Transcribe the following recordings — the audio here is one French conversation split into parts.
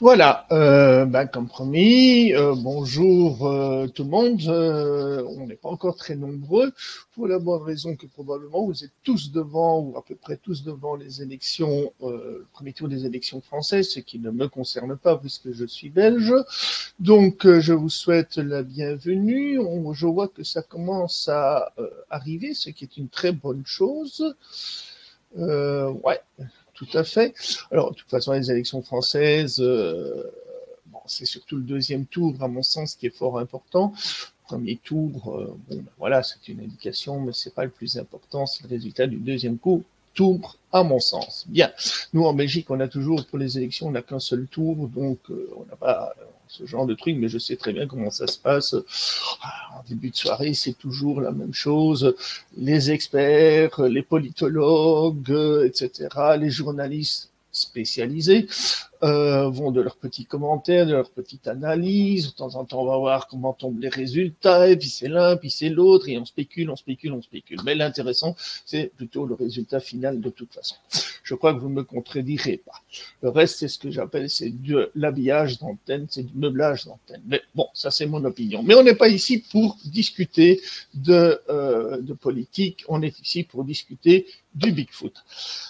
Voilà, euh, ben, comme promis, euh, bonjour euh, tout le monde. Euh, on n'est pas encore très nombreux pour la bonne raison que probablement vous êtes tous devant ou à peu près tous devant les élections, euh, le premier tour des élections françaises, ce qui ne me concerne pas puisque je suis belge. Donc je vous souhaite la bienvenue. Je vois que ça commence à arriver, ce qui est une très bonne chose. Ouais, tout à fait. Alors, de toute façon, les élections françaises, euh, c'est surtout le deuxième tour, à mon sens, qui est fort important. Premier tour, euh, bon, ben voilà, c'est une indication, mais c'est pas le plus important, c'est le résultat du deuxième coup, tour, à mon sens. Bien. Nous, en Belgique, on a toujours, pour les élections, on n'a qu'un seul tour, donc euh, on n'a pas euh, ce genre de truc, mais je sais très bien comment ça se passe. Ah, En début de soirée, c'est toujours la même chose. Les experts, les politologues, euh, etc., les journalistes spécialisés euh, vont de leurs petits commentaires, de leurs petites analyses. De temps en temps, on va voir comment tombent les résultats, et puis c'est l'un, puis c'est l'autre, et on spécule, on spécule, on spécule. Mais l'intéressant, c'est plutôt le résultat final de toute façon. Je crois que vous ne me contredirez pas. Le reste, c'est ce que j'appelle, c'est de l'habillage d'antenne, c'est du meublage d'antenne. Mais bon, ça c'est mon opinion. Mais on n'est pas ici pour discuter de, euh, de politique, on est ici pour discuter du Bigfoot.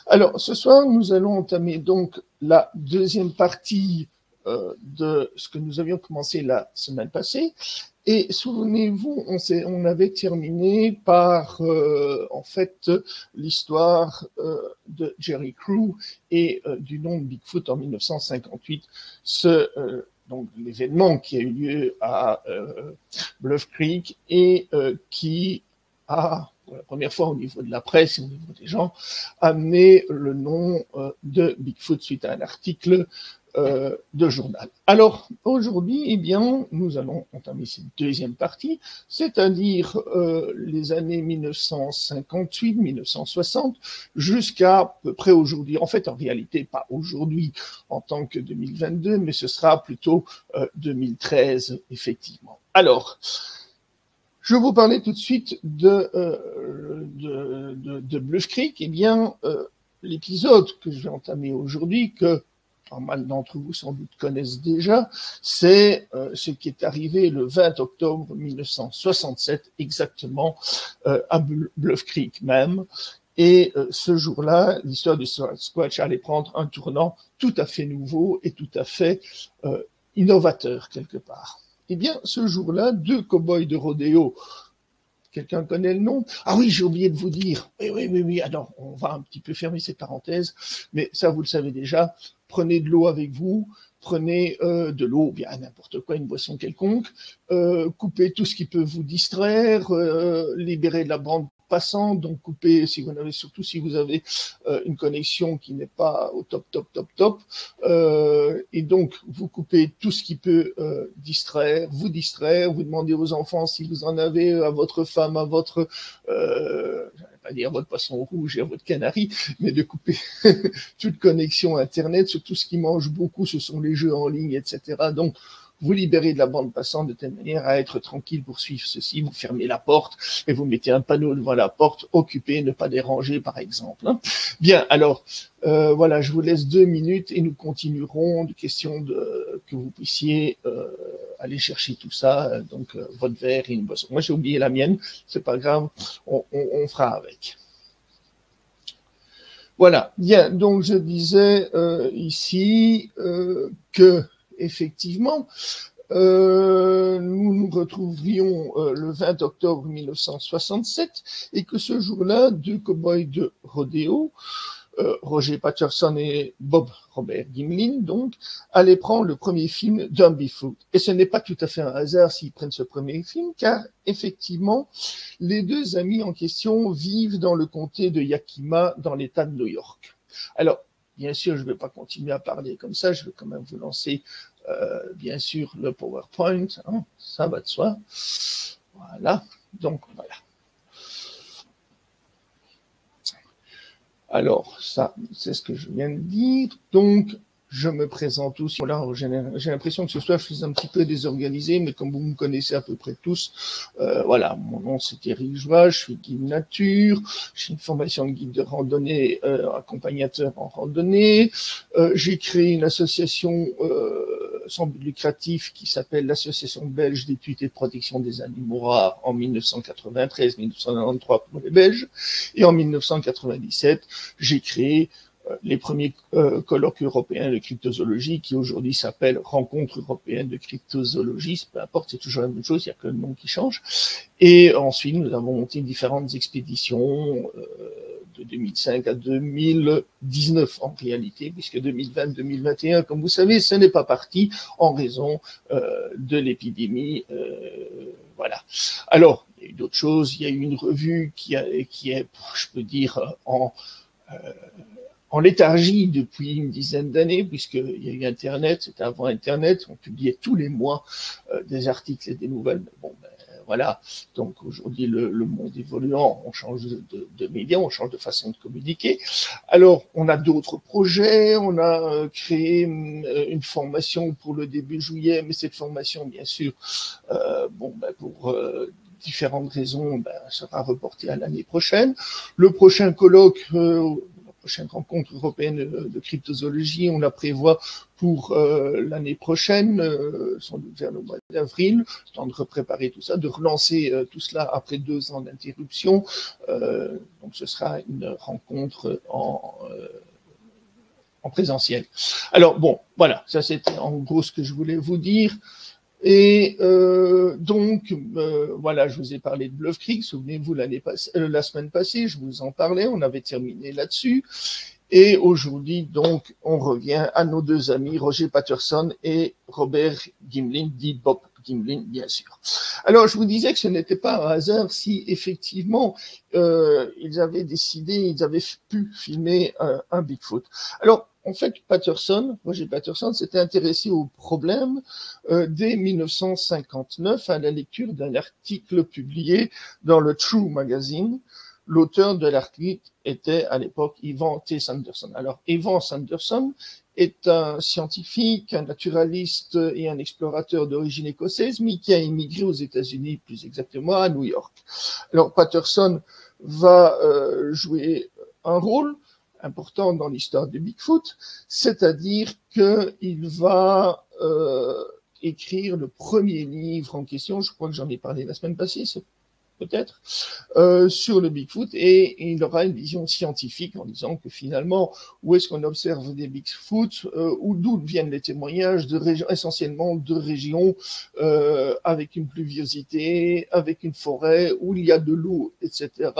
Alors, ce soir, nous allons entamer donc la deuxième partie euh, de ce que nous avions commencé la semaine passée. Et souvenez-vous, on, on avait terminé par, euh, en fait, l'histoire euh, de Jerry Crew et du nom de Bigfoot en 1958. Ce, donc, l'événement qui a eu lieu à Bluff Creek et qui a, pour la première fois au niveau de la presse et au niveau des gens, amené le nom de Bigfoot suite à un article euh, de journal. Alors aujourd'hui, eh bien, nous allons entamer cette deuxième partie, c'est-à-dire euh, les années 1958-1960 jusqu'à peu près aujourd'hui. En fait, en réalité, pas aujourd'hui en tant que 2022, mais ce sera plutôt euh, 2013, effectivement. Alors, je vous parler tout de suite de, euh, de, de, de Bluff Creek. Eh bien, euh, l'épisode que je vais entamer aujourd'hui, que pas mal d'entre vous sans doute connaissent déjà, c'est euh, ce qui est arrivé le 20 octobre 1967, exactement euh, à Bl- Bluff Creek même. Et euh, ce jour-là, l'histoire du Squatch allait prendre un tournant tout à fait nouveau et tout à fait euh, innovateur quelque part. Eh bien, ce jour-là, deux cow-boys de rodéo Quelqu'un connaît le nom Ah oui, j'ai oublié de vous dire. Oui, oui, oui, oui. Alors, on va un petit peu fermer ces parenthèses, mais ça, vous le savez déjà. Prenez de l'eau avec vous, prenez euh, de l'eau, bien n'importe quoi, une boisson quelconque, euh, coupez tout ce qui peut vous distraire, euh, libérez de la bande passante, donc coupez, si vous avez, surtout si vous avez euh, une connexion qui n'est pas au top, top, top, top, euh, et donc vous coupez tout ce qui peut euh, distraire, vous distraire, vous demandez aux enfants si vous en avez, à votre femme, à votre, euh, pas dire votre poisson rouge et à votre canari, mais de couper toute connexion Internet, sur tout ce qui mange beaucoup, ce sont les jeux en ligne, etc. Donc, vous libérez de la bande passante de telle manière à être tranquille pour suivre ceci. Vous fermez la porte et vous mettez un panneau devant la porte, occupé, ne pas déranger, par exemple. hein. Bien, alors, euh, voilà, je vous laisse deux minutes et nous continuerons de questions de, que vous puissiez euh, aller chercher tout ça, donc euh, votre verre et une boisson. Moi, j'ai oublié la mienne, c'est pas grave, on, on, on fera avec. Voilà, bien, donc je disais euh, ici euh, que effectivement, euh, nous nous retrouvrions euh, le 20 octobre 1967 et que ce jour-là, deux cow-boys de rodéo, euh, Roger Patterson et Bob Robert Gimlin, donc, allaient prendre le premier film d'un Bigfoot. Et ce n'est pas tout à fait un hasard s'ils prennent ce premier film, car effectivement, les deux amis en question vivent dans le comté de Yakima, dans l'État de New York. Alors, bien sûr, je ne vais pas continuer à parler comme ça, je vais quand même vous lancer, euh, bien sûr, le PowerPoint, hein, ça va de soi. Voilà, donc voilà. Alors, ça, c'est ce que je viens de dire. Donc, je me présente aussi. J'ai l'impression que ce soir, je suis un petit peu désorganisé, mais comme vous me connaissez à peu près tous, euh, voilà, mon nom c'est Thierry Joie, je suis guide nature, j'ai une formation de guide de randonnée, euh, accompagnateur en randonnée. J'ai créé une association sans lucratif qui s'appelle l'Association belge d'études et de protection des animaux rares en 1993-1993 pour les Belges. Et en 1997, j'ai créé euh, les premiers euh, colloques européens de cryptozoologie qui aujourd'hui s'appellent Rencontre européenne de cryptozoologie, peu importe, c'est toujours la même chose, il n'y a que le nom qui change. Et ensuite, nous avons monté différentes expéditions euh, de 2005 à 2019 en réalité, puisque 2020-2021, comme vous savez, ce n'est pas parti en raison de l'épidémie. voilà. Alors, il y a eu d'autres choses, il y a eu une revue qui, est, je peux dire, en en léthargie depuis une dizaine d'années, puisqu'il y a eu Internet, c'était avant Internet, on publiait tous les mois euh, des articles et des nouvelles. Bon, ben, voilà. Donc aujourd'hui, le, monde évoluant, on change de, de, médias, on change de façon de communiquer. Alors, on a d'autres projets, on a euh, créé euh, une formation pour le début juillet, mais cette formation, bien sûr, bon, ben, pour différentes raisons, ben, sera reportée à l'année prochaine. Le prochain colloque prochaine rencontre européenne de cryptozoologie, on la prévoit pour euh, l'année prochaine, euh, sans doute vers le mois d'avril, temps de préparer tout ça, de relancer euh, tout cela après deux ans d'interruption. donc ce sera une rencontre en, en présentiel. Alors bon, voilà, ça c'était en gros ce que je voulais vous dire. Et euh, donc, euh, voilà, je vous ai parlé de Bluff Creek. Souvenez-vous, l'année euh, la semaine passée, je vous en parlais. On avait terminé là-dessus. Et aujourd'hui, donc, on revient à nos deux amis, Roger Patterson et Robert Gimlin, dit Bob Gimlin, bien sûr. Alors, je vous disais que ce n'était pas un hasard si effectivement euh, ils avaient décidé, ils avaient pu filmer un Bigfoot. Alors, en fait, Patterson, Roger Patterson, s'était intéressé au problème euh, dès 1959 à la lecture d'un article publié dans le True Magazine. L'auteur de l'article était à l'époque Ivan T. Sanderson. Alors, Ivan Sanderson est un scientifique, un naturaliste et un explorateur d'origine écossaise, mais qui a émigré aux États-Unis, plus exactement à New York. Alors, Patterson va euh, jouer un rôle important dans l'histoire de Bigfoot, c'est-à-dire qu'il va euh, écrire le premier livre en question, je crois que j'en ai parlé la semaine passée, peut-être, euh, sur le Bigfoot, et il aura une vision scientifique en disant que finalement, où est-ce qu'on observe des Bigfoot, euh, ou d'où viennent les témoignages de régions, essentiellement de régions euh, avec une pluviosité, avec une forêt, où il y a de l'eau, etc.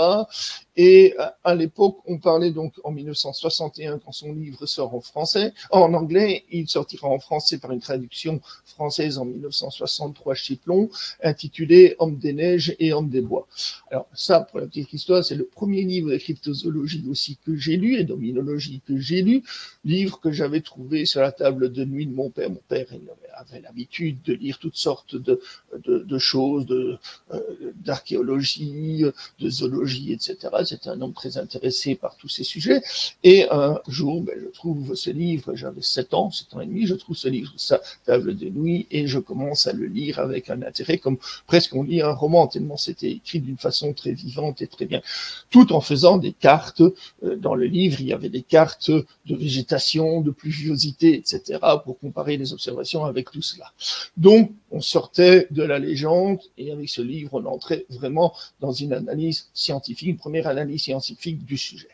Et à l'époque, on parlait donc en 1961, quand son livre sort en français, en anglais, il sortira en français par une traduction française en 1963 chez Plomb, intitulé Homme des neiges et Homme des bois. Alors ça, pour la petite histoire, c'est le premier livre de cryptozoologie aussi que j'ai lu et d'hominologie que j'ai lu, livre que j'avais trouvé sur la table de nuit de mon père. Mon père avait l'habitude de lire toutes sortes de, de, choses, de, euh, d'archéologie, de zoologie, etc. C'était un homme très intéressé par tous ces sujets. Et un jour, ben, je trouve ce livre, j'avais 7 ans, 7 ans et demi, je trouve ce livre sa table de nuit et je commence à le lire avec un intérêt comme presque on lit un roman, tellement c'était écrit d'une façon très vivante et très bien, tout en faisant des cartes. Euh, dans le livre, il y avait des cartes de végétation, de pluviosité, etc., pour comparer les observations avec tout cela. Donc, on sortait de la légende et avec ce livre, on entrait vraiment dans une analyse scientifique, une première analyse scientifique du sujet.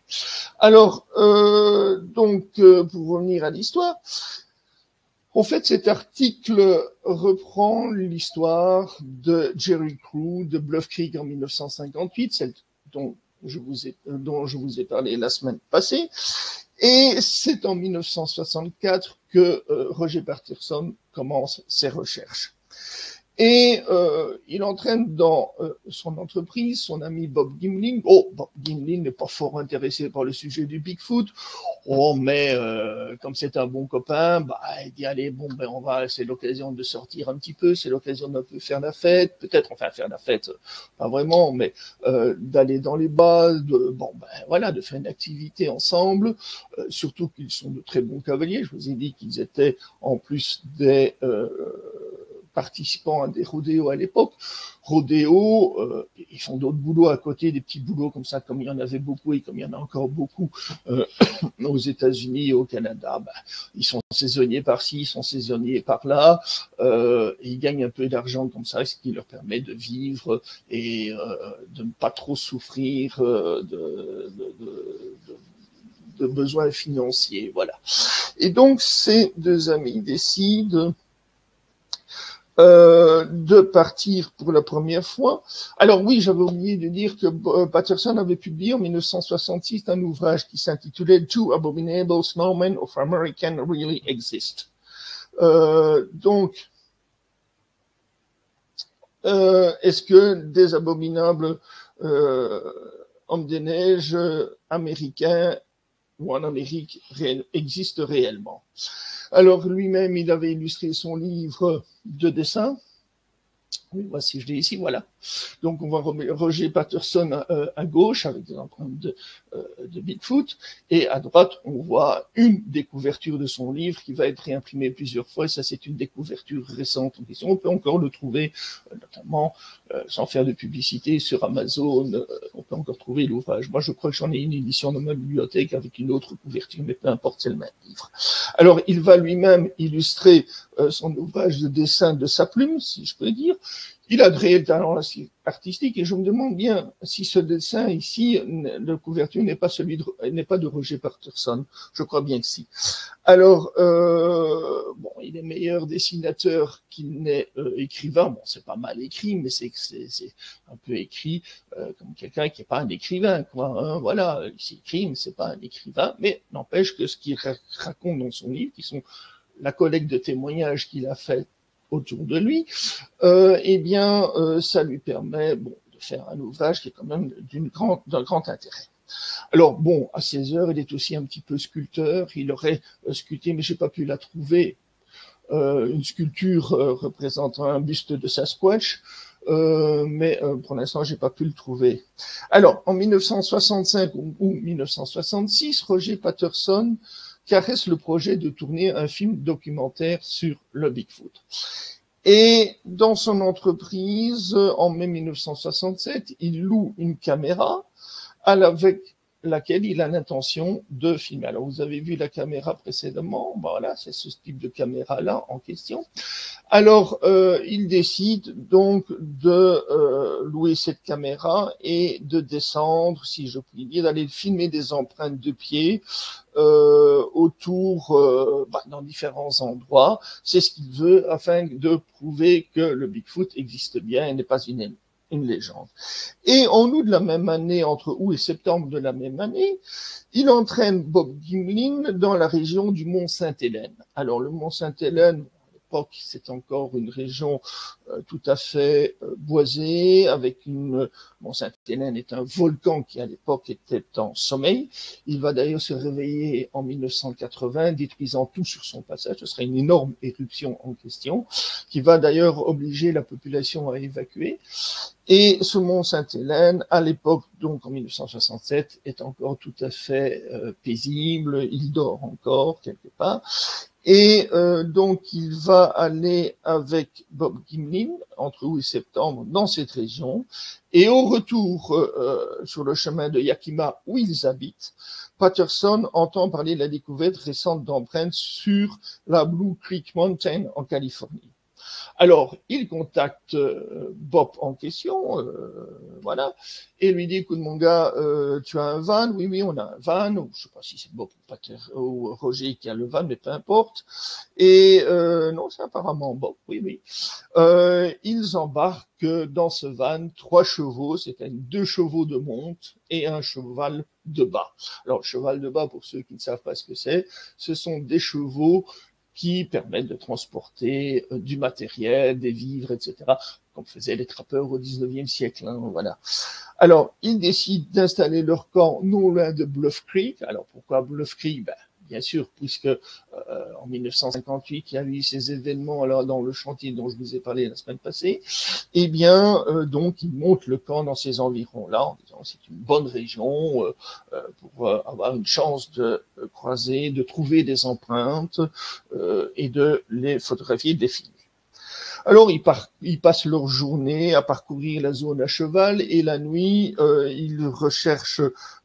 Alors, euh, donc, euh, pour revenir à l'histoire, en fait, cet article reprend l'histoire de Jerry Crew de Bluff Creek en 1958, celle dont je vous ai, dont je vous ai parlé la semaine passée. Et c'est en 1964 que euh, Roger Patterson commence ses recherches. Et euh, il entraîne dans euh, son entreprise son ami Bob Gimlin. Oh, Bob Gimlin n'est pas fort intéressé par le sujet du Bigfoot. Oh, mais euh, comme c'est un bon copain, bah, il dit allez, bon, ben on va, c'est l'occasion de sortir un petit peu, c'est l'occasion d'un peu faire la fête, peut-être, enfin faire la fête, pas vraiment, mais d'aller dans les bas, de, bon, ben voilà, de faire une activité ensemble. Surtout qu'ils sont de très bons cavaliers. Je vous ai dit qu'ils étaient en plus des participants à des rodéos à l'époque. Rodéos, euh, ils font d'autres boulots à côté, des petits boulots comme ça, comme il y en avait beaucoup et comme il y en a encore beaucoup euh, aux États-Unis et au Canada. Ben, ils sont saisonniers par-ci, ils sont saisonniers par-là, euh, ils gagnent un peu d'argent comme ça, ce qui leur permet de vivre et euh, de ne pas trop souffrir euh, de, de, de, de besoins financiers. Voilà. Et donc, ces deux amis décident euh, de partir pour la première fois. Alors oui, j'avais oublié de dire que euh, Patterson avait publié en 1966 un ouvrage qui s'intitulait Two Abominable Snowmen of American Really Exist. Euh, donc, euh, est-ce que des abominables euh, hommes des neiges américains ou en Amérique existent réellement? Alors lui-même, il avait illustré son livre de dessin. Voici, je l'ai ici, voilà. Donc on voit Roger Patterson à, euh, à gauche avec des empreintes de, euh, de, Bigfoot, et à droite on voit une des couvertures de son livre qui va être réimprimée plusieurs fois. Ça c'est une en question. On peut encore le trouver, euh, notamment sans faire de publicité sur Amazon. On peut encore trouver l'ouvrage. Moi je crois que j'en ai une édition dans ma bibliothèque avec une autre couverture, mais peu importe, c'est le même livre. Alors il va lui-même illustrer son ouvrage de dessin de sa plume, si je peux dire. Il a de réel talent artistique et je me demande bien si ce dessin ici, de couverture n'est pas celui n'est pas de Roger Patterson. Je crois bien que si. Alors, euh, bon, il est meilleur dessinateur qu'il n'est euh, écrivain. Bon, c'est pas mal écrit, mais c'est c'est, un peu écrit euh, comme quelqu'un qui n'est pas un écrivain, quoi. Hein, voilà, il s'écrit, mais c'est pas un écrivain. Mais n'empêche que ce qu'il raconte dans son livre, qui sont la collecte de témoignages qu'il a fait autour de lui, euh, eh bien, euh, ça lui permet bon, de faire un ouvrage qui est quand même d'une grande, d'un grand intérêt. Alors bon, à 16 heures, il est aussi un petit peu sculpteur. Il aurait euh, sculpté, mais j'ai pas pu la trouver, euh, une sculpture euh, représentant un buste de Sasquatch. Euh, mais pour l'instant, j'ai pas pu le trouver. Alors, en 1965 ou, ou 1966, Roger Patterson caresse le projet de tourner un film documentaire sur le Bigfoot. Et dans son entreprise, en mai 1967, il loue une caméra avec laquelle il a l'intention de filmer. Alors, vous avez vu la caméra précédemment, voilà, c'est ce type de caméra-là en question. Alors, euh, il décide donc de euh, louer cette caméra et de descendre, si je puis dire, d'aller filmer des empreintes de pied euh, autour, euh, bah, dans différents endroits. C'est ce qu'il veut afin de prouver que le Bigfoot existe bien et n'est pas une une légende. Et en août de la même année, entre août et septembre de la même année, il entraîne Bob Gimlin dans la région du Mont Sainte-Hélène. Alors le Mont Sainte-Hélène, l'époque, c'est encore une région tout à fait euh, boisée, avec une... Bon, Sainte-Hélène est un volcan qui, à l'époque, était en sommeil. Il va d'ailleurs se réveiller en 1980, détruisant tout sur son passage. Ce sera une énorme éruption en question, qui va d'ailleurs obliger la population à évacuer. Et ce mont Sainte-Hélène, à l'époque, donc en 1967, est encore tout à fait euh, paisible, il dort encore quelque part. Et euh, donc, il va aller avec Bob Gimlin entre août et septembre dans cette région. Et au retour euh, sur le chemin de Yakima où ils habitent, Patterson entend parler de la découverte récente d'empreintes sur la Blue Creek Mountain en Californie. Alors, il contacte euh, Bob en question, euh, voilà, et lui dit, écoute mon gars, euh, tu as un van? Oui, oui, on a un van, ou je sais pas si c'est Bob ou, Pater, Roger qui a le van, mais peu importe. Et euh, non, c'est apparemment Bob, oui, oui. Euh, ils embarquent dans ce van trois chevaux, c'est-à-dire deux chevaux de monte et un cheval de bas. Alors, cheval de bas, pour ceux qui ne savent pas ce que c'est, ce sont des chevaux qui permettent de transporter euh, du matériel, des vivres, etc., comme faisaient les trappeurs au 19e siècle. Hein, voilà. Alors, ils décident d'installer leur camp non loin de Bluff Creek. Alors, pourquoi Bluff Creek? Ben, bien sûr, puisque euh, en 1958, il y a eu ces événements alors dans le chantier dont je vous ai parlé la semaine passée, eh bien, euh, donc, ils montent le camp dans ces environs-là en disant c'est une bonne région euh, euh pour euh, avoir une chance de croiser, de trouver des empreintes et de les photographier, de les. Alors, ils, par, ils, passent leur journée à parcourir la zone à cheval et la nuit, euh, ils recherchent,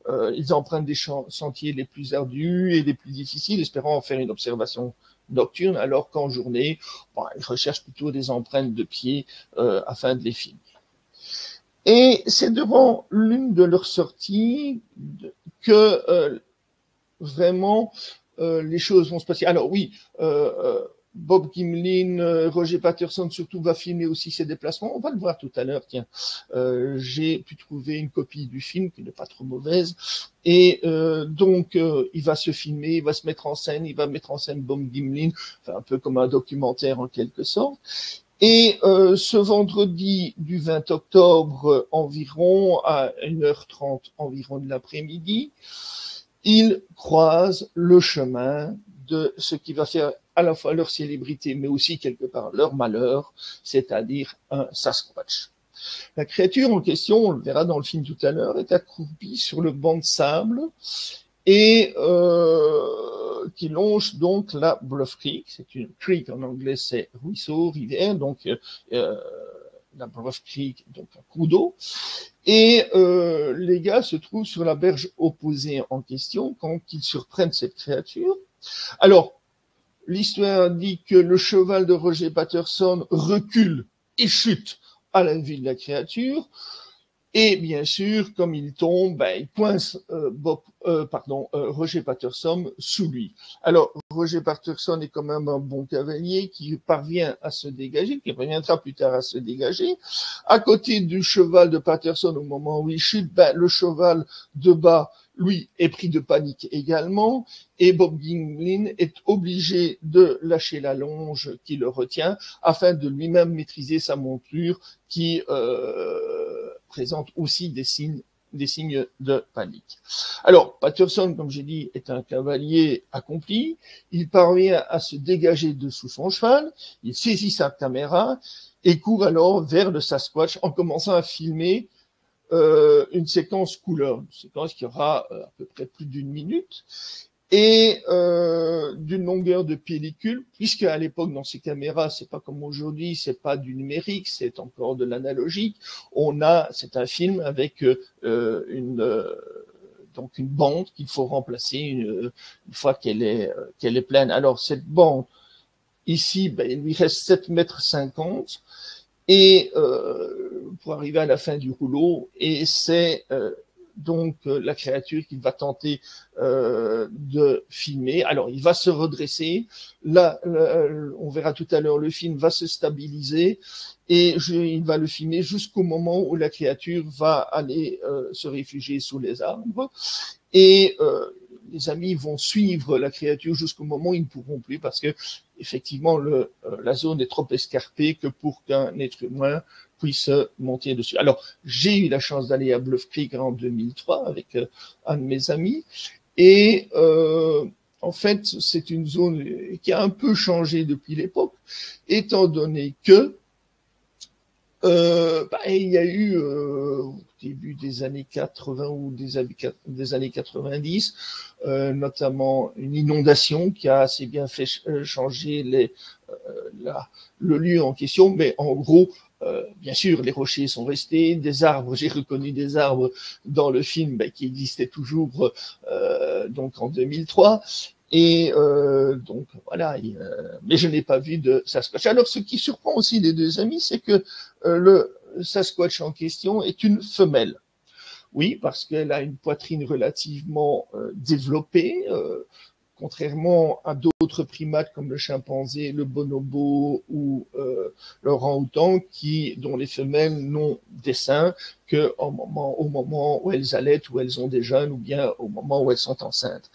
euh, ils empruntent des sentiers les plus ardus et les plus difficiles, espérant en faire une observation nocturne, alors qu'en journée, bon, ils recherchent plutôt des empreintes de pieds euh, afin de les filmer. Et c'est devant l'une de leurs sorties que vraiment les choses vont se passer. Alors oui, Bob Gimlin, euh, Roger Patterson surtout va filmer aussi ses déplacements. On va le voir tout à l'heure. Tiens, euh, j'ai pu trouver une copie du film qui n'est pas trop mauvaise. Et euh, donc, euh, il va se filmer, il va se mettre en scène, il va mettre en scène Bob Gimlin, enfin, un peu comme un documentaire en quelque sorte. Et euh, ce vendredi du 20 octobre environ, à 1h30 environ de l'après-midi, il croise le chemin de ce qui va faire à la fois leur célébrité, mais aussi quelque part leur malheur, c'est-à-dire un Sasquatch. La créature en question, on le verra dans le film tout à l'heure, est accroupie sur le banc de sable et euh, qui longe donc la Bluff Creek. C'est une creek en anglais, c'est ruisseau, rivière, donc euh, la Bluff Creek, donc un coup d'eau. Et euh, les gars se trouvent sur la berge opposée en question quand ils surprennent cette créature. Alors, l'histoire dit que le cheval de Roger Patterson recule et chute à la vue de la créature. Et bien sûr, comme il tombe, ben, il coince euh, Bob, euh, pardon, euh, Roger Patterson sous lui. Alors, Roger Patterson est quand même un bon cavalier qui parvient à se dégager, qui reviendra plus tard à se dégager. À côté du cheval de Patterson, au moment où il chute, ben, le cheval de bas lui est pris de panique également, et Bob Gimlin est obligé de lâcher la longe qui le retient afin de lui-même maîtriser sa monture qui euh, présente aussi des signes des signes de panique. Alors, Patterson, comme j'ai dit, est un cavalier accompli. Il parvient à se dégager de sous son cheval. Il saisit sa caméra et court alors vers le Sasquatch en commençant à filmer euh, une séquence couleur, une séquence qui aura euh, à peu près plus d'une minute et euh, d'une longueur de pellicule, puisque à l'époque dans ces caméras, c'est pas comme aujourd'hui, c'est pas du numérique, c'est encore de l'analogique. On a, c'est un film avec euh, une euh, donc une bande qu'il faut remplacer une, une fois qu'elle est qu'elle est pleine. Alors cette bande ici, ben, il lui reste 7 mètres 50 et euh, pour arriver à la fin du rouleau, et c'est euh, donc euh, la créature qu'il va tenter euh, de filmer. Alors il va se redresser, là, là on verra tout à l'heure, le film va se stabiliser et il va le filmer jusqu'au moment où la créature va aller euh, se réfugier sous les arbres. Et euh, les amis vont suivre la créature jusqu'au moment où ils ne pourront plus parce que effectivement euh, la zone est trop escarpée que pour qu'un être humain puisse monter dessus. Alors j'ai eu la chance d'aller à Bluff Creek en 2003 avec euh, un de mes amis et euh, en fait c'est une zone qui a un peu changé depuis l'époque étant donné que euh, bah, il y a eu euh, au début des années 80 ou des, années 90, euh, notamment une inondation qui a assez bien fait euh, changer les, euh, le lieu en question, mais en gros, euh, bien sûr, les rochers sont restés, des arbres, j'ai reconnu des arbres dans le film bah, qui existaient toujours euh, donc en 2003, et euh, donc voilà, euh, mais je n'ai pas vu de Sasquatch. Alors ce qui surprend aussi les deux amis, c'est que euh, le Sasquatch en question est une femelle. Oui, parce qu'elle a une poitrine relativement développée, contrairement à d'autres primates comme le chimpanzé, le bonobo ou euh, le orang-outan, dont les femelles n'ont des seins que au moment, au moment où elles allaitent, où elles ont des jeunes, ou bien au moment où elles sont enceintes.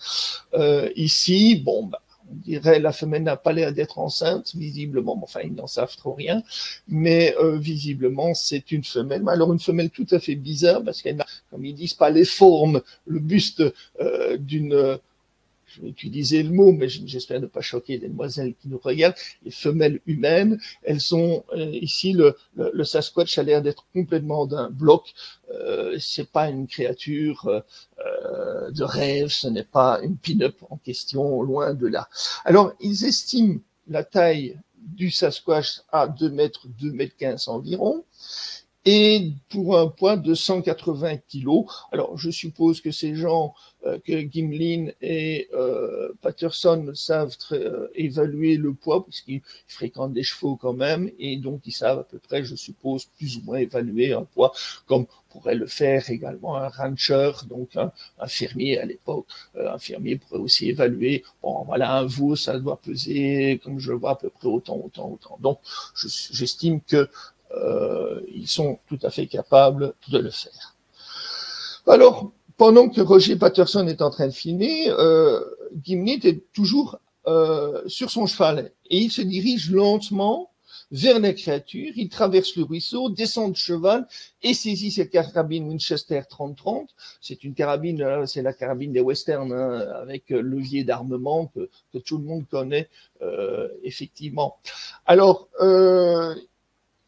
Euh, ici, bon, bah, on dirait la femelle n'a pas l'air d'être enceinte, visiblement, enfin ils n'en savent trop rien, mais euh, visiblement c'est une femelle. Alors une femelle tout à fait bizarre parce qu'elle n'a, comme ils disent, pas les formes, le buste d'une je vais utiliser le mot, mais j'espère ne pas choquer les demoiselles qui nous regardent, les femelles humaines, elles sont euh, ici le, le, Sasquatch a l'air d'être complètement d'un bloc. Euh, c'est pas une créature euh, de rêve, ce n'est pas une pin-up en question, loin de là. Alors ils estiment la taille du Sasquatch à 2 mètres, 2 mètres 15 environ et pour un poids de 180 kilos. Alors, je suppose que ces gens, euh, que Gimlin et euh, Patterson savent euh, évaluer le poids, puisqu'ils fréquentent des chevaux quand même, et donc ils savent à peu près, je suppose, plus ou moins évaluer un poids, comme pourrait le faire également un rancher, donc un, fermier à l'époque. un fermier pourrait aussi évaluer, bon, voilà, un veau, ça doit peser, comme je le vois, à peu près autant, autant, autant. Donc, j'estime que euh, ils sont tout à fait capables de le faire. Alors, pendant que Roger Patterson est en train de filmer, euh, Gimlet est toujours euh, sur son cheval et il se dirige lentement vers la créature, il traverse le ruisseau, descend de cheval et saisit sa carabine Winchester 30-30. C'est une carabine, euh, c'est la carabine des westerns hein, avec levier d'armement que, que, tout le monde connaît euh, effectivement. Alors, euh,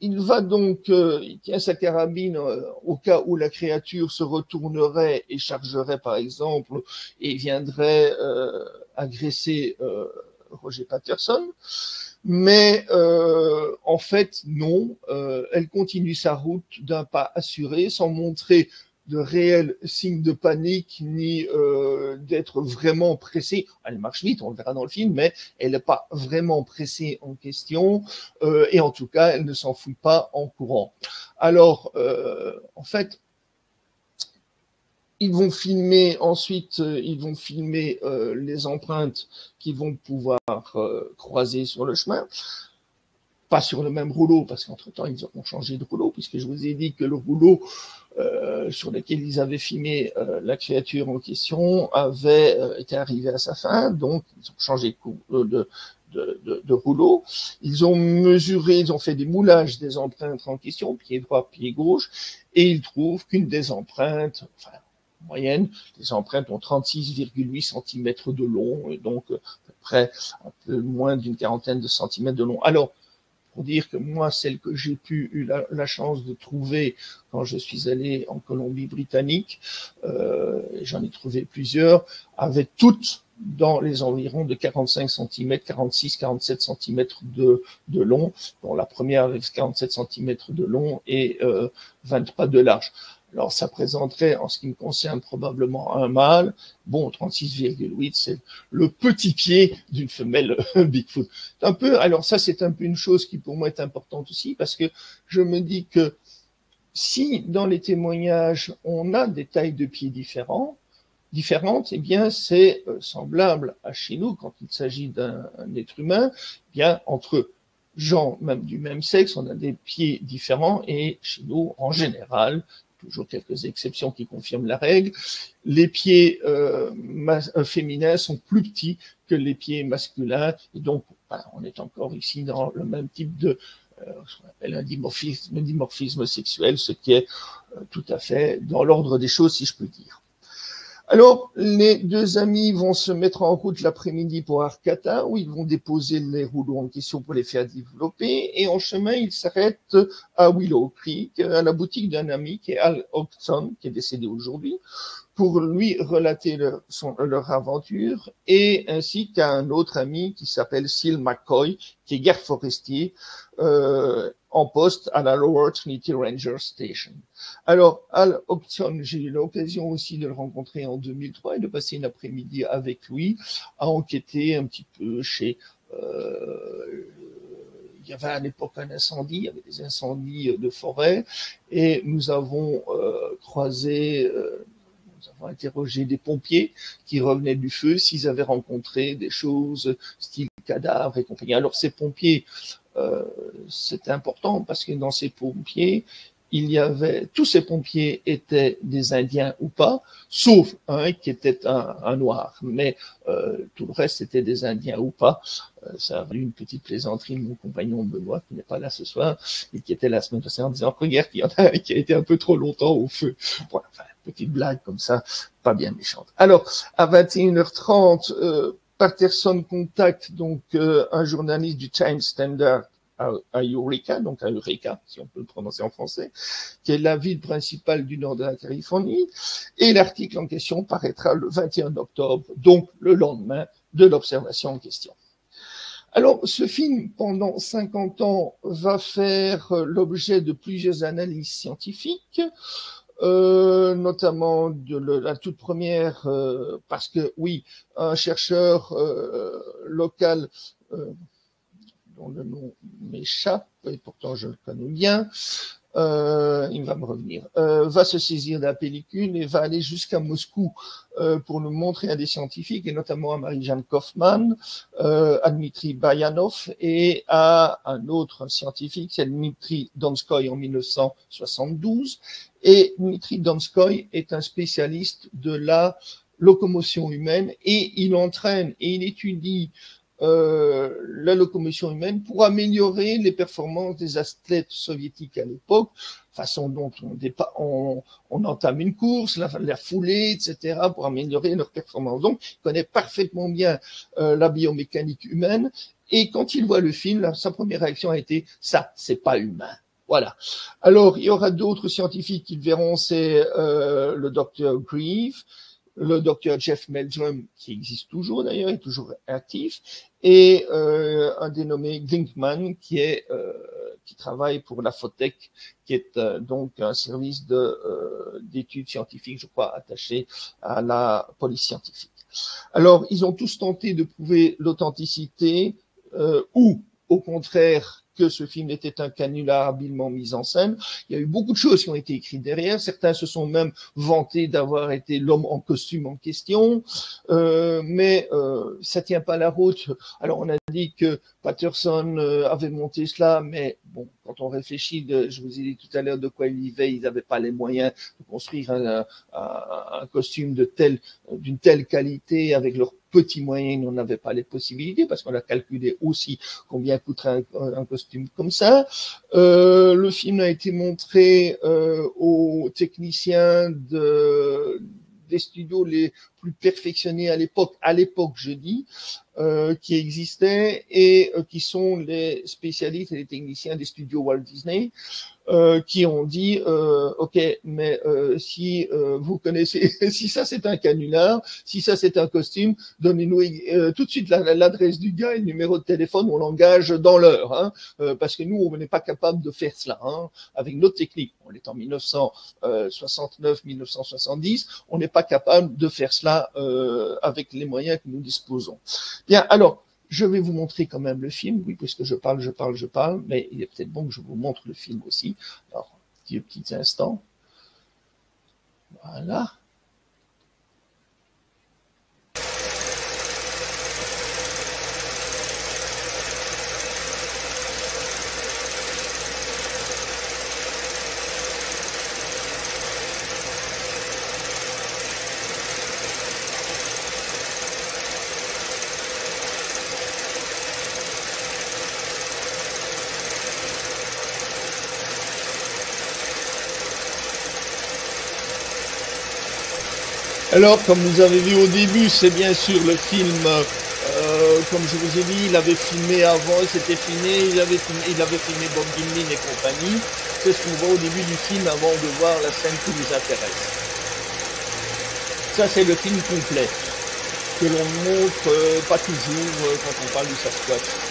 il va donc, euh, tient sa carabine euh, au cas où la créature se retournerait et chargerait par exemple et viendrait euh, agresser Roger Patterson. Mais en fait, non, elle continue sa route d'un pas assuré sans montrer de réels signes de panique ni euh, d'être vraiment pressée. Elle marche vite, on le verra dans le film, mais elle n'est pas vraiment pressée en question euh, et en tout cas, elle ne s'enfuit pas en courant. Alors, euh, en fait, ils vont filmer ensuite, ils vont filmer les empreintes qui vont pouvoir croiser sur le chemin pas sur le même rouleau, parce qu'entre-temps, ils auront changé de rouleau, puisque je vous ai dit que le rouleau euh, sur lequel ils avaient filmé euh, la créature en question avait euh, été arrivé à sa fin, donc ils ont changé de, de, de, de, rouleau. Ils ont mesuré, ils ont fait des moulages des empreintes en question, pied droit, pied gauche, et ils trouvent qu'une des empreintes, enfin, en moyenne, les empreintes ont 36,8 cm de long, donc à peu près un peu moins d'une quarantaine de centimètres de long. Alors, pour dire que moi, celle que j'ai pu eu la, chance de trouver quand je suis allé en Colombie-Britannique, euh, j'en ai trouvé plusieurs, avaient toutes dans les environs de 45 cm, 46, 47 cm de, de long, dont la première avec 47 cm de long et euh, 23 de large. Alors, ça présenterait, en ce qui me concerne, probablement un mâle. Bon, 36,8, c'est le petit pied d'une femelle Bigfoot. Un peu, alors ça, c'est un peu une chose qui pour moi est importante aussi, parce que je me dis que si dans les témoignages, on a des tailles de pieds différents, différentes, eh bien, c'est euh, semblable à chez nous quand il s'agit d'un être humain, eh bien, entre gens même du même sexe, on a des pieds différents et chez nous, en général, toujours quelques exceptions qui confirment la règle, les pieds euh, euh, féminins sont plus petits que les pieds masculins, et donc ben, on est encore ici dans le même type de euh, ce qu'on appelle un dimorphisme, sexuel, ce qui est tout à fait dans l'ordre des choses, si je peux dire. Alors, les deux amis vont se mettre en route l'après-midi pour Arcata, où ils vont déposer les rouleaux en question pour les faire développer. Et en chemin, ils s'arrêtent à Willow Creek, à la boutique d'un ami qui est Al Hodgson, qui est décédé aujourd'hui, pour lui relater leur, son, aventure, et ainsi qu'à un autre ami qui s'appelle Seal McCoy, qui est guerre forestier, euh, en poste à la Lower Trinity Ranger Station. Alors, Al Option, j'ai eu l'occasion aussi de le rencontrer en 2003 et de passer une après-midi avec lui à enquêter un petit peu chez... Euh, il y avait à l'époque un incendie, il y avait des incendies de forêt, et nous avons euh, croisé, euh, nous avons interrogé des pompiers qui revenaient du feu s'ils avaient rencontré des choses style cadavres et compagnie. Alors ces pompiers, euh, c'est important parce que dans ces pompiers, il y avait tous ces pompiers étaient des Indiens ou pas, sauf un qui était un, noir, mais euh, tout le reste était des Indiens ou pas. Euh, ça a valu une petite plaisanterie de mon compagnon Benoît qui n'est pas là ce soir et qui était la semaine passée en disant regarde qu'il y en a qui a été un peu trop longtemps au feu. Voilà, petite blague comme ça, pas bien méchante. Alors à 21h30. Euh, Patterson contacte donc euh, un journaliste du Times Standard à, Eureka, donc à Eureka, si on peut le prononcer en français, qui est la ville principale du nord de la Californie. Et l'article en question paraîtra le 21 octobre, donc le lendemain de l'observation en question. Alors, ce film, pendant 50 ans, va faire l'objet de plusieurs analyses scientifiques, euh, notamment de la toute première, euh, parce que oui, un chercheur euh, local dont le nom m'échappe, et pourtant je le connais bien, euh, il va me revenir, euh, va se saisir de la pellicule et va aller jusqu'à Moscou euh, pour nous montrer à des scientifiques, et notamment à Marie-Jeanne Kaufmann, euh, à Dmitri Bayanov et à un autre scientifique, c'est Dmitri Donskoy en 1972. Et Dmitri Donskoy est un spécialiste de la locomotion humaine et il entraîne et il étudie euh, la locomotion humaine pour améliorer les performances des athlètes soviétiques à l'époque, façon dont on, on, entame une course, la, la, foulée, etc., pour améliorer leurs performances. Donc, il connaît parfaitement bien euh, la biomécanique humaine. Et quand il voit le film, sa première réaction a été ça, c'est pas humain. Voilà. Alors, il y aura d'autres scientifiques qui le verront, c'est euh, le docteur Grieve, le docteur Jeff Meldrum, qui existe toujours d'ailleurs, est toujours actif, et euh, un dénommé Glinkman, qui est euh, qui travaille pour la FOTEC, qui est euh, donc un service de euh, d'études scientifiques, je crois, attaché à la police scientifique. Alors, ils ont tous tenté de prouver l'authenticité euh, ou, au contraire, que ce film était un canular habilement mis en scène. Il y a eu beaucoup de choses qui ont été écrites derrière. Certains se sont même vantés d'avoir été l'homme en costume en question, euh, mais euh, ça tient pas la route. Alors on a dit que Patterson euh, avait monté cela, mais bon, quand on réfléchit, je vous ai dit tout à l'heure de quoi il vivait, ils n'avaient pas les moyens de construire un, costume d'une telle qualité avec leur petits moyens, on n'avait pas les possibilités parce qu'on a calculé aussi combien coûterait un, costume comme ça. Euh, le film a été montré euh, aux techniciens de, des studios les plus perfectionnés à l'époque, à l'époque je dis, euh, qui existaient et euh, qui sont les spécialistes et les techniciens des studios Walt Disney. Euh, qui ont dit euh, ok mais euh, si euh, vous connaissez si ça c'est un canular si ça c'est un costume donnez-nous tout de suite l'adresse du gars et le numéro de téléphone on l'engage dans l'heure hein, parce que nous on n'est pas capable de faire cela hein, avec notre technique on est en 1969 1970 on n'est pas capable de faire cela avec les moyens que nous disposons bien alors je vais vous montrer quand même le film, oui, puisque je parle, je parle, je parle, mais il est peut-être bon que je vous montre le film aussi. Alors, petit, petit instant. Voilà. Alors, comme vous avez vu au début, c'est bien sûr le film, euh, comme je vous ai dit, il avait filmé avant, c'était filmé, il avait filmé, il avait filmé Bob Dylan et compagnie. C'est ce qu'on voit au début du film avant de voir la scène qui nous intéresse. Ça, c'est le film complet, que l'on montre euh, pas toujours euh, quand on parle du Sasquatch.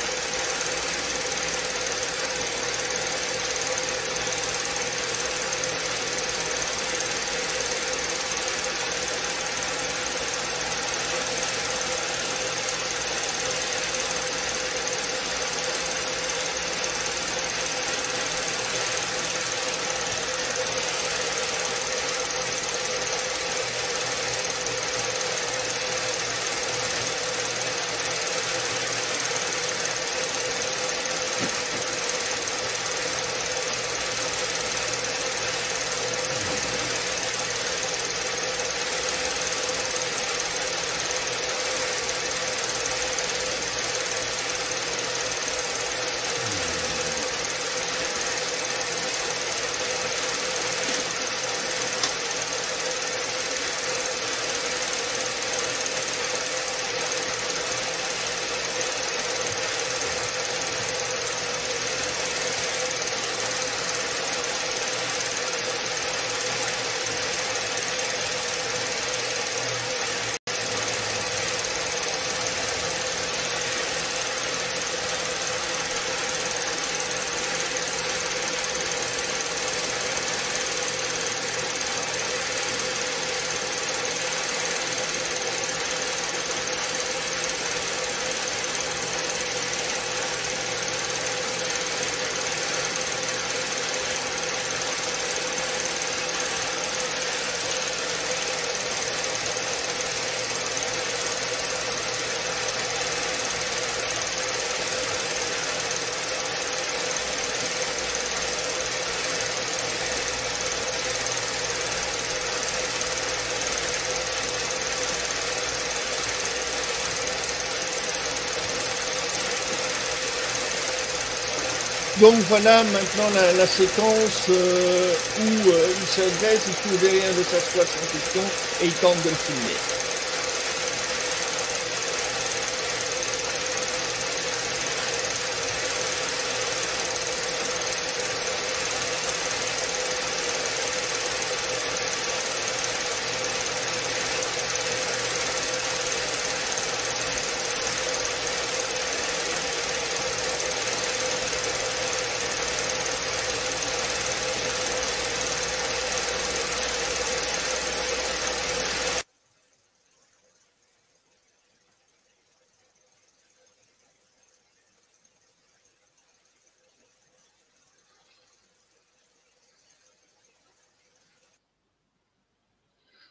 Donc voilà maintenant la, séquence euh, où euh, il se dresse, il trouve derrière de sa question et il tente de le filmer.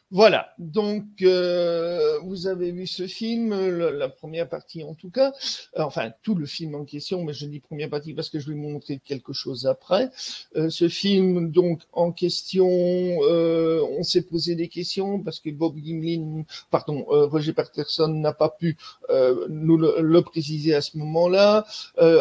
Voilà, donc euh, vous avez vu ce film, la première partie en tout cas, euh, enfin tout le film en question, mais je dis première partie parce que je vais vous montrer quelque chose après. Euh, ce film donc en question, on s'est posé des questions parce que Bob Gimlin, pardon, Roger Patterson n'a pas pu nous le, le, préciser à ce moment-là.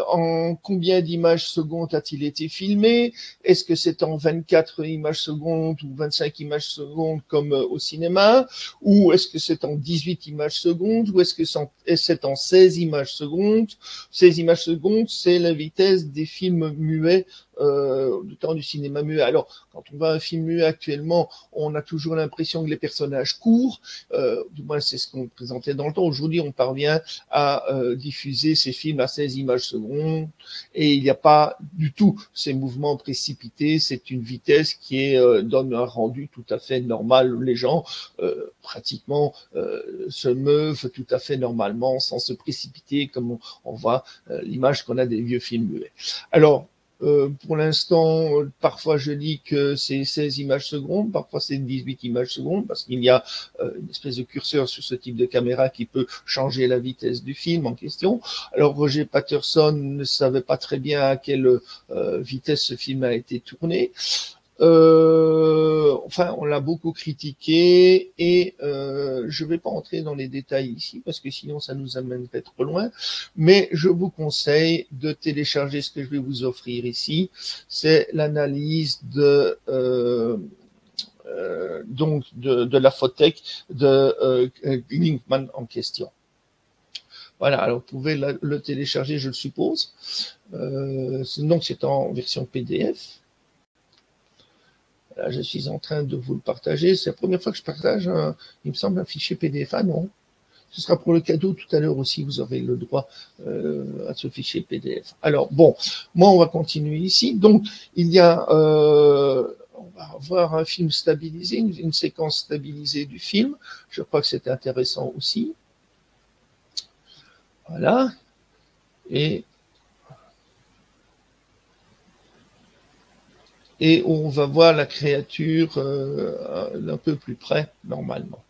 en combien d'images secondes a-t-il été filmé? Est-ce que c'est en 24 images secondes ou 25 images secondes comme au cinéma, ou est-ce que c'est en 18 images secondes, ou est-ce que c'est en 16 images secondes? 16 images secondes, c'est la vitesse des films muets euh, du temps du cinéma muet. Alors, quand on voit un film muet actuellement, on a toujours l'impression que les personnages courent, euh, du moins c'est ce qu'on présentait dans le temps. Aujourd'hui, on parvient à euh, diffuser ces films à 16 images secondes et il n'y a pas du tout ces mouvements précipités. C'est une vitesse qui est, euh, donne un rendu tout à fait normal. Les gens euh, pratiquement se meuvent tout à fait normalement sans se précipiter comme on, on voit l'image qu'on a des vieux films muets. Alors, euh, pour l'instant, parfois je dis que c'est 16 images secondes, parfois c'est 18 images secondes, parce qu'il y a euh, une espèce de curseur sur ce type de caméra qui peut changer la vitesse du film en question. Alors Roger Patterson ne savait pas très bien à quelle euh, vitesse ce film a été tourné. Euh, enfin, on l'a beaucoup critiqué et euh, je ne vais pas entrer dans les détails ici parce que sinon ça nous amènerait trop loin. Mais je vous conseille de télécharger ce que je vais vous offrir ici. C'est l'analyse de euh, donc de, la phothèque de Linkman en question. Voilà, alors vous pouvez le télécharger, je le suppose. Donc c'est en version PDF. Là, je suis en train de vous le partager. C'est la première fois que je partage, un, il me semble, un fichier PDF. Ah non, ce sera pour le cadeau tout à l'heure aussi. Vous aurez le droit euh, à ce fichier PDF. Alors bon, moi on va continuer ici. Donc il y a, euh, on va avoir un film stabilisé, une, une séquence stabilisée du film. Je crois que c'est intéressant aussi. Voilà. Et et on va voir la créature euh, d'un peu plus près normalement.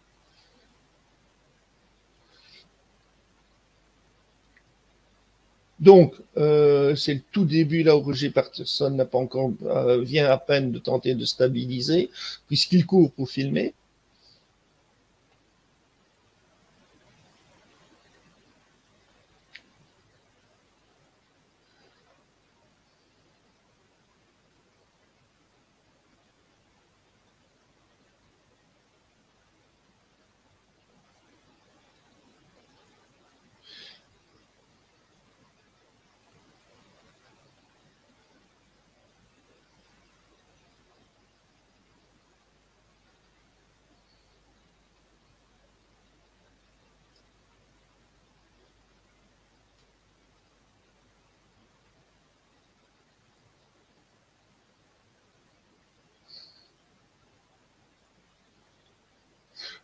Donc, euh, c'est le tout début là où Roger Patterson n'a pas encore euh, vient à peine de tenter de stabiliser, puisqu'il court pour filmer.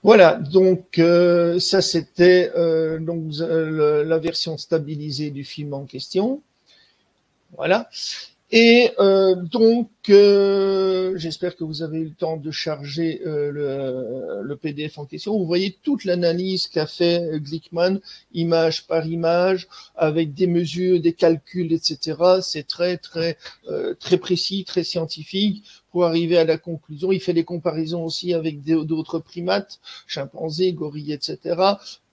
Voilà, donc euh, ça c'était euh, donc euh, la version stabilisée du film en question. Voilà. Et donc, j'espère que vous avez eu le temps de charger le, le, PDF en question. Vous voyez toute l'analyse qu'a fait Glickman, image par image, avec des mesures, des calculs, etc. C'est très, très, très précis, très scientifique pour arriver à la conclusion. Il fait des comparaisons aussi avec d'autres primates, chimpanzés, gorilles, etc.,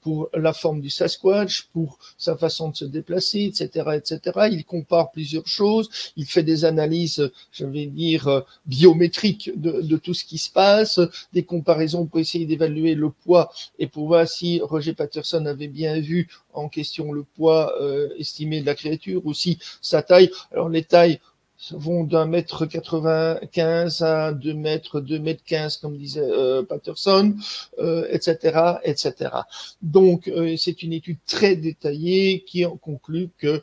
pour la forme du Sasquatch, pour sa façon de se déplacer, etc., etc. Il compare plusieurs choses. Il fait des analyses, je vais dire, euh, biométriques de, tout ce qui se passe, des comparaisons pour essayer d'évaluer le poids et pour voir si Roger Patterson avait bien vu en question le poids euh, estimé de la créature ou si sa taille. Alors les tailles vont d'un mètre 95 à deux mètres, deux mètres 15, comme disait euh, Patterson, euh, etc., etc. Donc, euh, c'est une étude très détaillée qui en conclut que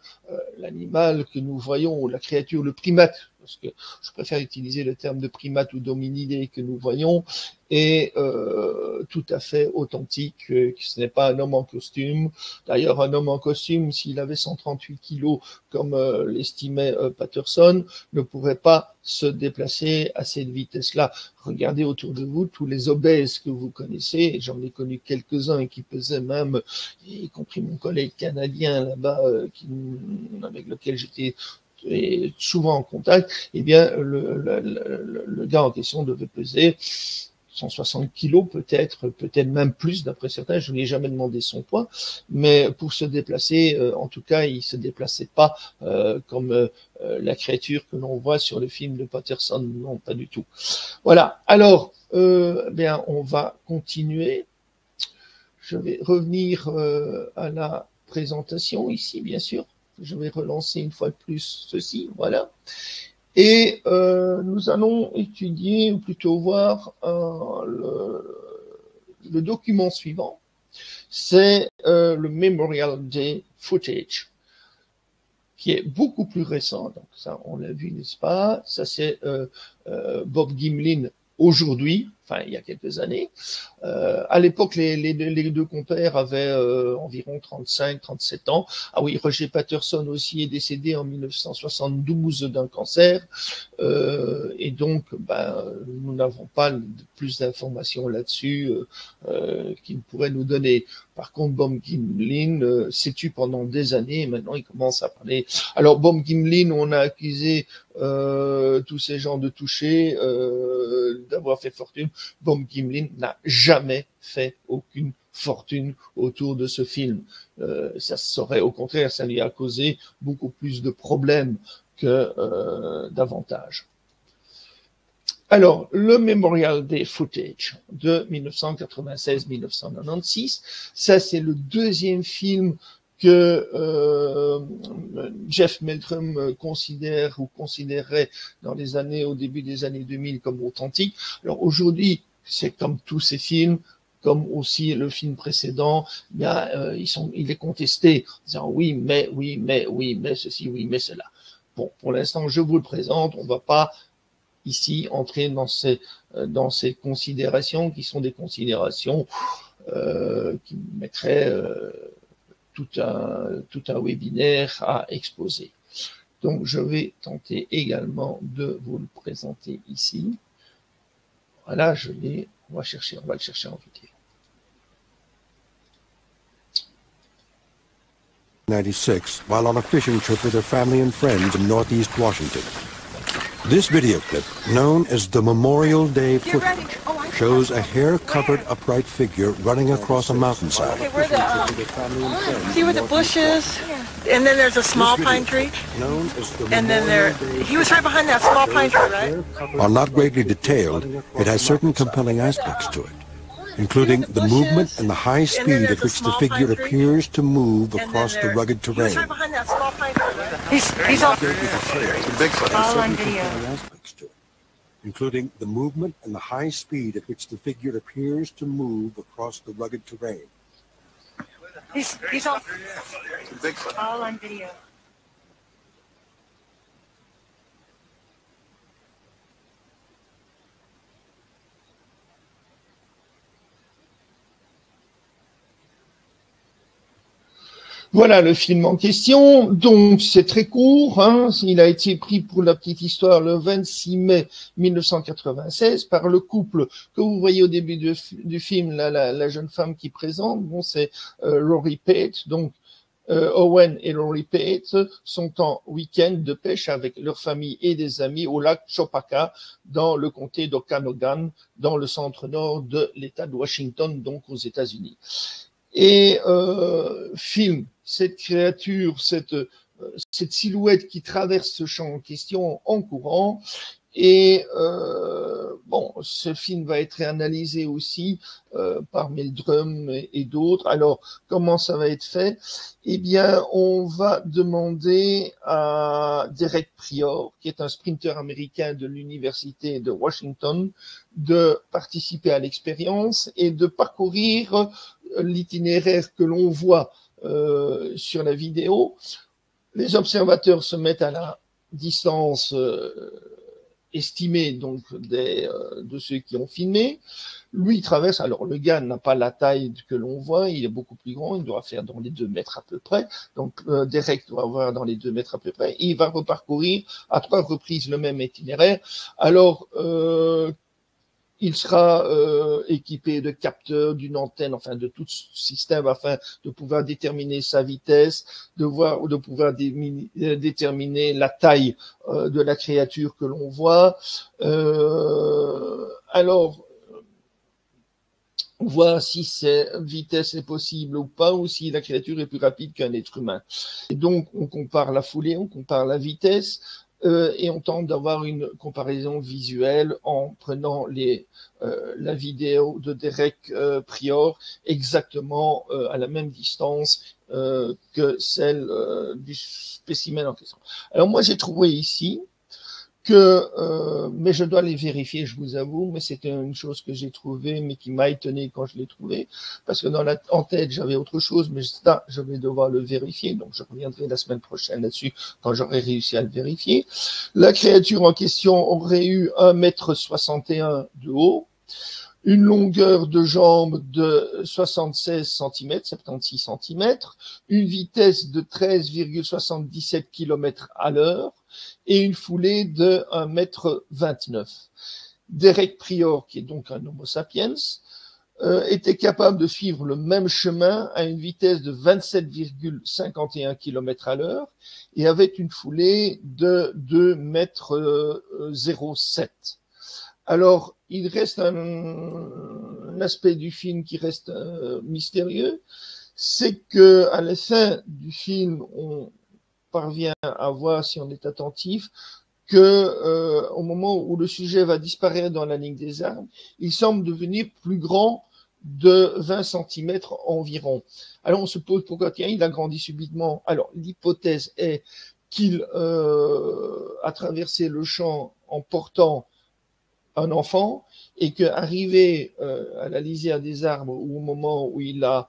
l'animal que nous voyons, ou la créature, le primate, parce que je préfère utiliser le terme de primate ou d'hominidé que nous voyons, est euh, tout à fait authentique, euh, ce n'est pas un homme en costume. D'ailleurs, un homme en costume, s'il avait 138 kilos, comme euh, l'estimait Patterson, ne pourrait pas se déplacer à cette vitesse-là. Regardez autour de vous tous les obèses que vous connaissez, j'en ai connu quelques-uns qui pesaient même, y compris mon collègue canadien là-bas, avec lequel j'étais souvent en contact, eh bien, le, le, gars en question devait peser 160 kilos peut-être, peut-être même plus d'après certains. Je n'ai jamais demandé son poids, mais pour se déplacer, euh, en tout cas, il se déplaçait pas euh, comme euh, la créature que l'on voit sur le film de Patterson. Non, pas du tout. Voilà. Alors, bien, on va continuer. Je vais revenir à la présentation ici, bien sûr. Je vais relancer une fois de plus ceci, voilà. Et euh, nous allons étudier, ou plutôt voir euh, le, le, document suivant. C'est euh, le Memorial Day Footage, qui est beaucoup plus récent. Donc ça, on l'a vu, n'est-ce pas? Ça, c'est euh, euh, Bob Gimlin aujourd'hui, enfin il y a quelques années. Euh, à l'époque, les, les, les, deux compères avaient euh, environ 35-37 ans. Ah oui, Roger Patterson aussi est décédé en 1972 d'un cancer. Euh, et donc, ben, nous n'avons pas plus d'informations là-dessus euh, euh, qu'il pourrait nous donner. Par contre, Bob Gimlin euh, s'est tu pendant des années et maintenant il commence à parler. Alors, Bob Gimlin, on a accusé tous ces gens de toucher, d'avoir fait fortune. Bob Gimlin n'a jamais fait aucune fortune autour de ce film. Euh, ça serait au contraire, ça lui a causé beaucoup plus de problèmes que euh, d'avantages. Alors, le Memorial Day Footage de 1996-1996, ça c'est le deuxième film que euh, Jeff Meldrum considère ou considérerait dans les années, au début des années 2000 comme authentique. Alors aujourd'hui, c'est comme tous ces films, comme aussi le film précédent, il, euh, il est contesté, en disant oui, mais, oui, mais, oui, mais ceci, oui, mais cela. Bon, pour l'instant, je vous le présente, on va pas ici entrer dans ces, euh, dans ces considérations qui sont des considérations euh, qui mettraient euh, tout, un, tout un webinaire à exposer. Donc, je vais tenter également de vous le présenter ici. Voilà, je l'ai. On va chercher, on va le chercher en vidéo. 96 while on a fishing trip with her family and friends in northeast Washington. This video clip, known as the Memorial Day footage, shows a hair-covered upright figure running across a mountainside. Okay, where the, um, see where the bush is? And then there's a small pine tree? Known as the And then there, he was right behind that small pine tree, right? While not greatly detailed, it has certain compelling aspects to it, including the movement and the high speed at which the figure appears to move And across the rugged terrain. right behind that small pine tree, right? He's, he's all, all on video. aspects to it, including the movement and the high speed at which the figure appears to move across the rugged terrain. He's, he's all, all on video. Voilà le film en question. Donc c'est très court. Hein. Il a été pris pour la petite histoire le 26 mai 1996 par le couple que vous voyez au début du film, la, jeune femme qui présente. Bon, c'est euh, Rory Pate. Donc euh, Owen et Rory Pate sont en week-end de pêche avec leur famille et des amis au lac Chopaka dans le comté d'Okanogan, dans le centre nord de l'État de Washington, donc aux États-Unis. et euh, filme cette créature, cette, euh, cette silhouette qui traverse ce champ en question en courant et euh, bon, ce film va être réanalysé aussi euh, par Meldrum et, et d'autres. Alors, comment ça va être fait? Eh bien, on va demander à Derek Prior, qui est un sprinter américain de l'université de Washington, de participer à l'expérience et de parcourir l'itinéraire que l'on voit euh, sur la vidéo. Les observateurs se mettent à la distance euh, estimé donc des, euh, de ceux qui ont filmé. Lui traverse, alors le gars n'a pas la taille que l'on voit, il est beaucoup plus grand, il doit faire dans les deux mètres à peu près. Donc euh, Derek doit avoir dans les deux mètres à peu près. Il va reparcourir à trois reprises le même itinéraire. Alors euh, il sera euh, équipé de capteurs, d'une antenne, enfin de tout système afin de pouvoir déterminer sa vitesse, de voir ou de pouvoir euh, déterminer la taille euh, de la créature que l'on voit. Euh, alors, voir si cette vitesse est possible ou pas, ou si la créature est plus rapide qu'un être humain. Et donc, on compare la foulée, on compare la vitesse, euh, et on tente d'avoir une comparaison visuelle en prenant les, euh, la vidéo de Derek euh, Prior exactement euh, à la même distance que celle du spécimen en question. Alors moi j'ai trouvé ici euh, mais je dois les vérifier, je vous avoue, mais c'était une chose que j'ai trouvée, mais qui m'a étonné quand je l'ai trouvée, parce que dans la, en tête, j'avais autre chose, mais ça, je vais devoir le vérifier, donc je reviendrai la semaine prochaine là-dessus, quand j'aurai réussi à le vérifier. La créature en question aurait eu 1m61 de haut, une longueur de jambe de 76 cm, 76 cm, une vitesse de 13,77 km à l'heure et une foulée de 1 mètre 29. Derek Prior, qui est donc un Homo sapiens, euh, était capable de suivre le même chemin à une vitesse de 27,51 km à l'heure et avait une foulée de 2 mètres 07. Alors, il reste un, aspect du film qui reste euh, mystérieux, c'est que à la fin du film, on parvient à voir si on est attentif que euh, au moment où le sujet va disparaître dans la ligne des arbres, il semble devenir plus grand de 20 cm environ. Alors on se pose pourquoi tiens, il a grandi subitement. Alors l'hypothèse est qu'il euh, a traversé le champ en portant un enfant et qu'arrivé euh, à la lisière des arbres ou au moment où il a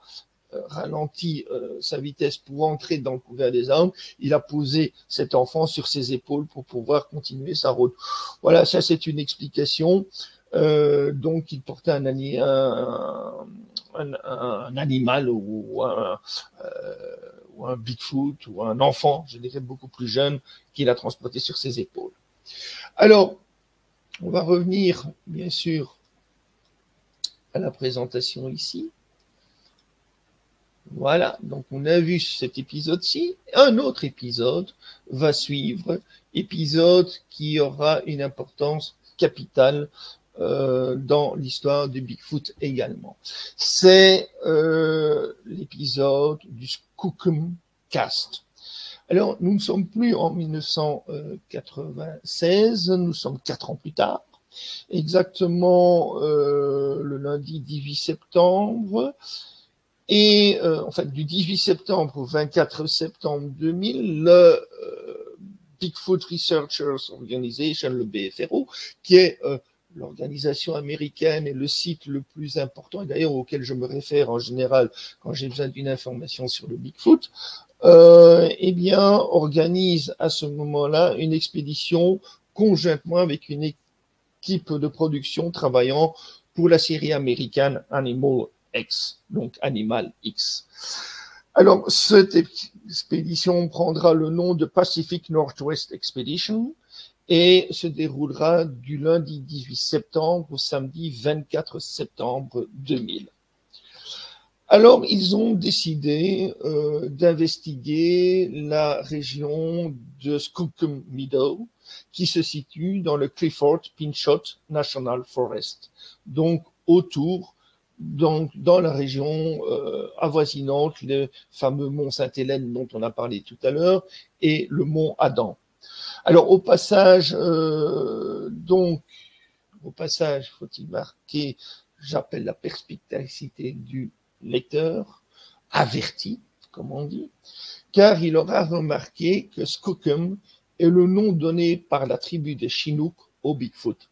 euh, ralenti euh, sa vitesse pour entrer dans le couvert des arbres, il a posé cet enfant sur ses épaules pour pouvoir continuer sa route. Voilà, ça c'est une explication. Euh, donc il portait un, un, un, un animal ou un, euh, ou un Bigfoot ou un enfant, je dirais beaucoup plus jeune, qu'il a transporté sur ses épaules. Alors, on va revenir, bien sûr, à la présentation ici. Voilà, donc on a vu cet épisode-ci. Un autre épisode va suivre, épisode qui aura une importance capitale euh, dans l'histoire de Bigfoot également. C'est euh, l'épisode du Skookum Cast. Alors, nous ne sommes plus en 1996, nous sommes quatre ans plus tard, exactement euh, le lundi 18 septembre, et euh, en fait du 18 septembre au 24 septembre 2000, le euh, Bigfoot Researchers Organization, le BFRO, qui est euh, l'organisation américaine et le site le plus important, et d'ailleurs auquel je me réfère en général quand j'ai besoin d'une information sur le Bigfoot, euh, eh bien, organise à ce moment-là une expédition conjointement avec une équipe de production travaillant pour la série américaine Animal X, donc Animal X. Alors, cette expédition prendra le nom de Pacific Northwest Expedition et se déroulera du lundi 18 septembre au samedi 24 septembre 2000. Alors, ils ont décidé euh, d'investiguer la région de Skookum Meadow, qui se situe dans le Clifford Pinchot National Forest, donc autour donc dans la région euh, avoisinante, le fameux mont Sainte-Hélène dont on a parlé tout à l'heure, et le mont Adam. Alors au passage, euh, donc au passage, faut-il marquer, j'appelle la perspicacité du lecteur, averti, comme on dit, car il aura remarqué que Skookum est le nom donné par la tribu des Chinook au Bigfoot.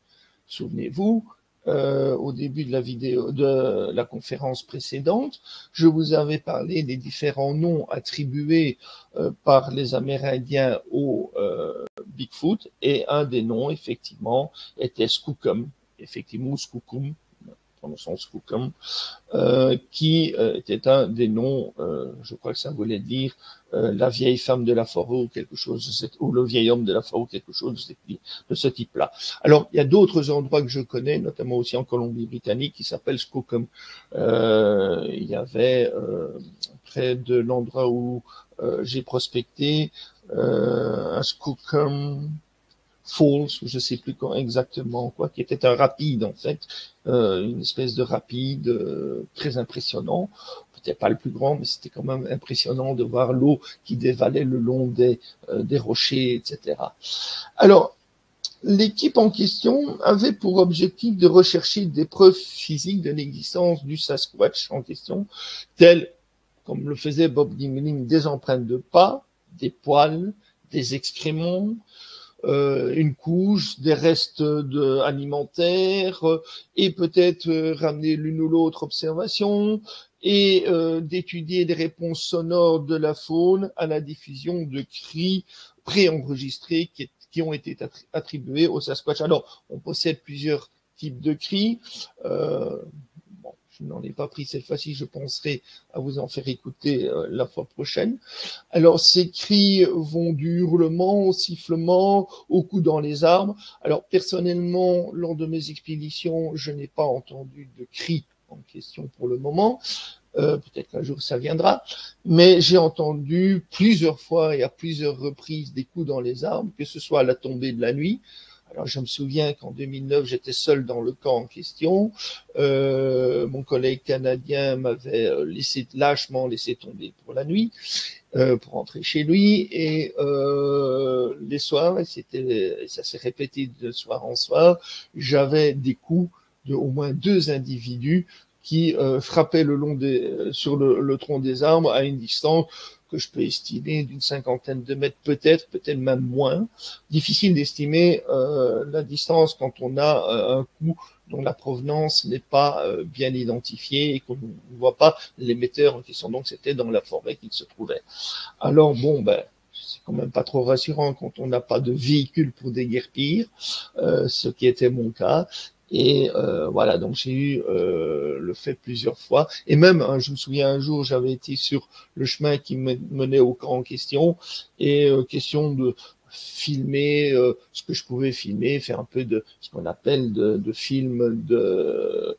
Souvenez-vous, euh, au début de la vidéo de la conférence précédente, je vous avais parlé des différents noms attribués euh, par les Amérindiens au euh, Bigfoot et un des noms effectivement était Skookum, effectivement Skookum dans sens euh, qui euh, était un des noms, euh, je crois que ça voulait dire euh, la vieille femme de la forêt ou quelque chose de cette, ou le vieil homme de la forêt ou quelque chose de, ce type-là. Alors, il y a d'autres endroits que je connais, notamment aussi en Colombie-Britannique, qui s'appellent Skookum. il y avait près de l'endroit où j'ai prospecté un Skookum Falls, je sais plus quand exactement quoi, qui était un rapide en fait, euh, une espèce de rapide euh, très impressionnant. Peut-être pas le plus grand, mais c'était quand même impressionnant de voir l'eau qui dévalait le long des, euh, des rochers, etc. Alors, l'équipe en question avait pour objectif de rechercher des preuves physiques de l'existence du Sasquatch en question, telles, comme le faisait Bob Gimling, des empreintes de pas, des poils, des excréments, euh, une couche, des restes alimentaires, euh, et peut-être euh, ramener l'une ou l'autre observation, et d'étudier des réponses sonores de la faune à la diffusion de cris préenregistrés qui, qui ont été attribués au Sasquatch. Alors, on possède plusieurs types de cris. Euh, je n'en ai pas pris cette fois-ci, je penserai à vous en faire écouter euh, la fois prochaine. Alors, ces cris vont du hurlement au sifflement, au coup dans les arbres. Alors, personnellement, lors de mes expéditions, je n'ai pas entendu de cris en question pour le moment. Euh, peut-être qu'un jour ça viendra, mais j'ai entendu plusieurs fois et à plusieurs reprises des coups dans les arbres, que ce soit à la tombée de la nuit, alors je me souviens qu'en 2009, j'étais seul dans le camp en question. Euh, mon collègue canadien m'avait euh, laissé lâchement laissé tomber pour la nuit, euh, pour rentrer chez lui. Et euh, les soirs, c'était, ça s'est répété de soir en soir, j'avais des coups de au moins deux individus qui frappaient le long des, sur le tronc des arbres à une distance que je peux estimer d'une cinquantaine de mètres peut-être, peut-être même moins. Difficile d'estimer euh, la distance quand on a euh, un coup dont la provenance n'est pas euh, bien identifiée et qu'on ne voit pas l'émetteur en question. Donc c'était dans la forêt qu'il se trouvait. Alors bon, ben c'est quand même pas trop rassurant quand on n'a pas de véhicule pour déguerpir, euh, ce qui était mon cas. Et euh, voilà, donc j'ai eu euh, le fait plusieurs fois. Et même, hein, je me souviens un jour, j'avais été sur le chemin qui me menait au camp en question, et euh, question de filmer euh, ce que je pouvais filmer, faire un peu de ce qu'on appelle de, de film de euh,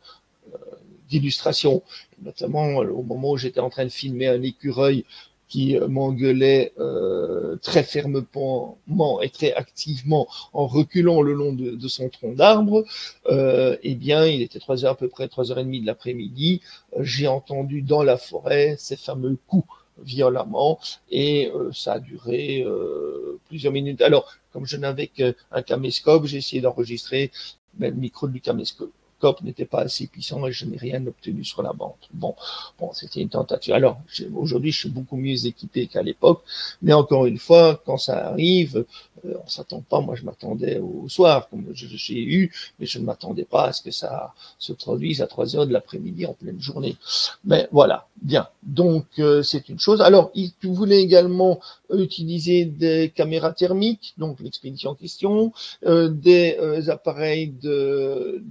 d'illustration, notamment au moment où j'étais en train de filmer un écureuil qui m'engueulait euh, très fermement et très activement en reculant le long de, son tronc d'arbre, euh, eh bien, il était trois heures à peu près trois heures et demie de l'après-midi. Euh, j'ai entendu dans la forêt ces fameux coups violemment et euh, ça a duré euh, plusieurs minutes. Alors, comme je n'avais qu'un caméscope, j'ai essayé d'enregistrer mais le micro du caméscope COP n'était pas assez puissant et je n'ai rien obtenu sur la bande. Bon, bon, c'était une tentative. Alors, aujourd'hui, je suis beaucoup mieux équipé qu'à l'époque, mais encore une fois, quand ça arrive, on s'attend pas. Moi, je m'attendais au soir, comme j'ai eu, mais je ne m'attendais pas à ce que ça se produise à 3 heures de l'après-midi en pleine journée. Mais voilà, bien. Donc, euh, c'est une chose. Alors, il voulait également utiliser des caméras thermiques, donc l'expédition en question, euh, des euh, appareils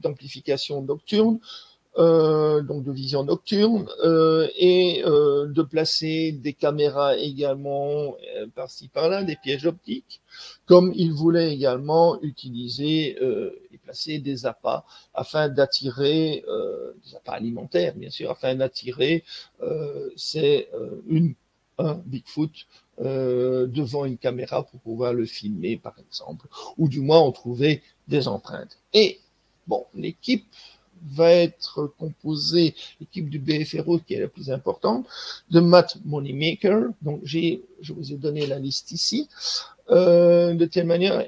d'amplification nocturne, euh, donc de vision nocturne, euh, et euh, de placer des caméras également par-ci par-là, des pièges optiques, comme il voulait également utiliser et placer des appâts afin d'attirer, des appâts alimentaires bien sûr, afin d'attirer c'est une un Bigfoot devant une caméra pour pouvoir le filmer, par exemple, ou du moins on trouvait des empreintes. Et bon, l'équipe va être composée, l'équipe du BFRO qui est la plus importante, de Matt Moneymaker. Donc, j'ai, je vous ai donné la liste ici, euh, de telle manière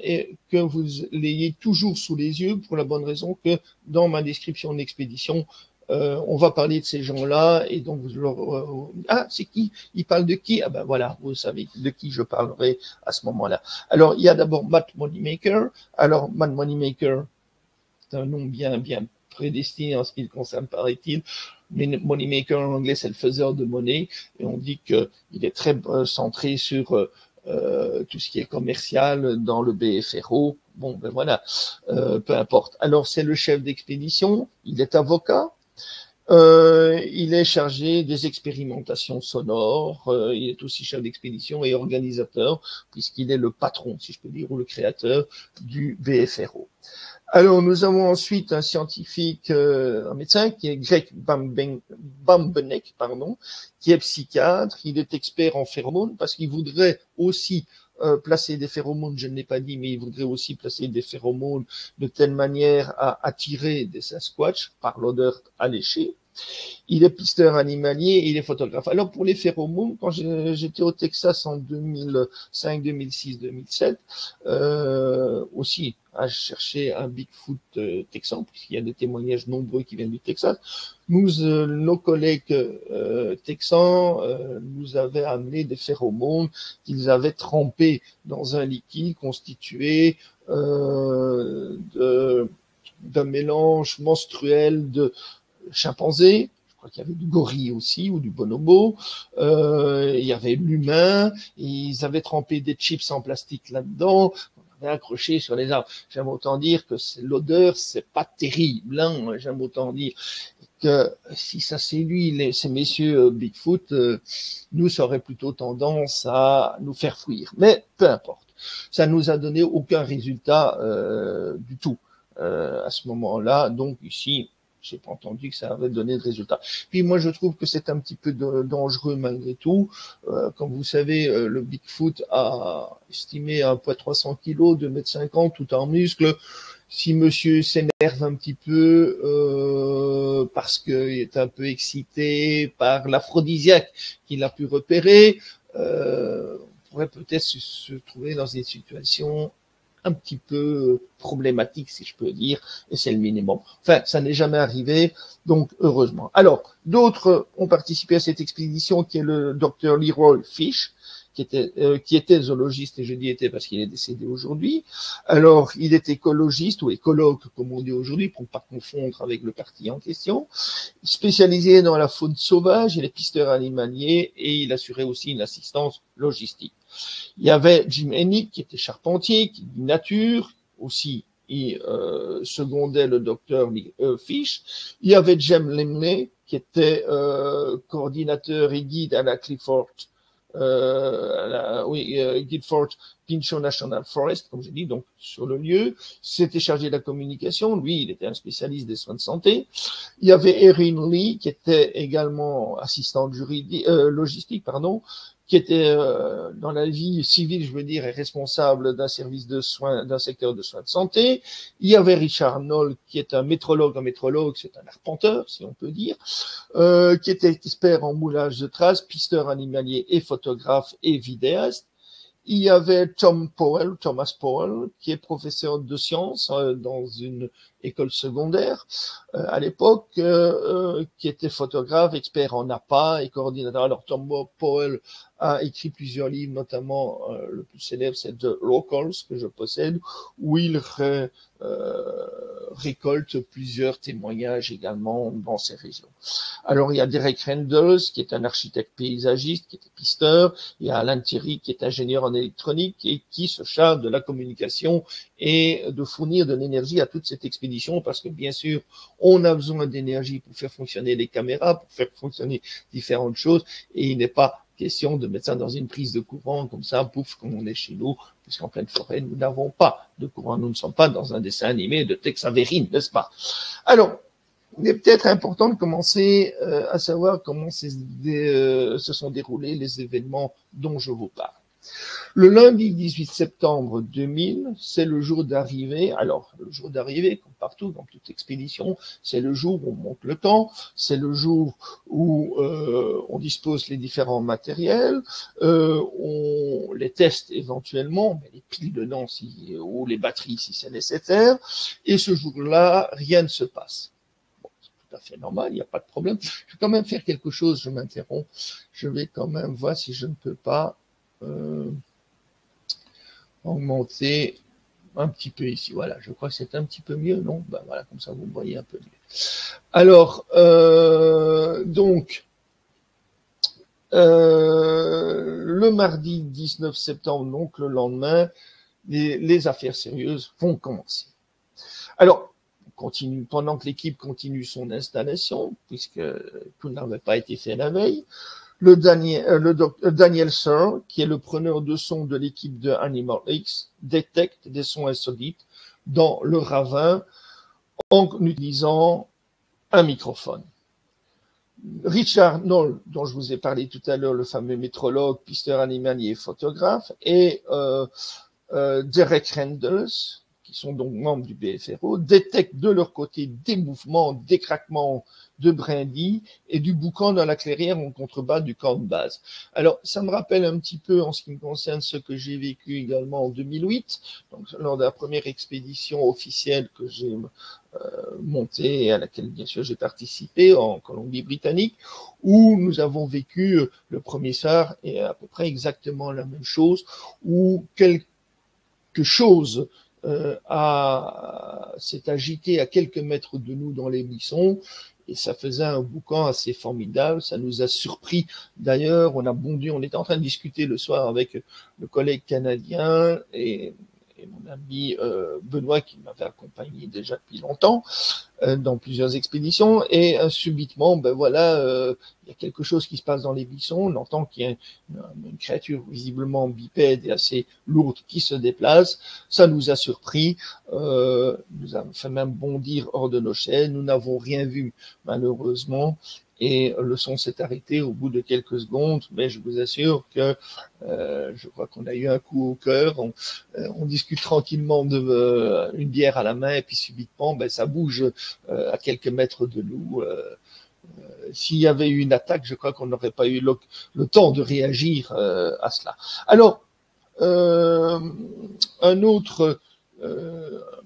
que vous l'ayez toujours sous les yeux pour la bonne raison que dans ma description d'expédition, euh, on va parler de ces gens-là et donc vous euh, ah c'est qui? Il parle de qui? Ah ben voilà, vous savez de qui je parlerai à ce moment-là. Alors il y a d'abord Matt Moneymaker. Alors Matt Moneymaker, c'est un nom bien bien prédestiné en ce qui le concerne, paraît-il. Moneymaker en anglais, c'est le faiseur de monnaie, et on dit qu'il est très euh, centré sur euh, tout ce qui est commercial dans le BFRO. Bon, ben voilà, euh, peu importe. Alors, c'est le chef d'expédition, il est avocat, euh, il est chargé des expérimentations sonores, euh, il est aussi chef d'expédition et organisateur, puisqu'il est le patron, si je peux dire, ou le créateur du BFRO. Alors, nous avons ensuite un scientifique, euh, un médecin, qui est Greg Bambenek, pardon, qui est psychiatre. Il est expert en phéromones parce qu'il voudrait aussi euh, placer des phéromones, je ne l'ai pas dit, mais il voudrait aussi placer des phéromones de telle manière à attirer des Sasquatch par l'odeur alléchée. Il est pisteur animalier et il est photographe. Alors pour les phéromones, quand j'étais au Texas en 2005, 2006, 2007, euh, aussi à chercher un Bigfoot euh, texan, puisqu'il y a des témoignages nombreux qui viennent du Texas. Nous, euh, nos collègues euh, texans euh, nous avaient amené des phéromones qu'ils avaient trempés dans un liquide constitué d'un mélange menstruel de chimpanzés, je crois qu'il y avait du gorille aussi ou du bonobo, euh, il y avait l'humain, ils avaient trempé des chips en plastique là-dedans, on avait accroché sur les arbres. J'aime autant dire que l'odeur, c'est pas terrible, hein, j'aime autant dire que si ça séduit les, ces messieurs euh, Bigfoot, euh, nous, ça aurait plutôt tendance à nous faire fuir. Mais peu importe. Ça nous a donné aucun résultat euh, du tout euh, à ce moment-là. Donc ici, j'ai pas entendu que ça avait donné de résultats. Puis moi, je trouve que c'est un petit peu dangereux malgré tout. Euh, comme vous savez, euh, le Bigfoot a estimé un poids 300 kg, 2 mètres 50 tout en muscles. Si monsieur s'énerve un petit peu euh, parce qu'il est un peu excité par l'aphrodisiaque qu'il a pu repérer, euh, on pourrait peut-être se trouver dans une situation un petit peu problématique, si je peux dire, et c'est le minimum. Enfin, ça n'est jamais arrivé, donc heureusement. Alors, d'autres ont participé à cette expédition, qui est le docteur Leroy Fish, qui était, euh, qui était zoologiste, et je dis était parce qu'il est décédé aujourd'hui. Alors, il est écologiste ou écologue, comme on dit aujourd'hui, pour ne pas confondre avec le parti en question, spécialisé dans la faune sauvage, il est pisteur animalier, et il assurait aussi une assistance logistique. Il y avait Jim Hennick, qui était charpentier, qui dit nature, aussi il euh, secondait le docteur euh, Fish. Il y avait Jem Lemley, qui était euh, coordinateur et guide à la Clifford euh, la, oui, euh, Guildford Pinchot National Forest, comme j'ai dit, donc sur le lieu. C'était chargé de la communication. Lui, il était un spécialiste des soins de santé. Il y avait Erin Lee, qui était également assistante juridique, euh, logistique, pardon, qui était euh, dans la vie civile, je veux dire, est responsable d'un service de soins, d'un secteur de soins de santé. Il y avait Richard Knoll, qui est un métrologue. Un métrologue, c'est un arpenteur, si on peut dire, euh, qui était expert en moulage de traces, pisteur animalier et photographe et vidéaste. Il y avait Tom Powell, Thomas Powell, qui est professeur de sciences euh, dans une école secondaire euh, à l'époque, euh, qui était photographe, expert en appât et coordinateur. Alors Tom Powell a écrit plusieurs livres, notamment le plus célèbre, c'est The Locals que je possède, où il ré, récolte plusieurs témoignages également dans ces régions. Alors il y a Derek Rendels, qui est un architecte paysagiste, qui était pisteur. Il y a Alan Thierry, qui est ingénieur en électronique et qui se charge de la communication et de fournir de l'énergie à toute cette expédition parce que bien sûr, on a besoin d'énergie pour faire fonctionner les caméras, pour faire fonctionner différentes choses et il n'est pas question de mettre ça dans une prise de courant comme ça, pouf, comme on est chez nous, puisqu'en pleine forêt, nous n'avons pas de courant, nous ne sommes pas dans un dessin animé de Tex Avery, n'est-ce pas? Alors, il est peut-être important de commencer euh, à savoir comment euh, se sont déroulés les événements dont je vous parle. Le lundi 18 septembre 2000, c'est le jour d'arrivée. Alors, le jour d'arrivée, comme partout dans toute expédition, c'est le jour où on monte le temps, c'est le jour où euh, on dispose les différents matériels, euh, on les teste éventuellement, met les piles dedans si, ou les batteries si c'est nécessaire, et ce jour-là, rien ne se passe tout à fait normal, il n'y a pas de problème. Je vais quand même faire quelque chose, je m'interromps. Je vais quand même voir si je ne peux pas euh, augmenter un petit peu ici. Voilà, je crois que c'est un petit peu mieux, non? Ben Voilà, comme ça vous voyez un peu mieux. Alors, euh, donc, euh, le mardi 19 septembre, donc le lendemain, les, les affaires sérieuses vont commencer. Alors, continue, pendant que l'équipe continue son installation, puisque tout n'avait pas été fait la veille, le Daniel, euh, le euh, Daniel Sir, qui est le preneur de son de l'équipe de Animal X, détecte des sons insolites dans le ravin en utilisant un microphone. Richard Knoll, dont je vous ai parlé tout à l'heure, le fameux métrologue, pisteur animalier photographe, et euh, euh, Derek Rendels, qui sont donc membres du BFRO, détectent de leur côté des mouvements, des craquements de brindilles et du boucan dans la clairière en contrebas du camp de base. Alors, ça me rappelle un petit peu en ce qui me concerne ce que j'ai vécu également en 2008, donc lors de la première expédition officielle que j'ai euh, montée et à laquelle bien sûr j'ai participé en Colombie-Britannique, où nous avons vécu le premier soir et à peu près exactement la même chose, où quelque chose euh, s'est agité à quelques mètres de nous dans les buissons et ça faisait un boucan assez formidable. Ça nous a surpris. D'ailleurs, on a bondu, on était en train de discuter le soir avec le collègue canadien et et mon ami euh, Benoît qui m'avait accompagné déjà depuis longtemps euh, dans plusieurs expéditions et euh, subitement ben voilà il y a quelque chose qui se passe dans les buissons. On entend qu'il y a une, créature visiblement bipède et assez lourde qui se déplace. Ça nous a surpris nous a fait même bondir hors de nos chaînes. Nous n'avons rien vu malheureusement et le son s'est arrêté au bout de quelques secondes, mais je vous assure que euh, je crois qu'on a eu un coup au cœur. On, euh, on discute tranquillement de euh, une bière à la main et puis subitement, ben, ça bouge euh, à quelques mètres de nous. S'il y avait eu une attaque, je crois qu'on n'aurait pas eu le, temps de réagir à cela. Alors, un autre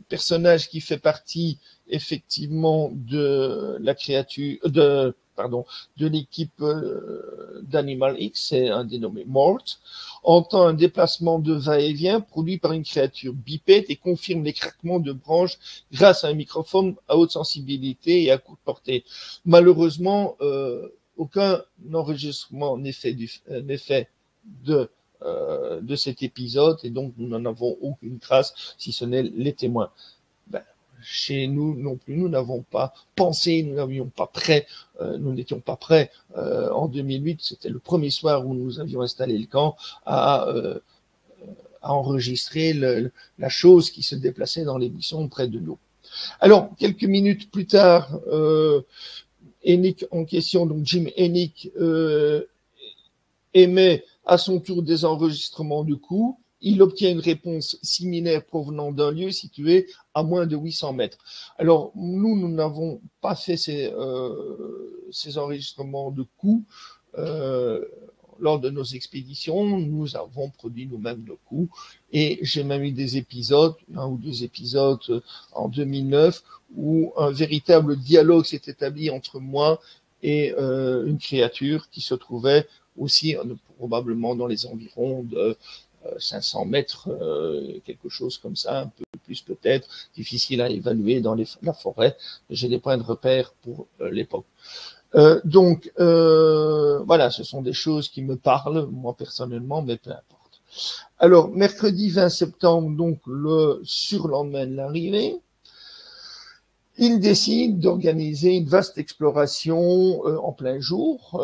personnage qui fait partie effectivement de la créature de pardon, de l'équipe euh, d'Animal X, c'est un dénommé Mort, entend un déplacement de va-et-vient produit par une créature bipède et confirme les craquements de branches grâce à un microphone à haute sensibilité et à courte portée. Malheureusement, euh, aucun enregistrement n'est fait, euh, de cet épisode et donc nous n'en avons aucune trace si ce n'est les témoins chez nous non plus. Nous n'avons pas pensé, nous n'avions pas prêt, euh, nous n'étions pas prêts euh, en 2008. C'était le premier soir où nous avions installé le camp à, euh, enregistrer la chose qui se déplaçait dans les buissons près de nous. Alors, quelques minutes plus tard, euh, en question, donc Jim Enick, émet à son tour des enregistrements de coups il obtient une réponse similaire provenant d'un lieu situé à moins de 800 mètres. Alors, nous, nous n'avons pas fait ces, euh, ces enregistrements de coups euh, lors de nos expéditions. Nous avons produit nous-mêmes nos coups et j'ai même eu des épisodes, un ou deux épisodes en 2009, où un véritable dialogue s'est établi entre moi et euh, une créature qui se trouvait aussi probablement dans les environs de 500 mètres, euh, quelque chose comme ça, un peu plus peut-être, difficile à évaluer dans la forêt. J'ai des points de repère pour euh, l'époque. Euh, donc voilà, ce sont des choses qui me parlent moi personnellement, mais peu importe. Alors mercredi 20 septembre, donc le surlendemain de l'arrivée, il décide d'organiser une vaste exploration en plein jour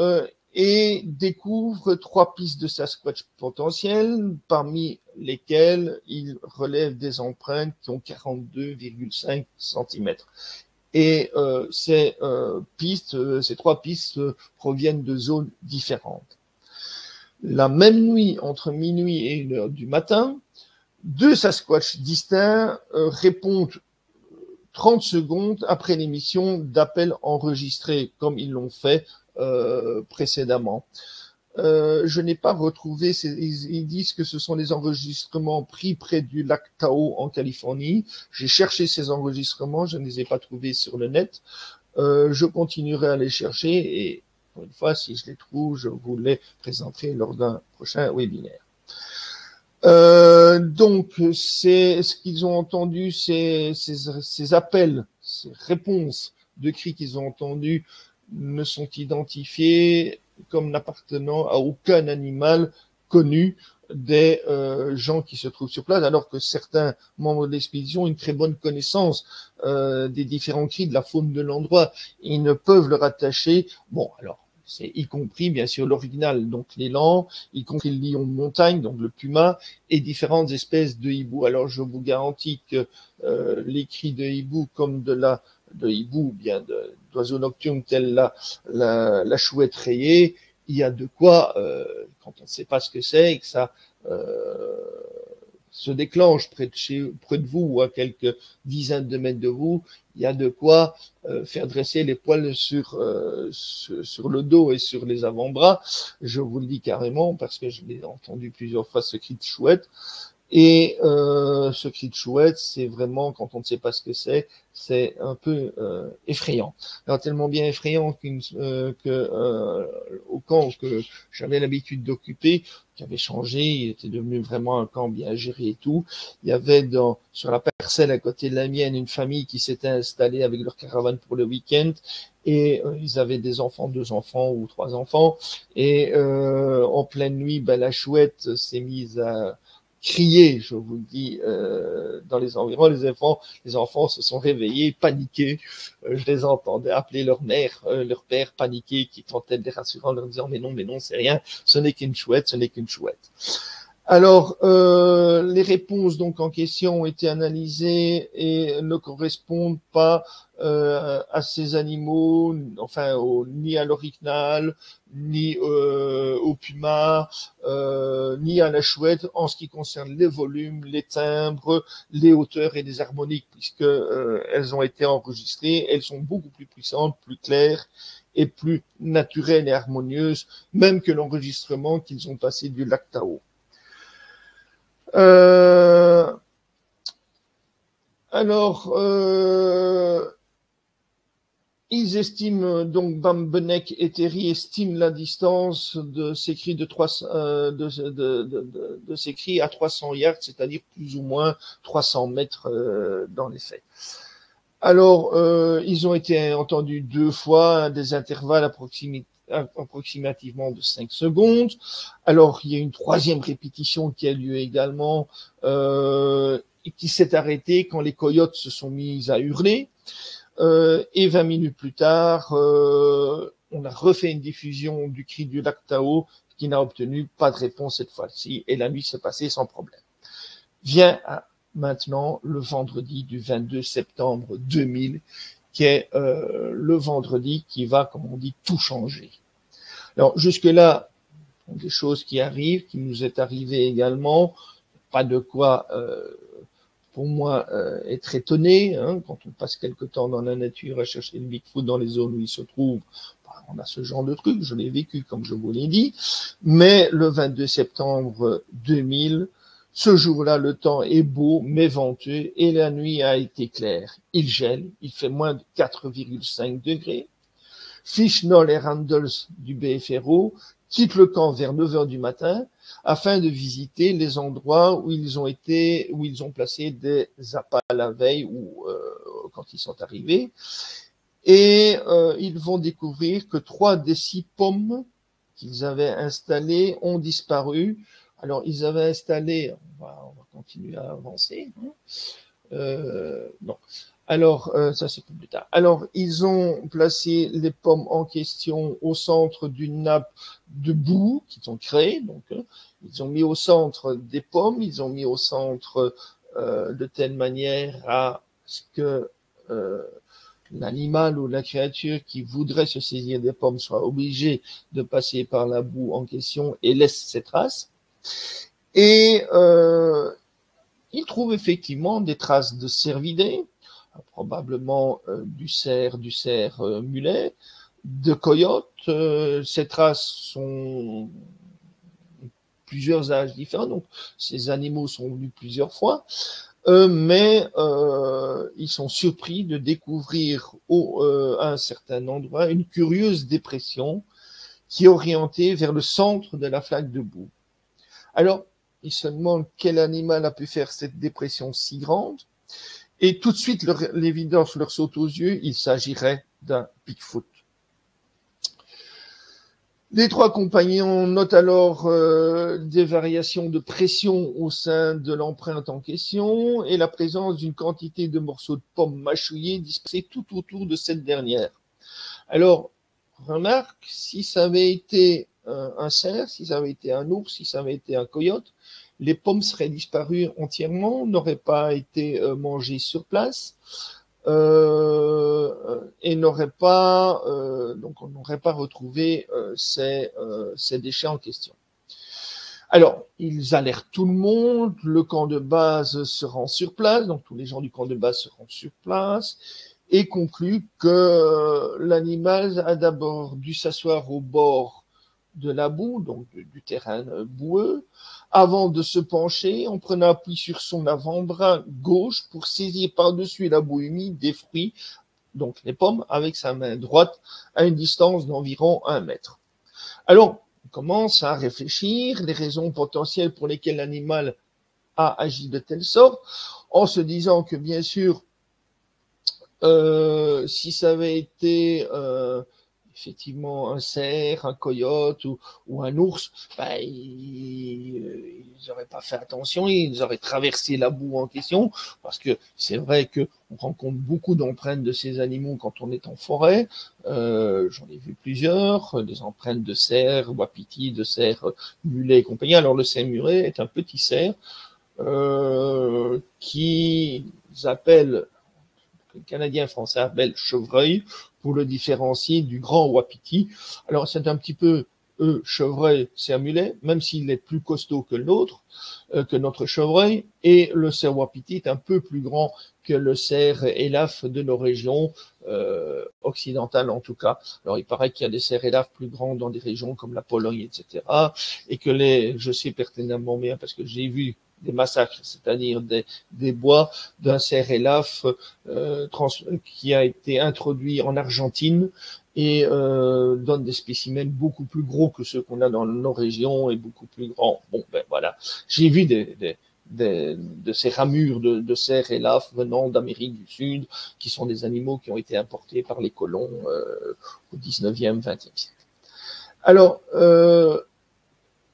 et découvre trois pistes de Sasquatch potentielles, parmi lesquelles il relève des empreintes qui ont 42,5 cm. Et euh, ces euh, pistes, euh, ces trois pistes proviennent de zones différentes. La même nuit, entre minuit et une heure du matin, deux Sasquatch distincts euh, répondent 30 secondes après l'émission d'appel enregistré, comme ils l'ont fait euh, précédemment. Euh, je n'ai pas retrouvé, ils, ils, disent que ce sont des enregistrements pris près du lac Tao en Californie. J'ai cherché ces enregistrements, je ne les ai pas trouvés sur le net. Euh, je continuerai à les chercher et une fois, si je les trouve, je vous les présenterai lors d'un prochain webinaire. Euh, donc, c'est ce qu'ils ont entendu, ces, ces, ces, appels, ces réponses de cris qu'ils ont entendus ne sont identifiés comme n'appartenant à aucun animal connu des euh, gens qui se trouvent sur place, alors que certains membres de l'expédition ont une très bonne connaissance euh, des différents cris de la faune de l'endroit. Ils ne peuvent le rattacher. Bon, alors c'est y compris bien sûr l'original, donc l'élan, y compris le lion de montagne, donc le puma, et différentes espèces de hibou. Alors je vous garantis que euh, les cris de hibou comme de la de hibou, bien d'oiseaux nocturnes tels la, la, la, chouette rayée, il y a de quoi, euh, quand on ne sait pas ce que c'est, et que ça euh, se déclenche près de, chez, près de vous ou à quelques dizaines de mètres de vous, il y a de quoi euh, faire dresser les poils sur, euh, sur, sur, le dos et sur les avant-bras. Je vous le dis carrément parce que je l'ai entendu plusieurs fois ce cri de chouette. Et euh, ce cri de chouette, c'est vraiment, quand on ne sait pas ce que c'est, c'est un peu euh, effrayant. Alors tellement bien effrayant euh, que euh, au camp que j'avais l'habitude d'occuper, qui avait changé, il était devenu vraiment un camp bien géré et tout. Il y avait dans sur la parcelle à côté de la mienne une famille qui s'était installée avec leur caravane pour le week-end et euh, ils avaient des enfants, deux enfants ou trois enfants. Et euh, en pleine nuit, ben, la chouette s'est mise à crier, je vous le dis, euh, dans les environs. Les enfants, les enfants se sont réveillés, paniqués. Euh, je les entendais appeler leur mère, euh, leur père, paniqué, qui tentait de les rassurer en leur disant mais non, mais non, c'est rien, ce n'est qu'une chouette, ce n'est qu'une chouette. Alors, les réponses donc en question ont été analysées et ne correspondent pas à ces animaux, enfin ni à l'orignal, ni euh, au puma, euh, ni à la chouette en ce qui concerne les volumes, les timbres, les hauteurs et les harmoniques, puisque euh, elles ont été enregistrées, elles sont beaucoup plus puissantes, plus claires et plus naturelles et harmonieuses, même que l'enregistrement qu'ils ont passé du lac Tao. Alors, ils estiment donc Bambenek et Terry estiment la distance de ces cris de, 3, euh, de, ces cris à 300 yards, c'est-à-dire plus ou moins 300 mètres euh, dans les faits. Alors, euh, ils ont été entendus deux fois à des intervalles approximativement de 5 secondes. Alors, il y a une troisième répétition qui a lieu également euh, et qui s'est arrêtée quand les coyotes se sont mis à hurler. Euh, et 20 minutes plus tard, euh, on a refait une diffusion du cri du lac Tao qui n'a obtenu pas de réponse cette fois-ci et la nuit s'est passée sans problème. Vient maintenant le vendredi du 22 septembre 2000 qui est euh, le vendredi qui va, comme on dit, tout changer. Alors jusque-là, des choses qui arrivent, qui nous est arrivé également, pas de quoi, euh, pour moi, euh, être étonné. Hein, quand on passe quelque temps dans la nature à chercher le Bigfoot dans les zones où il se trouve, on a ce genre de truc, je l'ai vécu comme je vous l'ai dit. Mais le 22 septembre 2000, ce jour-là, le temps est beau, mais venteux, et la nuit a été claire. Il gèle, il fait moins de 4,5 degrés. Fishnall et Randles du BFRO quittent le camp vers 9 heures du matin afin de visiter les endroits où ils ont été, où ils ont placé des appâts la veille ou euh, quand ils sont arrivés. Et euh, ils vont découvrir que trois des six pommes qu'ils avaient installées ont disparu alors, ils avaient installé, on va, on va continuer à avancer. Hein. Euh, non. Alors, euh, ça c'est plus tard. Alors, ils ont placé les pommes en question au centre d'une nappe de boue qu'ils ont créée. Donc, hein, ils ont mis au centre des pommes, ils ont mis au centre euh, de telle manière à ce que euh, l'animal ou la créature qui voudrait se saisir des pommes soit obligé de passer par la boue en question et laisse ses traces. Et euh, il trouve effectivement des traces de cervidés, probablement euh, du cerf, du cerf euh, mulet, de coyotes. Euh, ces traces sont plusieurs âges différents, donc ces animaux sont venus plusieurs fois, mais ils sont surpris de découvrir au, à un certain endroit une curieuse dépression qui est orientée vers le centre de la flaque de boue. Alors, ils se demandent quel animal a pu faire cette dépression si grande. Et tout de suite, l'évidence leur saute aux yeux, il s'agirait d'un Bigfoot. Les trois compagnons notent alors euh, des variations de pression au sein de l'empreinte en question et la présence d'une quantité de morceaux de pommes mâchouillés dispersés tout autour de cette dernière. Alors, remarque, si ça avait été un cerf, si ça avait été un ours, si ça avait été un coyote, les pommes seraient disparues entièrement, n'auraient pas été euh, mangées sur place euh, et n'auraient pas, euh, donc on n'aurait pas retrouvé ces, ces déchets en question. Alors, ils alertent tout le monde, le camp de base se rend sur place, donc tous les gens du camp de base se rendent sur place, et concluent que l'animal a d'abord dû s'asseoir au bord de la boue, donc du, terrain boueux, avant de se pencher, en prenant appui sur son avant-bras gauche pour saisir par-dessus la boue humide des fruits, donc les pommes, avec sa main droite à une distance d'environ un mètre. Alors, on commence à réfléchir les raisons potentielles pour lesquelles l'animal a agi de telle sorte, en se disant que bien sûr, euh, si ça avait été euh, effectivement un cerf, un coyote ou, un ours, ben, ils n'auraient pas fait attention, ils auraient traversé la boue en question, parce que c'est vrai que on rencontre beaucoup d'empreintes de ces animaux quand on est en forêt. Euh, J'en ai vu plusieurs, des empreintes de cerfs, wapiti, de cerfs mulet et compagnie. Alors le cerf mulet est un petit cerf euh, qui appelle les Canadiens français appellent chevreuil pour le différencier du grand wapiti. Alors c'est un petit peu eux, chevreuil, cerf mulet, même s'il est plus costaud que l'autre, euh, que notre chevreuil, et le cerf wapiti est un peu plus grand que le cerf élaf de nos régions euh, occidentales en tout cas. Alors il paraît qu'il y a des cerfs élaf plus grands dans des régions comme la Pologne, etc. Et que les, je sais pertinemment bien parce que j'ai vu des massacres, c'est-à-dire des, bois d'un cerf élaf euh, qui a été introduit en Argentine et euh, donne des spécimens beaucoup plus gros que ceux qu'on a dans nos régions et beaucoup plus grands. Bon, ben voilà, j'ai vu des, de ces ramures de, de cerfs venant d'Amérique du Sud, qui sont des animaux qui ont été importés par les colons euh, au 19e, 20e siècle. Alors, euh,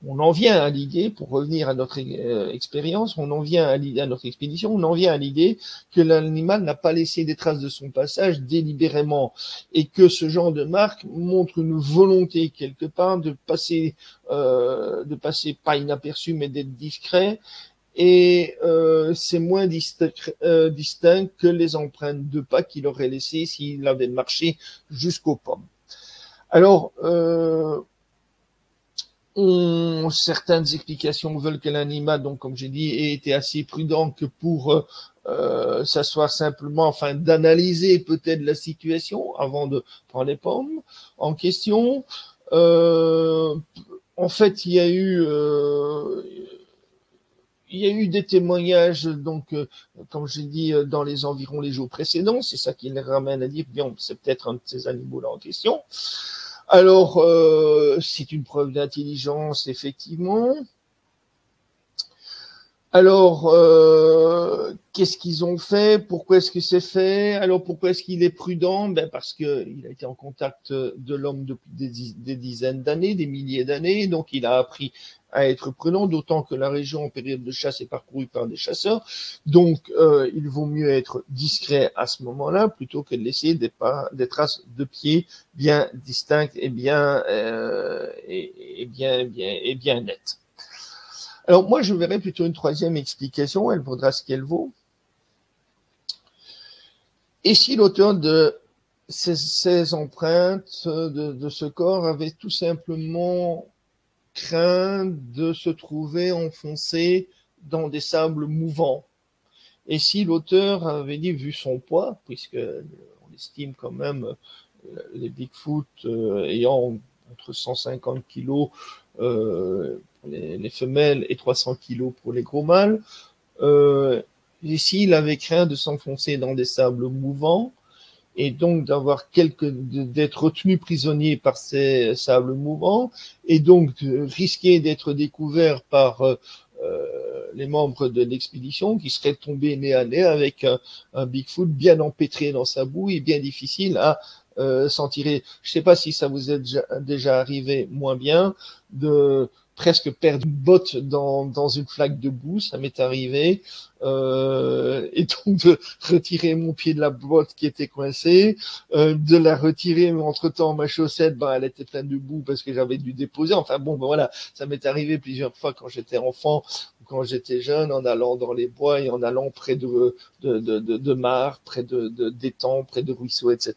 on en vient à l'idée, pour revenir à notre euh, expérience, on en vient à, l'idée, à notre expédition, on en vient à l'idée que l'animal n'a pas laissé des traces de son passage délibérément et que ce genre de marque montre une volonté quelque part de passer, euh, de passer pas inaperçu mais d'être discret et euh, c'est moins distinct, que les empreintes de pas qu'il aurait laissées s'il avait marché jusqu'aux pommes. Alors, certaines explications veulent que l'animal, donc comme j'ai dit, ait été assez prudent que pour euh, euh s'asseoir simplement, enfin d'analyser peut-être la situation avant de prendre les pommes en question. Euh, en fait, il y a eu euh, il y a eu des témoignages, donc, comme j'ai dit, dans les environs les jours précédents. C'est ça qui les ramène à dire, bien, c'est peut-être un de ces animaux-là en question. Alors, euh, c'est une preuve d'intelligence, effectivement. Alors, euh, qu'est-ce qu'ils ont fait? Pourquoi est-ce que c'est fait? Alors, pourquoi est-ce qu'il est prudent? Ben Parce qu'il a été en contact de l'homme depuis des, des dizaines d'années, des milliers d'années, donc il a appris à être prudent, d'autant que la région en période de chasse est parcourue par des chasseurs. Donc, euh, il vaut mieux être discret à ce moment-là plutôt que de laisser des, traces de pieds bien distinctes et bien, euh, et, bien, bien, et bien nettes. Alors, moi, je verrais plutôt une troisième explication. Elle vaudra ce qu'elle vaut. Et si l'auteur de ces, ces empreintes de, de, ce corps avaient tout simplement craint de se trouver enfoncées dans des sables mouvants. Et si l'auteur avait dit, vu son poids, puisque on estime quand même euh, les Bigfoot euh, ayant entre 150 kilos euh, pour les, les, femelles et 300 kilos pour les gros mâles, euh, ici il avait craint de s'enfoncer dans des sables mouvants et donc d'avoir quelque d'être retenu prisonnier par ces sables mouvants et donc de risquer d'être découvert par euh, les membres de l'expédition qui seraient tombés nez à nez avec un, un, Bigfoot bien empêtré dans sa boue et bien difficile à euh, s'en tirer. Je ne sais pas si ça vous est déjà, arrivé moins bien de presque perdre une botte dans, dans une flaque de boue, ça m'est arrivé, euh, et donc de retirer mon pied de la botte qui était coincée, euh, de la retirer, mais entre-temps ma chaussette, ben, elle était pleine de boue parce que j'avais dû déposer, enfin bon, ben voilà, ça m'est arrivé plusieurs fois quand j'étais enfant quand j'étais jeune, en allant dans les bois et en allant près de, de, de, mares, près de, de, d'étangs, près de ruisseaux, etc.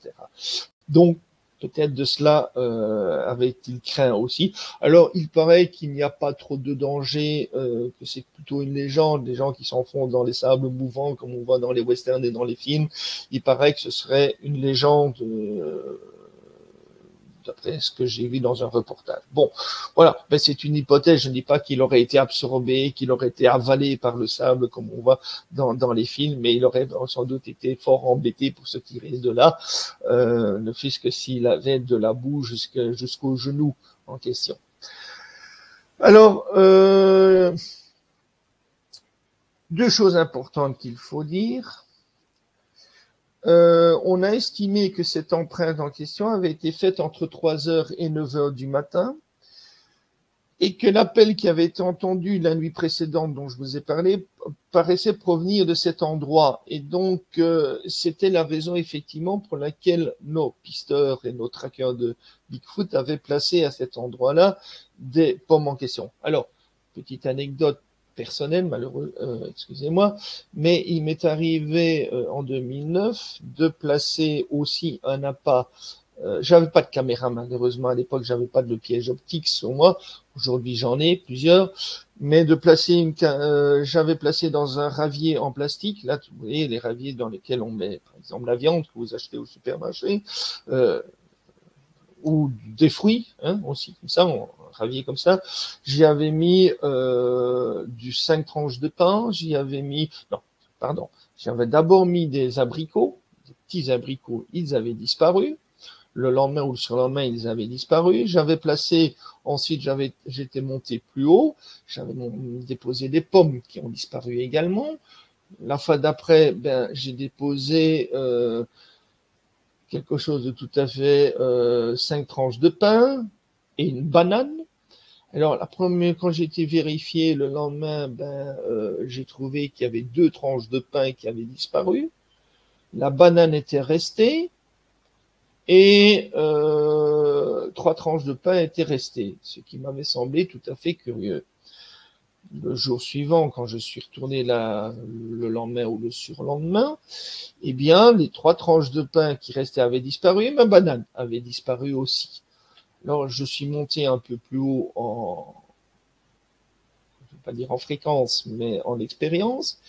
Donc, Peut-être de cela euh, avait-il craint aussi. Alors, il paraît qu'il n'y a pas trop de danger, euh, que c'est plutôt une légende, des gens qui s'enfoncent dans les sables mouvants, comme on voit dans les westerns et dans les films. Il paraît que ce serait une légende, euh, d'après ce que j'ai vu dans un reportage. Bon, voilà, ben, c'est une hypothèse. Je ne dis pas qu'il aurait été absorbé, qu'il aurait été avalé par le sable, comme on voit dans, dans les films, mais il aurait sans doute été fort embêté pour se tirer de là, euh, ne fût-ce que s'il avait de la boue jusqu'au jusqu genou en question. Alors, euh, deux choses importantes qu'il faut dire. Euh, on a estimé que cette empreinte en question avait été faite entre 3 heures et 9 heures du matin et que l'appel qui avait été entendu la nuit précédente dont je vous ai parlé paraissait provenir de cet endroit. Et donc, euh, c'était la raison effectivement pour laquelle nos pisteurs et nos trackers de Bigfoot avaient placé à cet endroit-là des pommes en question. Alors, petite anecdote personnel, malheureux, euh, excusez-moi, mais il m'est arrivé euh, en 2009 de placer aussi un appât. Euh, j'avais pas de caméra malheureusement à l'époque, j'avais pas de piège optique sur moi. Aujourd'hui, j'en ai plusieurs, mais de placer une, euh, j'avais placé dans un ravier en plastique. Là, vous voyez les raviers dans lesquels on met, par exemple, la viande que vous achetez au supermarché. Ou des fruits hein, aussi comme ça, on ravier comme ça. J'y avais mis euh, du 5 tranches de pain, j'y avais mis non, pardon, j'avais d'abord mis des abricots, des petits abricots, ils avaient disparu. Le lendemain ou le surlendemain, ils avaient disparu. J'avais placé, ensuite j'avais, j'étais monté plus haut, j'avais déposé des pommes qui ont disparu également. La fois d'après, ben j'ai déposé euh, quelque chose de tout à fait euh, cinq tranches de pain et une banane. Alors la première, quand j'ai été vérifié le lendemain, ben euh, j'ai trouvé qu'il y avait deux tranches de pain qui avaient disparu. La banane était restée et euh, trois tranches de pain étaient restées, ce qui m'avait semblé tout à fait curieux le jour suivant, quand je suis retourné là, le lendemain ou le surlendemain, eh bien, les trois tranches de pain qui restaient avaient disparu et ma banane avait disparu aussi. Alors, je suis monté un peu plus haut en, je vais pas dire en fréquence, mais en expérience.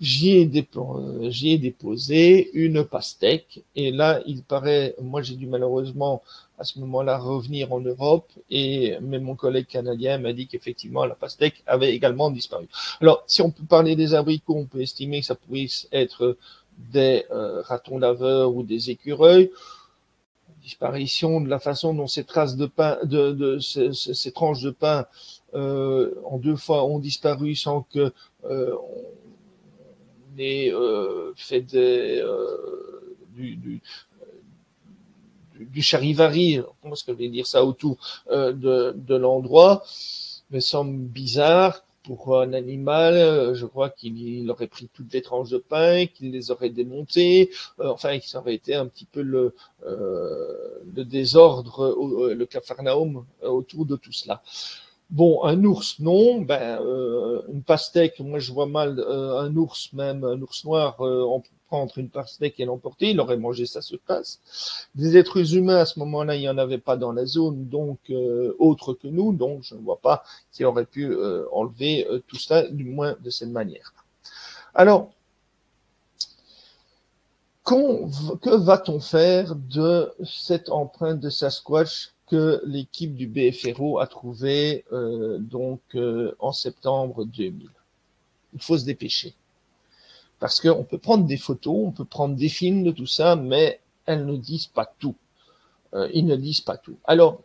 J'y ai, déposé une pastèque et là, il paraît, moi j'ai dû malheureusement à ce moment-là revenir en Europe et même mon collègue canadien m'a dit qu'effectivement la pastèque avait également disparu. Alors, si on peut parler des abricots, on peut estimer que ça puisse être des euh, ratons laveurs ou des écureuils. Disparition de la façon dont ces traces de pain, de, de ces, ces, tranches de pain euh, en deux fois ont disparu sans que euh, on ait euh, fait des, euh, du, du, du charivari, comment est-ce que je vais dire ça autour euh, de, de l'endroit, me semble bizarre pour un animal. Je crois qu'il aurait pris toutes les tranches de pain, qu'il les aurait démontées, euh, enfin, ça aurait été un petit peu le, euh, désordre, le capharnaüm autour de tout cela. Bon, un ours, non. Ben, euh, une pastèque, moi je vois mal euh, un ours, même un ours noir, euh, en prendre une pastèque et l'emporter. Il aurait mangé ça sur place. Des êtres humains, à ce moment-là, il n'y en avait pas dans la zone, donc euh, autre que nous, donc je ne vois pas s'il aurait pu enlever tout ça, du moins de cette manière. Alors, que va-t-on faire de cette empreinte de Sasquatch que l'équipe du BFRO a trouvée euh, donc euh, en septembre 2000 Il faut se dépêcher. Parce qu'on peut prendre des photos, on peut prendre des films de tout ça, mais elles ne disent pas tout. Euh, ils ne disent pas tout. Alors,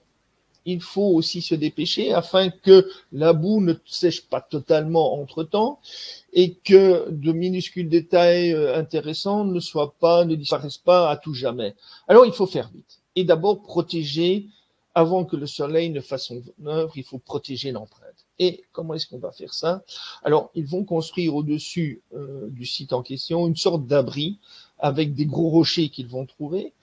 il faut aussi se dépêcher afin que la boue ne sèche pas totalement entre-temps et que de minuscules détails intéressants ne soient pas, ne disparaissent pas à tout jamais. Alors il faut faire vite. Et d'abord protéger, avant que le soleil ne fasse son œuvre, il faut protéger l'empreinte. Et comment est-ce qu'on va faire ça? Alors ils vont construire au-dessus euh, du site en question une sorte d'abri avec des gros rochers qu'ils vont trouver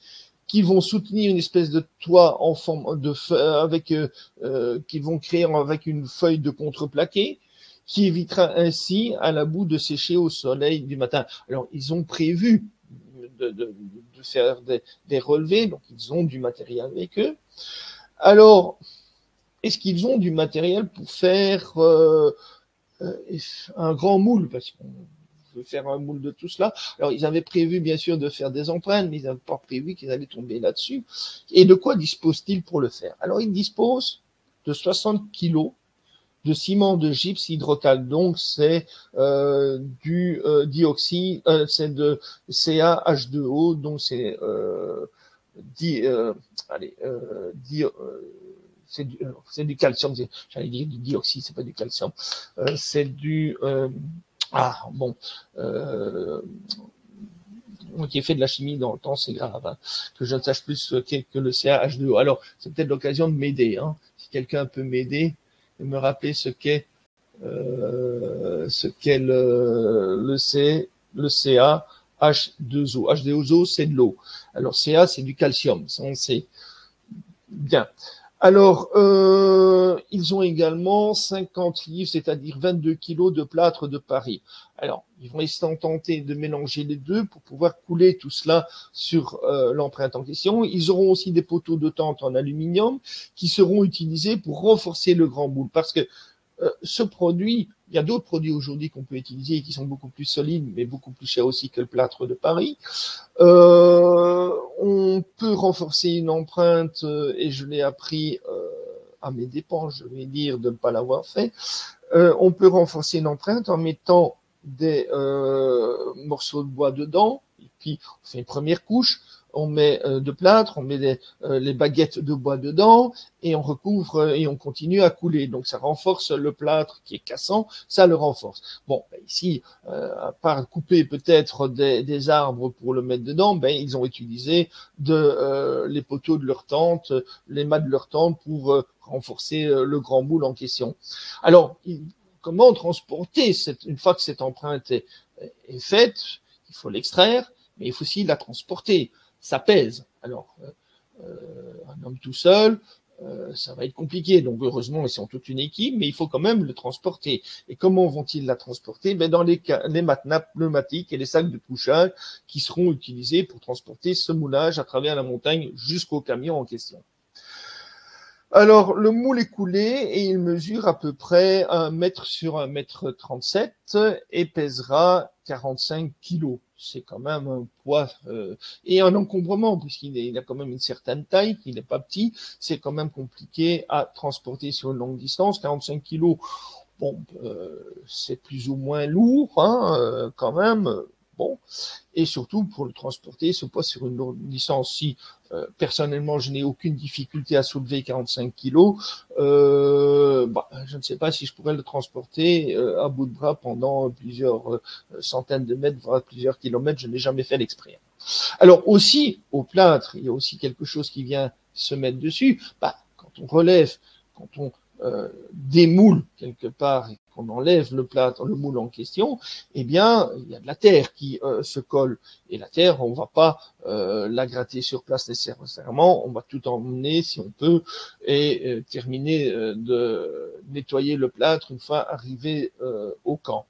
qui vont soutenir une espèce de toit en forme de avec euh, euh, vont créer avec une feuille de contreplaqué qui évitera ainsi à la boue de sécher au soleil du matin. Alors ils ont prévu de, de, de faire des, relevés, donc ils ont du matériel avec eux. Alors est-ce qu'ils ont du matériel pour faire euh, euh un grand moule? Parce qu'on faire un moule de tout cela. Alors, ils avaient prévu, bien sûr, de faire des empreintes, mais ils n'avaient pas prévu qu'ils allaient tomber là-dessus. Et de quoi disposent-ils pour le faire? Alors, ils disposent de 60 kilos de ciment de gypse hydrocal. Donc, c'est euh, du euh, dioxyde, c'est de CaH2O, donc c'est euh, di, euh, allez, euh, di, c'est du, du, calcium, j'allais dire du dioxyde, c'est pas du calcium, c'est du ah, bon. Euh, qui est fait de la chimie dans le temps, c'est grave. Hein. Que je ne sache plus ce qu'est que le CaH2O. Alors, c'est peut-être l'occasion de m'aider. Hein. Si quelqu'un peut m'aider et me rappeler ce qu'est euh, ce qu'est le, le C, le CaH2O. H2O, c'est de l'eau. Alors, Ca, c'est du calcium. On sait. Bien. Alors, euh, ils ont également 50 livres, c'est-à-dire 22 kilos de plâtre de Paris. Alors, ils vont essayer tenter de mélanger les deux pour pouvoir couler tout cela sur euh, l'empreinte en question. Ils auront aussi des poteaux de tente en aluminium qui seront utilisés pour renforcer le grand boule. Parce que euh, ce produit, il y a d'autres produits aujourd'hui qu'on peut utiliser et qui sont beaucoup plus solides, mais beaucoup plus chers aussi que le plâtre de Paris. Euh, on peut renforcer une empreinte, euh, et je l'ai appris euh, à mes dépens, je vais dire, de ne pas l'avoir fait. On peut renforcer une empreinte en mettant des morceaux de bois dedans, et puis on fait une première couche, on met euh, de plâtre, on met euh, les baguettes de bois dedans et on recouvre euh, et on continue à couler. Donc ça renforce le plâtre qui est cassant, ça le renforce. Bon, ben ici, à part couper peut-être des, arbres pour le mettre dedans, ben ils ont utilisé les poteaux de leur tente, les mâts de leur tente pour renforcer le grand boule en question. Alors, comment transporter cette, une fois que cette empreinte est, est faite? Il faut l'extraire, mais il faut aussi la transporter ça pèse. Alors, euh, euh, un homme tout seul, euh, ça va être compliqué. Donc heureusement, ils sont toute une équipe, mais il faut quand même le transporter. Et comment vont-ils la transporter? Ben, Dans les, les matelas pneumatiques et les sacs de couchage qui seront utilisés pour transporter ce moulage à travers la montagne jusqu'au camion en question. Alors, le moule est coulé et il mesure à peu près un mètre sur un mètre 37 et pèsera 45 kilos c'est quand même un poids euh, et un encombrement puisqu'il il a quand même une certaine taille, qu'il n'est pas petit, c'est quand même compliqué à transporter sur une longue distance. 45 kilos, bon, euh, c'est plus ou moins lourd hein, euh, quand même. Et surtout pour le transporter, ce poids sur une longue distance. Si euh, personnellement je n'ai aucune difficulté à soulever 45 kilos, euh, bah, je ne sais pas si je pourrais le transporter euh, à bout de bras pendant plusieurs centaines de mètres, voire plusieurs kilomètres. Je n'ai jamais fait l'exprès. Alors aussi au plâtre, il y a aussi quelque chose qui vient se mettre dessus. Bah, quand on relève, quand on démoule quelque part qu'on enlève le plâtre, le moule en question, eh bien, il y a de la terre qui euh, se colle. Et la terre, on va pas euh, la gratter sur place nécessairement, on va tout emmener si on peut et euh, terminer de nettoyer le plâtre une fois arrivé au camp.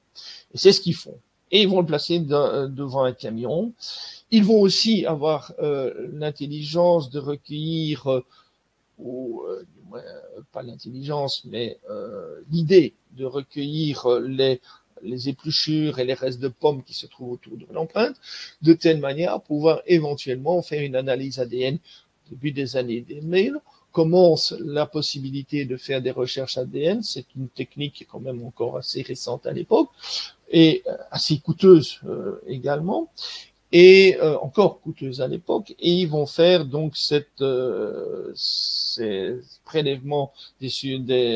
Et c'est ce qu'ils font. Et ils vont le placer devant un camion. Ils vont aussi avoir l'intelligence de recueillir ou pas l'intelligence, mais l'idée de recueillir les, les épluchures et les restes de pommes qui se trouvent autour de l'empreinte, de telle manière à pouvoir éventuellement faire une analyse ADN début des années 2000, commence la possibilité de faire des recherches ADN. C'est une technique qui est quand même encore assez récente à l'époque et euh, assez coûteuse euh, également et euh, encore coûteuse à l'époque, et ils vont faire donc cette, euh, ces prélèvements des,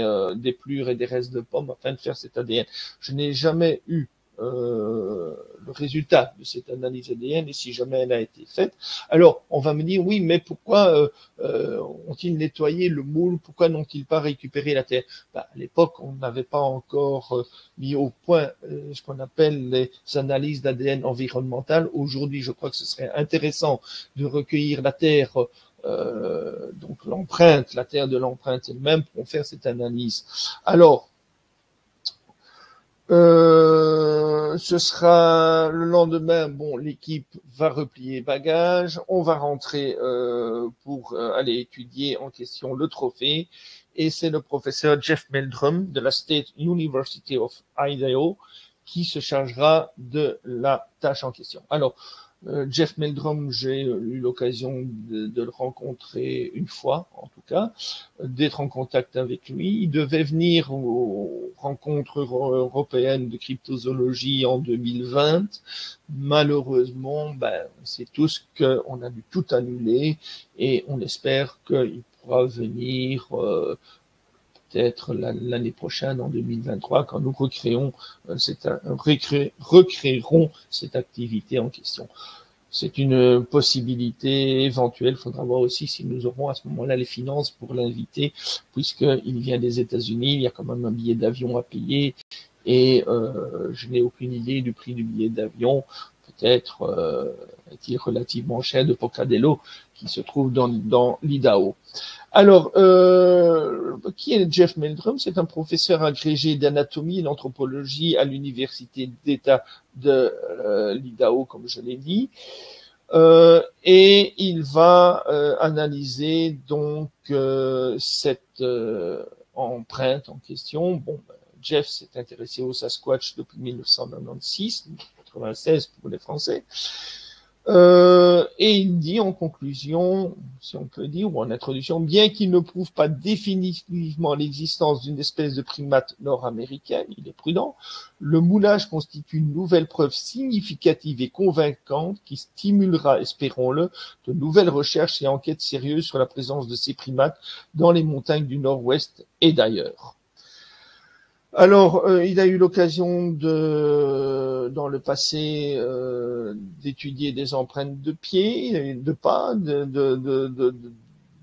euh, des plures et des restes de pommes afin de faire cet ADN. Je n'ai jamais eu euh, le résultat de cette analyse ADN et si jamais elle a été faite. Alors, on va me dire, oui, mais pourquoi euh, euh, ont-ils nettoyé le moule? Pourquoi n'ont-ils pas récupéré la terre? Bah, À l'époque, on n'avait pas encore mis au point ce qu'on appelle les analyses d'ADN environnementales. Aujourd'hui, je crois que ce serait intéressant de recueillir la terre euh, donc l'empreinte, la terre de l'empreinte elle-même pour faire cette analyse. Alors, euh, ce sera le lendemain. Bon, l'équipe va replier bagages. On va rentrer euh, pour euh, aller étudier en question le trophée. Et c'est le professeur Jeff Meldrum de la State University of Idaho qui se chargera de la tâche en question. Alors, Jeff Meldrum, j'ai eu l'occasion de, le rencontrer une fois, en tout cas, d'être en contact avec lui. Il devait venir aux rencontres européennes de cryptozoologie en 2020. Malheureusement, ben, c'est tout ce qu'on a dû tout annuler et on espère qu'il pourra venir euh, peut-être l'année prochaine, en 2023, quand nous recréons euh, cette, recréerons cette activité en question. C'est une possibilité éventuelle. Il faudra voir aussi si nous aurons à ce moment-là les finances pour l'inviter, puisqu'il vient des États-Unis, il y a quand même un billet d'avion à payer, et euh, je n'ai aucune idée du prix du billet d'avion. Peut-être euh, est-il relativement cher de Pocadelo, qui se trouve dans, dans l'Idaho. Alors, euh, qui est Jeff Meldrum? C'est un professeur agrégé d'anatomie et d'anthropologie à l'université d'État de euh, l'Idaho, comme je l'ai dit. Euh, et il va euh, analyser donc euh, cette empreinte en question. Bon, ben, Jeff s'est intéressé au Sasquatch depuis 1996, 1996 pour les Français. Euh, et il dit en conclusion, si on peut dire, ou en introduction, bien qu'il ne prouve pas définitivement l'existence d'une espèce de primate nord-américaine, il est prudent, le moulage constitue une nouvelle preuve significative et convaincante qui stimulera, espérons-le, de nouvelles recherches et enquêtes sérieuses sur la présence de ces primates dans les montagnes du nord-ouest et d'ailleurs. Alors, euh, il a eu l'occasion dans le passé, euh, d'étudier des empreintes de pieds, de pas, de,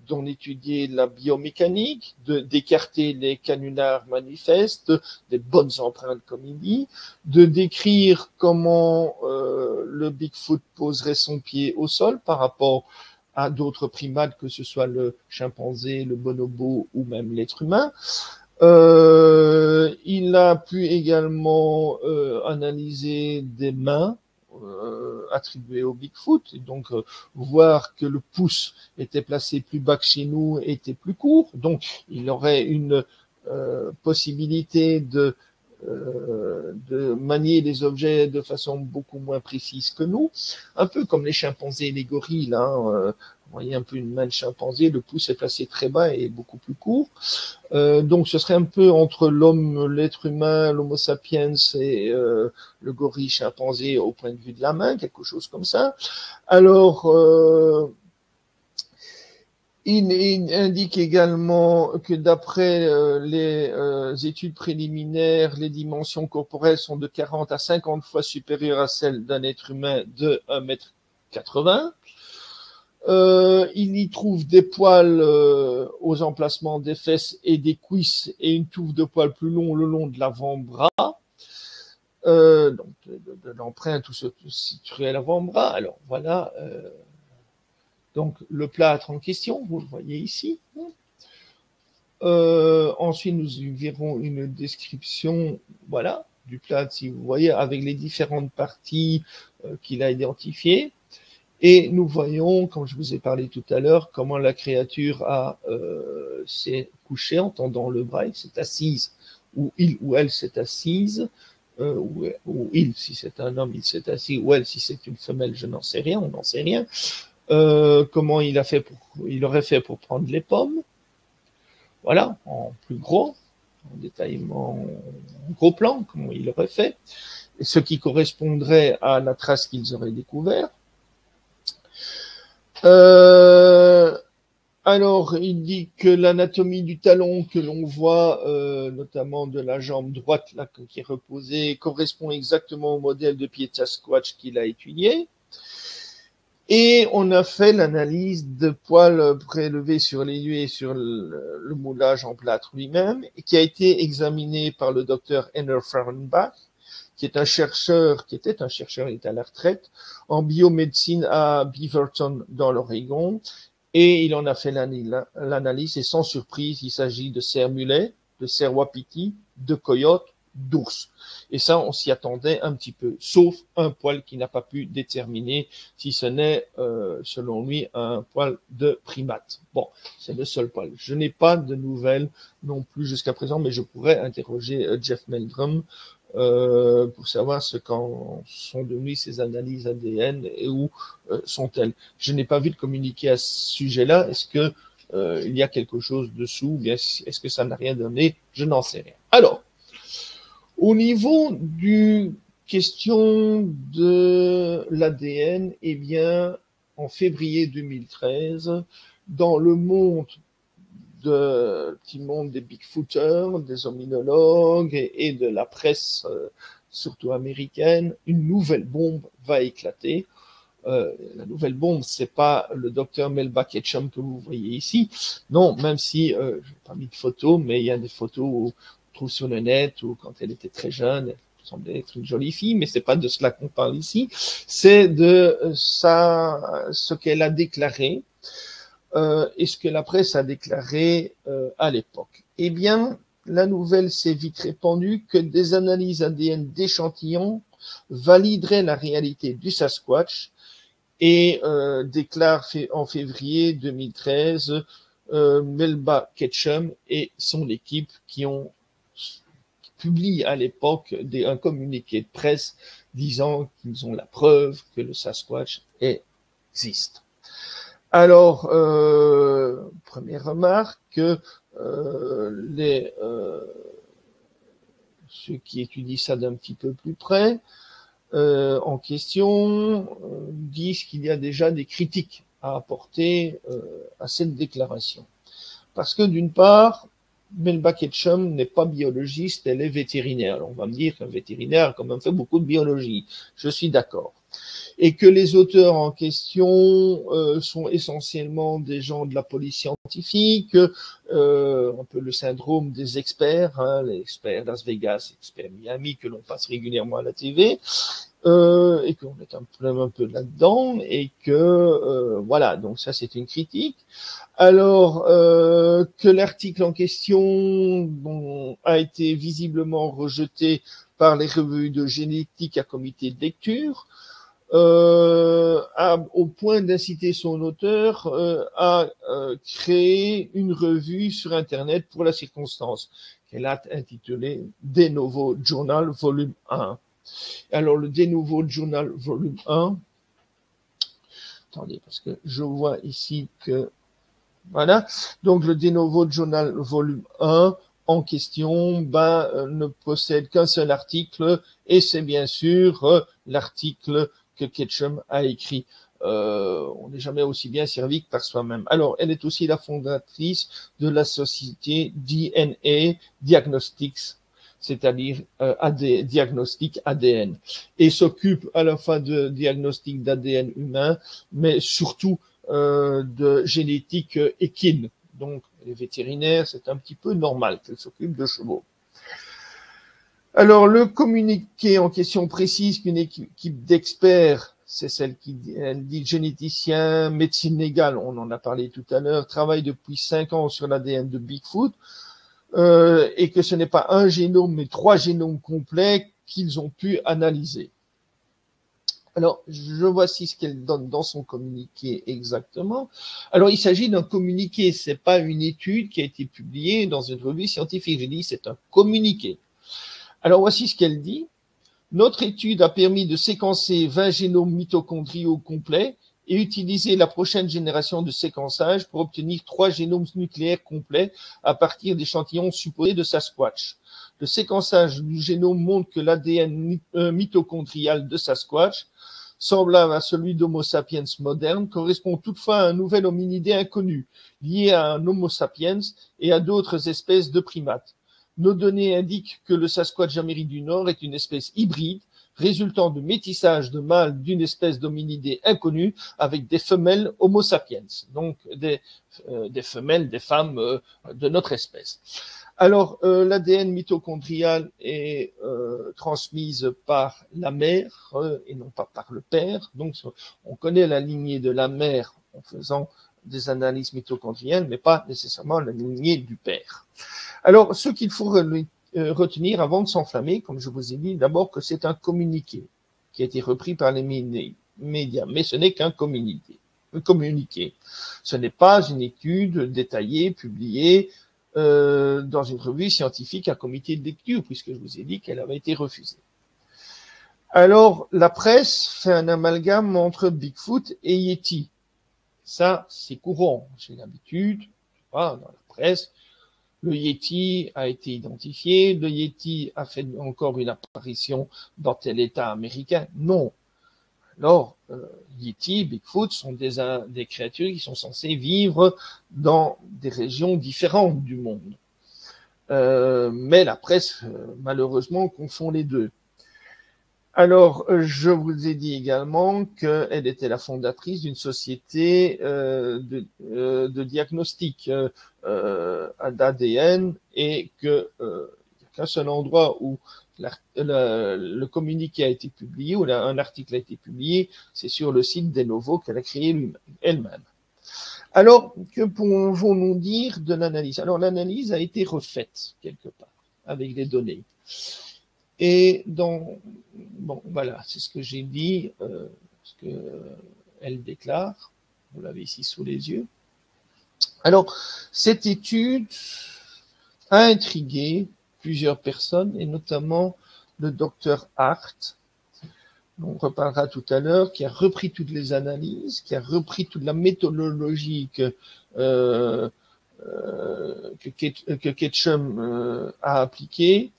d'en étudier la biomécanique, d'écarter les canulars manifestes, des bonnes empreintes comme il dit, de décrire comment euh, le Bigfoot poserait son pied au sol par rapport à d'autres primates, que ce soit le chimpanzé, le bonobo ou même l'être humain. Euh, il a pu également euh, analyser des mains euh, attribuées au Bigfoot, donc euh, voir que le pouce était placé plus bas que chez nous, était plus court, donc il aurait une euh, possibilité de de manier les objets de façon beaucoup moins précise que nous, un peu comme les chimpanzés et les gorilles. Hein, voyez un peu une main de chimpanzé, le pouce est placé très bas et beaucoup plus court. Euh, donc ce serait un peu entre l'homme, l'être humain, l'homo sapiens et euh, le gorille chimpanzé au point de vue de la main, quelque chose comme ça. Alors, euh, il, indique également que d'après les études préliminaires, les dimensions corporelles sont de 40 à 50 fois supérieures à celles d'un être humain de 1 mètre 80. Euh, il y trouve des poils euh, aux emplacements des fesses et des cuisses et une touffe de poils plus long le long de l'avant-bras. Euh, donc de, l'empreinte où se situait l'avant-bras. Alors voilà. Euh, donc le plâtre en question, vous le voyez ici. Euh, ensuite, nous verrons une description, voilà, du plâtre, si vous voyez, avec les différentes parties euh, qu'il a identifiées. Et nous voyons, comme je vous ai parlé tout à l'heure, comment la créature a euh, s'est couchée en tendant le bras, s'est assise, ou il ou elle s'est assise, euh, ou, il, si c'est un homme, il s'est assis, ou elle, si c'est une femelle, je n'en sais rien, on n'en sait rien. Euh, comment il a fait pour, il aurait fait pour prendre les pommes. Voilà, en plus gros, en détaillement, en gros plan, comment il aurait fait. Ce qui correspondrait à la trace qu'ils auraient découvert. Euh, alors, il dit que l'anatomie du talon que l'on voit, euh, notamment de la jambe droite là, qui est reposée, correspond exactement au modèle de Sasquatch qu'il a étudié. Et on a fait l'analyse de poils prélevés sur les et sur le, moulage en plâtre lui-même, qui a été examiné par le docteur Henner Fahrenbach, qui un chercheur, qui était un chercheur, il est à la retraite, en biomédecine à Beaverton dans l'Oregon, et il en a fait l'analyse, et sans surprise, il s'agit de cerfs mulets, de cerfs wapiti, de coyotes, d'ours. Et ça, on s'y attendait un petit peu, sauf un poil qui n'a pas pu déterminer si ce n'est, euh, selon lui, un poil de primate. Bon, c'est le seul poil. Je n'ai pas de nouvelles non plus jusqu'à présent, mais je pourrais interroger euh, Jeff Meldrum euh, pour savoir ce qu'en sont devenues ces analyses ADN et où euh, sont-elles. Je n'ai pas vu de communiqué à ce sujet-là. Est-ce que euh, il y a quelque chose dessous est-ce que ça n'a rien donné? Je n'en sais rien. Alors, au niveau du question de l'ADN, eh bien, en février 2013, dans le monde de, petit monde des Bigfooters, des hominologues et, et de la presse, euh, surtout américaine, une nouvelle bombe va éclater. Euh, la nouvelle bombe, c'est pas le docteur Melba Ketchum que vous voyez ici. Non, même si euh, je n'ai pas mis de photos, mais il y a des photos où on trouve sur le net où quand elle était très jeune, elle semblait être une jolie fille, mais c'est pas de cela qu'on parle ici. C'est de ça, ce qu'elle a déclaré euh, et ce que la presse a déclaré euh, à l'époque? Eh bien, la nouvelle s'est vite répandue que des analyses ADN d'échantillons valideraient la réalité du Sasquatch et euh, déclare en février 2013 euh, Melba Ketchum et son équipe qui ont publié à l'époque un communiqué de presse disant qu'ils ont la preuve que le Sasquatch existe. Alors, euh, première remarque, euh, les, euh, ceux qui étudient ça d'un petit peu plus près, euh, en question, disent qu'il y a déjà des critiques à apporter à cette déclaration. Parce que d'une part, Melba Ketchum n'est pas biologiste, elle est vétérinaire. Alors on va me dire qu'un vétérinaire a quand même fait beaucoup de biologie. Je suis d'accord et que les auteurs en question euh, sont essentiellement des gens de la police scientifique, euh, un peu le syndrome des experts, hein, les experts Las Vegas, experts Miami que l'on passe régulièrement à la TV, euh, et qu'on est un peu, un peu là-dedans, et que euh, voilà, donc ça c'est une critique. Alors euh, que l'article en question bon, a été visiblement rejeté par les revues de génétique à comité de lecture, euh, a, au point d'inciter son auteur euh, à euh, créer une revue sur Internet pour la circonstance, qu'elle a intitulée De Novo Journal Volume 1. Alors le De Novo Journal Volume 1, attendez, parce que je vois ici que, voilà, donc le De Novo Journal Volume 1 en question ben, ne possède qu'un seul article, et c'est bien sûr l'article que Ketchum a écrit. Euh, on n'est jamais aussi bien servi que par soi-même. Alors, elle est aussi la fondatrice de la société DNA Diagnostics, c'est-à-dire euh, diagnostic ADN, et s'occupe à la fois de diagnostic d'ADN humain, mais surtout euh, de génétique équine. Donc, les vétérinaires, c'est un petit peu normal qu'elles s'occupent de chevaux. Alors, le communiqué en question précise qu'une équipe d'experts, c'est celle qui dit généticien, médecine légale, on en a parlé tout à l'heure, travaille depuis cinq ans sur l'ADN de Bigfoot, euh, et que ce n'est pas un génome, mais trois génomes complets qu'ils ont pu analyser. Alors, je voici ce qu'elle donne dans son communiqué exactement. Alors, il s'agit d'un communiqué, c'est pas une étude qui a été publiée dans une revue scientifique. J'ai dit, c'est un communiqué. Alors, voici ce qu'elle dit. Notre étude a permis de séquencer 20 génomes mitochondriaux complets et utiliser la prochaine génération de séquençage pour obtenir trois génomes nucléaires complets à partir d'échantillons supposés de Sasquatch. Le séquençage du génome montre que l'ADN euh, mitochondrial de Sasquatch semblable à celui d'Homo sapiens moderne, correspond toutefois à un nouvel hominidé inconnu, lié à un Homo sapiens et à d'autres espèces de primates. Nos données indiquent que le Sasquatch d'Amérique du Nord est une espèce hybride, résultant de métissage de mâles d'une espèce d'hominidé inconnue avec des femelles Homo sapiens, donc des, euh, femelles, des femmes euh, de notre espèce. Alors, euh, l'ADN mitochondrial est transmise par la mère et non pas par le père. Donc, on connaît la lignée de la mère en faisant des analyses mitochondriennes, mais pas nécessairement la lignée du père. Alors, ce qu'il faut retenir avant de s'enflammer, comme je vous ai dit, d'abord que c'est un communiqué qui a été repris par les médias, mais ce n'est qu'un communiqué. communiqué. Ce n'est pas une étude détaillée, publiée, euh, dans une revue scientifique à comité de lecture, puisque je vous ai dit qu'elle avait été refusée. Alors, la presse fait un amalgame entre Bigfoot et Yeti. Ça, c'est courant. J'ai l'habitude, dans la presse, le Yeti a été identifié, le Yeti a fait encore une apparition dans tel État américain. Non, alors, euh, Yeti, Bigfoot sont des, des créatures qui sont censées vivre dans des régions différentes du monde. Euh, mais la presse, euh, malheureusement, confond les deux. Alors, je vous ai dit également qu'elle était la fondatrice d'une société de, de, diagnostic d'ADN et qu'il n'y a qu'un seul endroit où le, communiqué a été publié ou un article a été publié, c'est sur le site d'Enovo qu'elle a créé elle-même. Alors, que pouvons-nous dire de l'analyse? Alors, l'analyse a été refaite quelque part avec les données. Et dans, bon, voilà, c'est ce que j'ai dit, euh, ce qu'elle déclare. Vous l'avez ici sous les yeux. Alors, cette étude a intrigué plusieurs personnes, et notamment le docteur Hart, on reparlera tout à l'heure, qui a repris toutes les analyses, qui a repris toute la méthodologie que, euh, euh, Ketchum a appliquée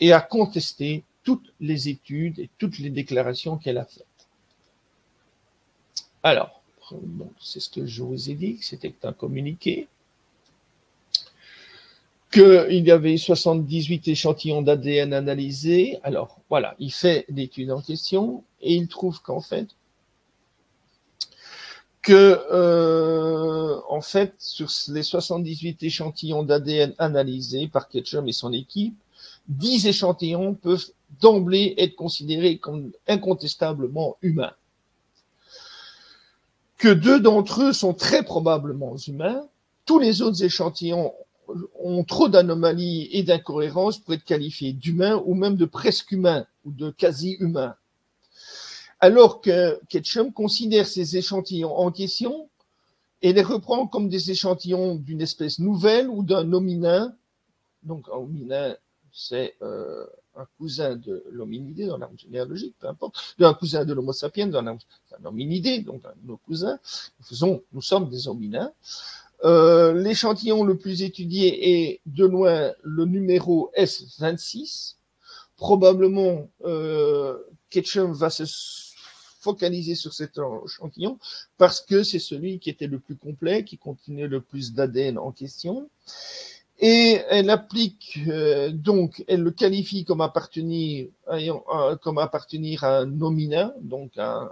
et a contesté toutes les études et toutes les déclarations qu'elle a faites. Alors, c'est ce que je vous ai dit, c'était un communiqué qu'il y avait 78 échantillons d'ADN analysés. Alors voilà, il fait l'étude en question et il trouve qu'en fait, que euh, en fait, sur les 78 échantillons d'ADN analysés par Ketchum et son équipe, 10 échantillons peuvent d'emblée être considérés comme incontestablement humains. Que deux d'entre eux sont très probablement humains. Tous les autres échantillons ont trop d'anomalies et d'incohérences pour être qualifiés d'humains ou même de presque humains ou de quasi humains. Alors que Ketchum considère ces échantillons en question et les reprend comme des échantillons d'une espèce nouvelle ou d'un hominin. Donc un hominin, c'est euh, un cousin de l'hominidé dans l'arbre généalogique, peu importe, un cousin de l'homo sapiens dans l'arbre, un hominidé, donc un, nos cousins. Nous, faisons, nous sommes des hominins. Euh, l'échantillon le plus étudié est de loin le numéro S26. Probablement, euh, Ketchum va se focaliser sur cet échantillon parce que c'est celui qui était le plus complet, qui contenait le plus d'ADN en question. Et elle applique euh, donc, elle le qualifie comme appartenir, comme appartenir à un nomina, donc un,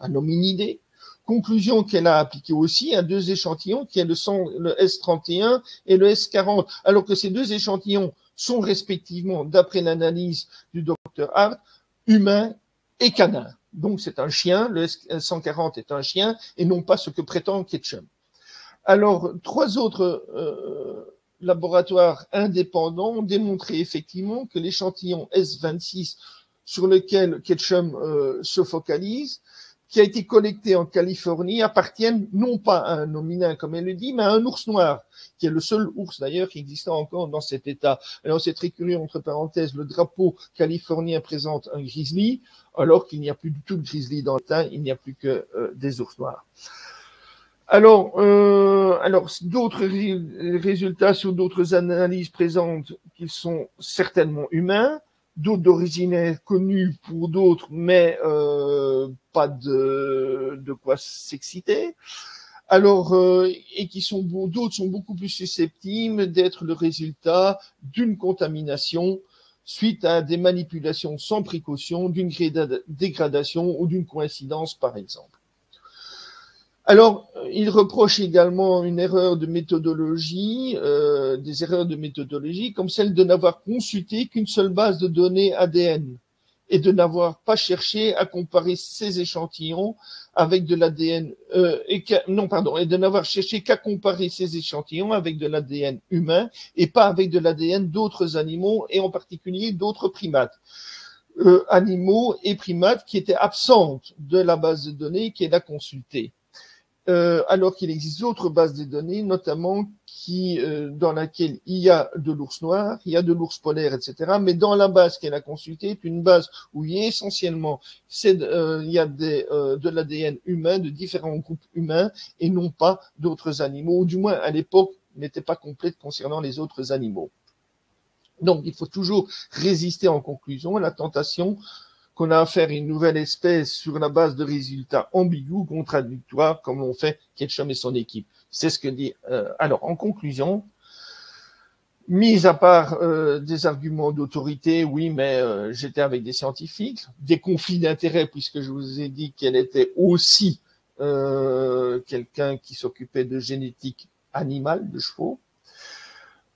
un hominidé Conclusion qu'elle a appliquée aussi à deux échantillons, qui est le, le S31 et le S40, alors que ces deux échantillons sont respectivement, d'après l'analyse du docteur Hart, humains et canins. Donc c'est un chien, le S140 est un chien, et non pas ce que prétend Ketchum. Alors, trois autres euh, laboratoires indépendants ont démontré effectivement que l'échantillon S26 sur lequel Ketchum euh, se focalise, qui a été collecté en Californie, appartiennent non pas à un hominin, comme elle le dit, mais à un ours noir, qui est le seul ours d'ailleurs qui existe encore dans cet état. Alors c'est très curieux, entre parenthèses, le drapeau californien présente un grizzly, alors qu'il n'y a plus du tout de grizzly dans le temps, il n'y a plus que euh, des ours noirs. Alors, euh, d'autres résultats sur d'autres analyses présentent qu'ils sont certainement humains, d'autres d'origine connue pour d'autres, mais euh, pas de, de quoi s'exciter. Alors, euh, et qui sont d'autres sont beaucoup plus susceptibles d'être le résultat d'une contamination suite à des manipulations sans précaution, d'une dégradation ou d'une coïncidence, par exemple. Alors, il reproche également une erreur de méthodologie, euh, des erreurs de méthodologie, comme celle de n'avoir consulté qu'une seule base de données ADN et de n'avoir pas cherché à comparer ces échantillons avec de l'ADN, euh, non pardon, et de n'avoir cherché qu'à comparer ces échantillons avec de l'ADN humain et pas avec de l'ADN d'autres animaux et en particulier d'autres primates. Euh, animaux et primates qui étaient absentes de la base de données qui est à consulter. Euh, alors qu'il existe d'autres bases de données, notamment qui, euh, dans laquelle il y a de l'ours noir, il y a de l'ours polaire, etc. Mais dans la base qu'elle a consultée, est une base où il y a essentiellement euh, il y a de l'ADN humain, de différents groupes humains, et non pas d'autres animaux, ou du moins à l'époque n'était pas complète concernant les autres animaux. Donc il faut toujours résister en conclusion à la tentation qu'on a affaire à une nouvelle espèce sur la base de résultats ambigus, contradictoires, comme l'ont fait Ketchum et son équipe. C'est ce que dit. Euh, alors, en conclusion, mis à part euh, des arguments d'autorité, oui, mais euh, j'étais avec des scientifiques, des conflits d'intérêts, puisque je vous ai dit qu'elle était aussi quelqu'un qui s'occupait de génétique animale de chevaux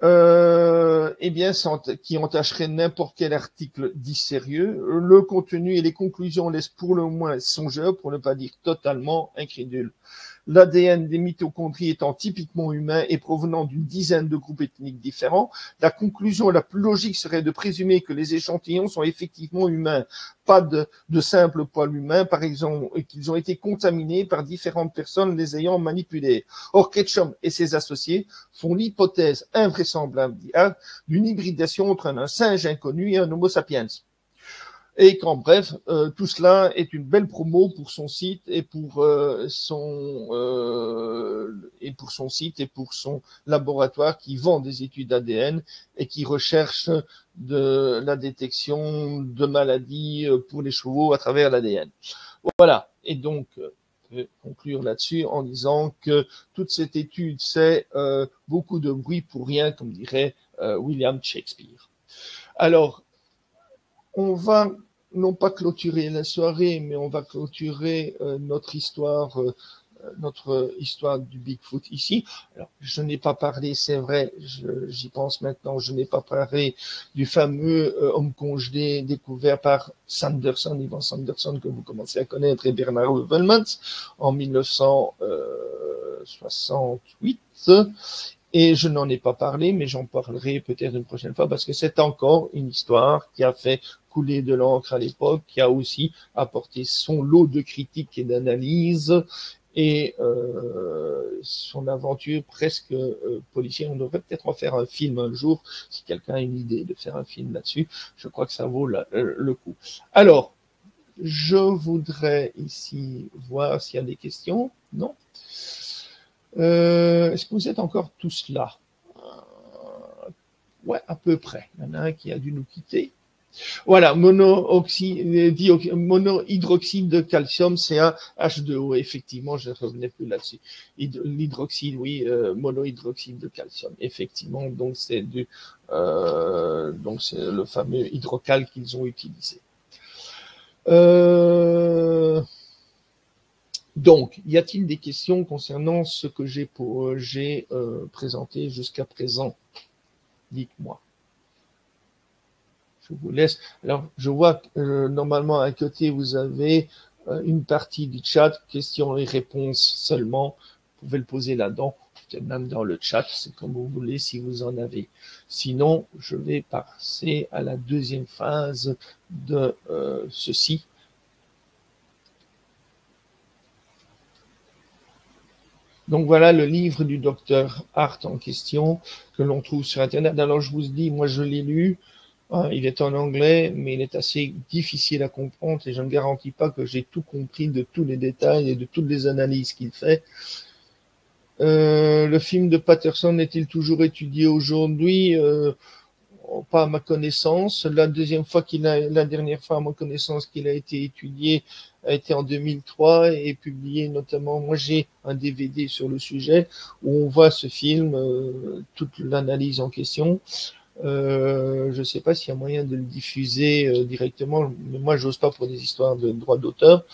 euh, eh bien, qui entacherait n'importe quel article dit sérieux. Le contenu et les conclusions laissent pour le moins songeur, pour ne pas dire totalement incrédule. L'ADN des mitochondries étant typiquement humain et provenant d'une dizaine de groupes ethniques différents, la conclusion la plus logique serait de présumer que les échantillons sont effectivement humains, pas de, simples poils humains, par exemple, et qu'ils ont été contaminés par différentes personnes les ayant manipulés. Or, Ketchum et ses associés font l'hypothèse invraisemblable d'une hybridation entre un singe inconnu et un Homo sapiens et qu'en bref, euh, tout cela est une belle promo pour son site et pour euh, son euh, et pour son site et pour son laboratoire qui vend des études ADN et qui recherche de la détection de maladies pour les chevaux à travers l'ADN. Voilà. Et donc, vais conclure là-dessus en disant que toute cette étude, c'est beaucoup de bruit pour rien, comme dirait William Shakespeare. Alors, on va non pas clôturer la soirée, mais on va clôturer euh, notre histoire, euh, notre histoire du Bigfoot ici. Alors, je n'ai pas parlé, c'est vrai, j'y pense maintenant, je n'ai pas parlé du fameux euh, homme congelé découvert par Sanderson, Ivan Sanderson, que vous commencez à connaître, et Bernard Heuvelmans en 1968 et je n'en ai pas parlé, mais j'en parlerai peut-être une prochaine fois parce que c'est encore une histoire qui a fait couler de l'encre à l'époque, qui a aussi apporté son lot de critiques et d'analyses et euh, son aventure presque euh, policière. On devrait peut-être en faire un film un jour, si quelqu'un a une idée de faire un film là-dessus. Je crois que ça vaut le coup. Alors, je voudrais ici voir s'il y a des questions. Non euh, est-ce que vous êtes encore tous là? Euh, Ouais, à peu près. Il y en a un qui a dû nous quitter. Voilà, monohydroxyde de calcium, c'est un H2O. Effectivement, je ne revenais plus là-dessus. L'hydroxyde, oui, euh, monohydroxyde de calcium. Effectivement, donc c'est du, donc c'est le fameux hydrocal qu'ils ont utilisé. Donc, y a-t-il des questions concernant ce que j'ai euh, présenté jusqu'à présent? Dites-moi. Je vous laisse. Alors, je vois que euh, normalement à côté, vous avez euh, une partie du chat, questions et réponses seulement. Vous pouvez le poser là-dedans, peut-être même dans le chat, c'est comme vous voulez si vous en avez. Sinon, je vais passer à la deuxième phase de euh, ceci. Donc voilà le livre du docteur Hart en question que l'on trouve sur Internet. Alors je vous dis, moi je l'ai lu, il est en anglais, mais il est assez difficile à comprendre et je ne garantis pas que j'ai tout compris de tous les détails et de toutes les analyses qu'il fait. Euh, le film de Patterson est-il toujours étudié aujourd'hui? Euh, Pas à ma connaissance. La deuxième fois qu'il a, la dernière fois à ma connaissance qu'il a été étudié a été en 2003 et publié notamment. Moi, j'ai un DVD sur le sujet où on voit ce film, euh, toute l'analyse en question. Euh, je ne sais pas s'il y a moyen de le diffuser euh, directement, mais moi, j'ose pas pour des histoires de droits d'auteur.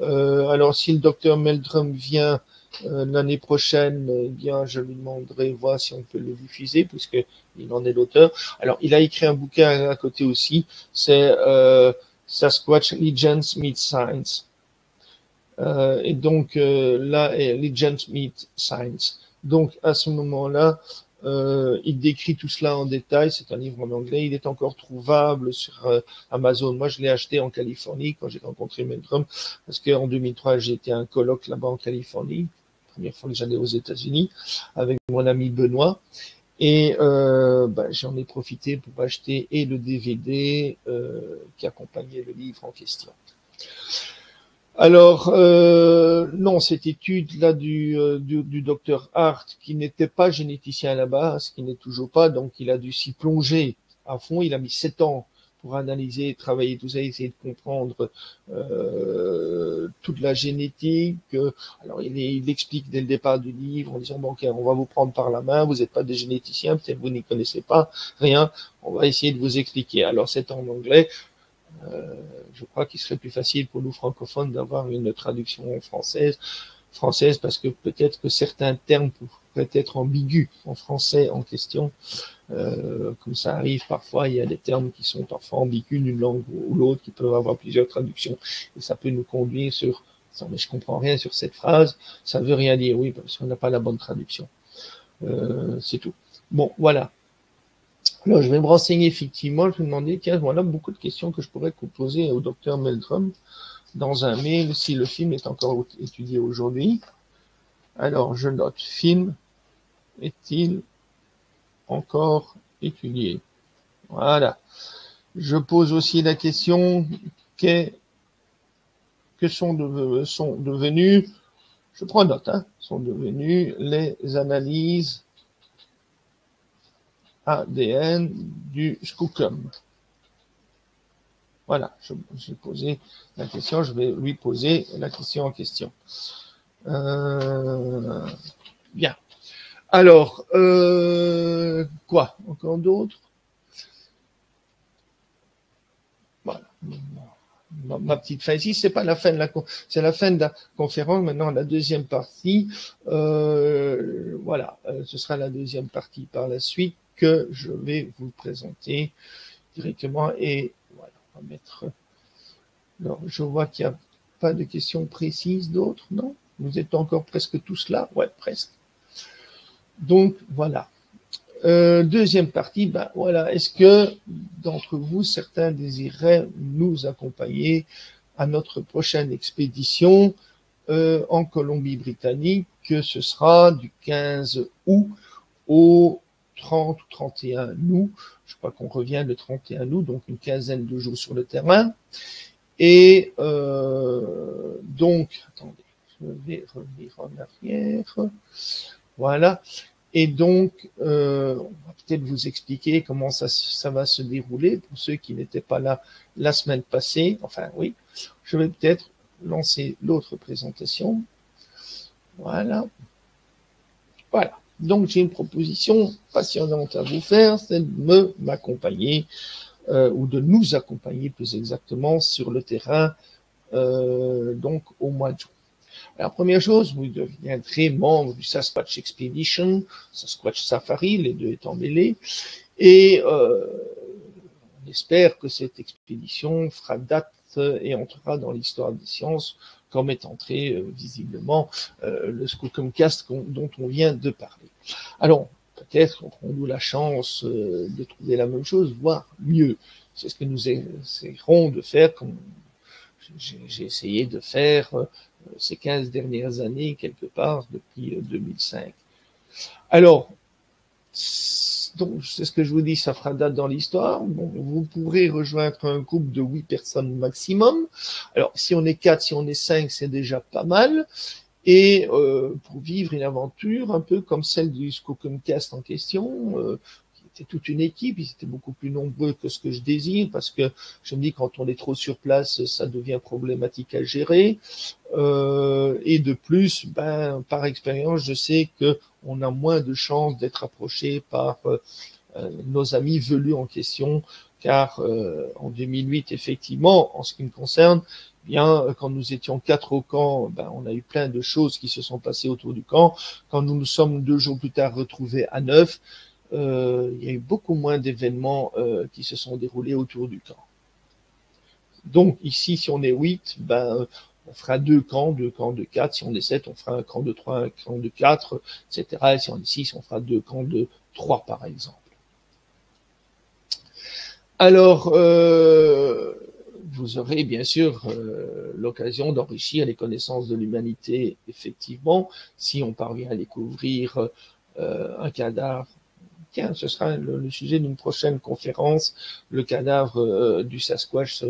Euh, alors, si le docteur Meldrum vient l'année prochaine, eh bien, je lui demanderai voir si on peut le diffuser, puisque il en est l'auteur. Alors, il a écrit un bouquin à côté aussi, c'est euh, Sasquatch Legends Meet Science. Euh, et donc euh, là, Legends Meet Science. Donc à ce moment-là, euh, il décrit tout cela en détail. C'est un livre en anglais. Il est encore trouvable sur euh, Amazon. Moi, je l'ai acheté en Californie quand j'ai rencontré Meldrum, parce qu'en 2003, j'ai été à un colloque là-bas en Californie, première fois que j'allais aux États-Unis, avec mon ami Benoît. Et euh, ben, j'en ai profité pour acheter et le DVD euh, qui accompagnait le livre en question. Alors, euh, non, cette étude-là du, euh, du, docteur Hart, qui n'était pas généticien à la base, qui n'est toujours pas, donc il a dû s'y plonger à fond. Il a mis sept ans pour analyser, travailler tout ça, essayer de comprendre euh, toute la génétique. Alors, il, il explique dès le départ du livre en disant, bon, ok, on va vous prendre par la main, vous n'êtes pas des généticiens, peut-être vous n'y connaissez pas rien, on va essayer de vous expliquer. Alors, c'est en anglais. Euh, je crois qu'il serait plus facile pour nous francophones d'avoir une traduction française, française parce que peut-être que certains termes pourraient être ambigus en français en question. Euh, comme ça arrive parfois, il y a des termes qui sont parfois ambigus d'une langue ou l'autre, qui peuvent avoir plusieurs traductions. Et ça peut nous conduire sur, non, mais je comprends rien sur cette phrase, ça veut rien dire, oui, parce qu'on n'a pas la bonne traduction. Euh, c'est tout. Bon, voilà. Je vais me renseigner effectivement. Je vais demander, tiens, voilà beaucoup de questions que je pourrais poser au docteur Meldrum dans un mail si le film est encore étudié aujourd'hui. Alors, je note, film est-il encore étudié? Voilà. Je pose aussi la question, qu'est- que sont, de- sont devenus, je prends note, hein, sont devenues les analyses ADN du Skookum. Voilà, j'ai posé la question, je vais lui poser la question en question. Euh, bien. Alors, euh, quoi? Encore d'autres? Voilà. Ma, petite fin ici, c'est pas la fin de la, c'est la fin de la conférence. Maintenant, la deuxième partie, euh, voilà, ce sera la deuxième partie par la suite que je vais vous présenter directement et voilà, on va mettre. Alors, je vois qu'il n'y a pas de questions précises d'autres, non? Vous êtes encore presque tous là? Ouais, presque. Donc, voilà. Euh, deuxième partie, ben voilà, est-ce que d'entre vous, certains désireraient nous accompagner à notre prochaine expédition euh, en Colombie-Britannique, que ce sera du 15 août au 30 ou 31 août. Je crois qu'on revient le 31 août, donc une quinzaine de jours sur le terrain. Et euh, donc, attendez, je vais revenir en arrière. Voilà. Et donc, euh, on va peut-être vous expliquer comment ça, ça va se dérouler pour ceux qui n'étaient pas là la semaine passée. Enfin, oui, je vais peut-être lancer l'autre présentation. Voilà. Voilà. Donc, j'ai une proposition passionnante à vous faire, c'est de me m'accompagner euh, ou de nous accompagner plus exactement sur le terrain euh, donc au mois de juin. La première chose, vous deviendrez membre du Sasquatch Expedition, Sasquatch Safari, les deux étant mêlés, et euh, on espère que cette expédition fera date et entrera dans l'histoire des sciences comme est entré euh, visiblement euh, le Skookumcast dont on vient de parler. Alors, peut-être aurons-nous la chance euh, de trouver la même chose, voire mieux. C'est ce que nous essaierons de faire, comme j'ai essayé de faire ces 15 dernières années, quelque part, depuis 2005. Alors, donc, c'est ce que je vous dis, ça fera date dans l'histoire. Vous pourrez rejoindre un groupe de 8 personnes maximum. Alors, si on est 4, si on est 5, c'est déjà pas mal. Et euh, pour vivre une aventure un peu comme celle du Skookumcast en question, euh, c'était toute une équipe, ils étaient beaucoup plus nombreux que ce que je désire, parce que je me dis quand on est trop sur place, ça devient problématique à gérer. Euh, et de plus, ben, par expérience, je sais que on a moins de chances d'être approché par euh, euh, nos amis velus en question, car en 2008, effectivement, en ce qui me concerne, bien quand nous étions quatre au camp, ben, on a eu plein de choses qui se sont passées autour du camp. Quand nous nous sommes deux jours plus tard retrouvés à neuf, euh, il y a eu beaucoup moins d'événements euh, qui se sont déroulés autour du camp. Donc ici, si on est 8, ben, on fera deux camps, deux camps de 4. Si on est 7, on fera un camp de 3, un camp de 4, etc. Et si on est 6, on fera deux camps de 3, par exemple. Alors, euh, vous aurez bien sûr l'occasion d'enrichir les connaissances de l'humanité, effectivement, si on parvient à découvrir un cadavre Ce sera le, sujet d'une prochaine conférence, le cadavre euh, du Sasquatch.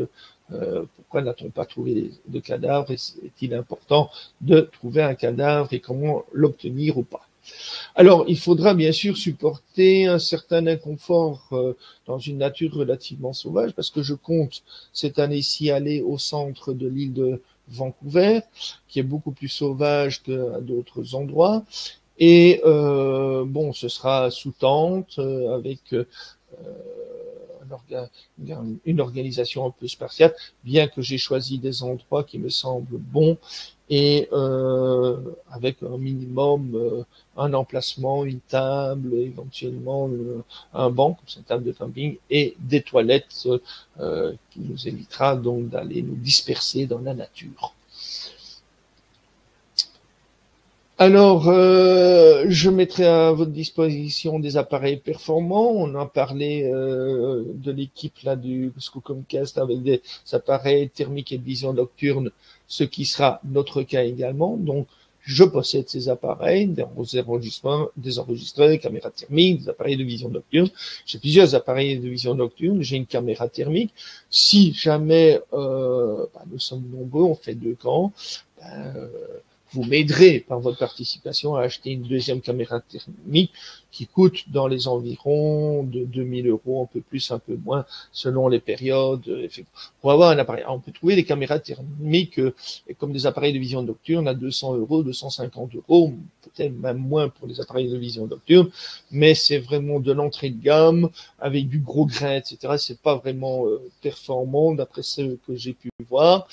Euh, pourquoi n'a-t-on pas trouvé de cadavre Est-il important de trouver un cadavre et comment l'obtenir ou pas? Alors, il faudra bien sûr supporter un certain inconfort euh, dans une nature relativement sauvage, parce que je compte cette année-ci aller au centre de l'île de Vancouver, qui est beaucoup plus sauvage qu'à d'autres endroits, et euh, bon, ce sera sous tente euh, avec euh, une organisation un peu spartiate, bien que j'ai choisi des endroits qui me semblent bons et euh, avec un minimum, euh, un emplacement, une table, éventuellement un banc, comme une table de camping, et des toilettes euh, qui nous évitera donc d'aller nous disperser dans la nature. Alors, euh, je mettrai à votre disposition des appareils performants. On a parlé euh, de l'équipe là du Skookumcast avec des appareils thermiques et de vision nocturne, ce qui sera notre cas également. Donc, je possède ces appareils, des enregistreurs, des enregistreurs, des caméras thermiques, des appareils de vision nocturne. J'ai plusieurs appareils de vision nocturne. J'ai une caméra thermique. Si jamais euh, bah, nous sommes nombreux, on fait deux camps. Ben, vous m'aiderez par votre participation à acheter une deuxième caméra thermique qui coûte dans les environs de 2000 euros, un peu plus, un peu moins, selon les périodes. Euh, pour avoir un appareil, on peut trouver des caméras thermiques euh, comme des appareils de vision nocturne à 200 euros, 250 euros, peut-être même moins pour les appareils de vision nocturne, mais c'est vraiment de l'entrée de gamme avec du gros grain, etc. C'est pas vraiment euh, performant d'après ce que j'ai pu voir.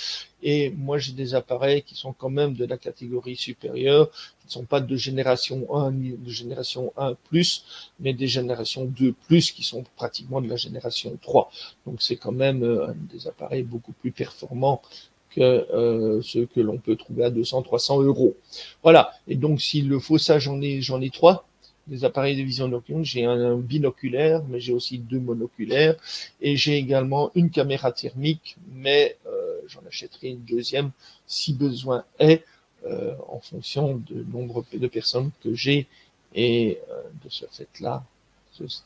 Et moi, j'ai des appareils qui sont quand même de la catégorie supérieure, qui ne sont pas de génération 1 ni de génération 1 plus, mais des générations 2 plus qui sont pratiquement de la génération 3. Donc c'est quand même euh, des appareils beaucoup plus performants que euh, ceux que l'on peut trouver à 200, 300 euros. Voilà. Et donc s'il le faut, ça j'en ai, j'en ai trois des appareils de vision nocturne. J'ai un, binoculaire, mais j'ai aussi deux monoculaires. Et j'ai également une caméra thermique, mais euh, j'en achèterai une deuxième si besoin est, euh, en fonction du nombre de personnes que j'ai. Et euh, de ce fait-là,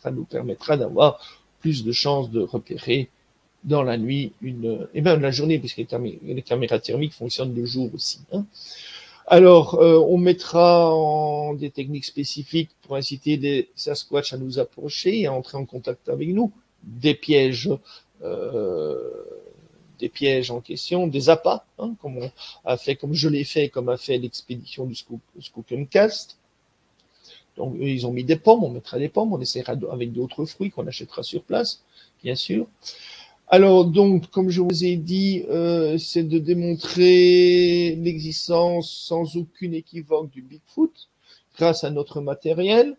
ça nous permettra d'avoir plus de chances de repérer dans la nuit une, et même la journée, puisque les, caméras thermiques fonctionnent le jour aussi. Hein. Alors, euh, on mettra en des techniques spécifiques pour inciter des Sasquatch à nous approcher et à entrer en contact avec nous. Des pièges, euh, des pièges en question, des appâts, hein, comme on a fait, comme je l'ai fait, comme a fait l'expédition du Skookumcast. Donc, ils ont mis des pommes, on mettra des pommes, on essaiera avec d'autres fruits qu'on achètera sur place, bien sûr. Alors donc, comme je vous ai dit, euh, c'est de démontrer l'existence sans aucune équivoque du Bigfoot grâce à notre matériel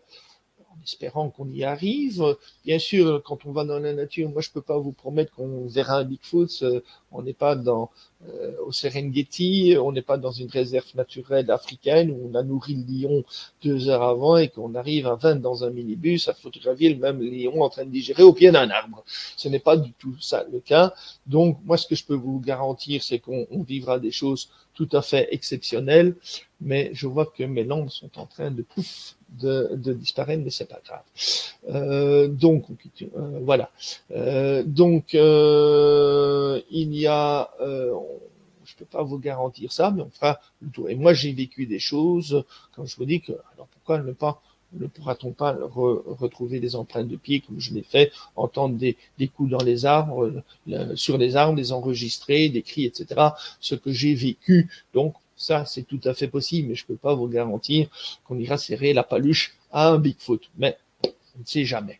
espérant qu'on y arrive. Bien sûr, quand on va dans la nature, moi je peux pas vous promettre qu'on verra un Bigfoot. Euh, on n'est pas dans euh, au Serengeti, on n'est pas dans une réserve naturelle africaine où on a nourri le lion deux heures avant et qu'on arrive à 20 dans un minibus à photographier le même lion en train de digérer au pied d'un arbre. Ce n'est pas du tout ça le cas. Donc moi ce que je peux vous garantir, c'est qu'on vivra des choses tout à fait exceptionnelles, mais je vois que mes langues sont en train de pouf de, de disparaître, mais c'est pas grave. Euh, donc euh, voilà. Euh, donc euh, il y a, euh, je peux pas vous garantir ça, mais on fera le tour. Et moi j'ai vécu des choses, comme je vous dis que, alors pourquoi ne pas ne pourra-t-on pas retrouver des empreintes de pieds comme je l'ai fait, entendre des, coups dans les arbres, sur les arbres, les enregistrer, des cris, etc. Ce que j'ai vécu. Donc, ça, c'est tout à fait possible, mais je peux pas vous garantir qu'on ira serrer la paluche à un Bigfoot. Mais on ne sait jamais.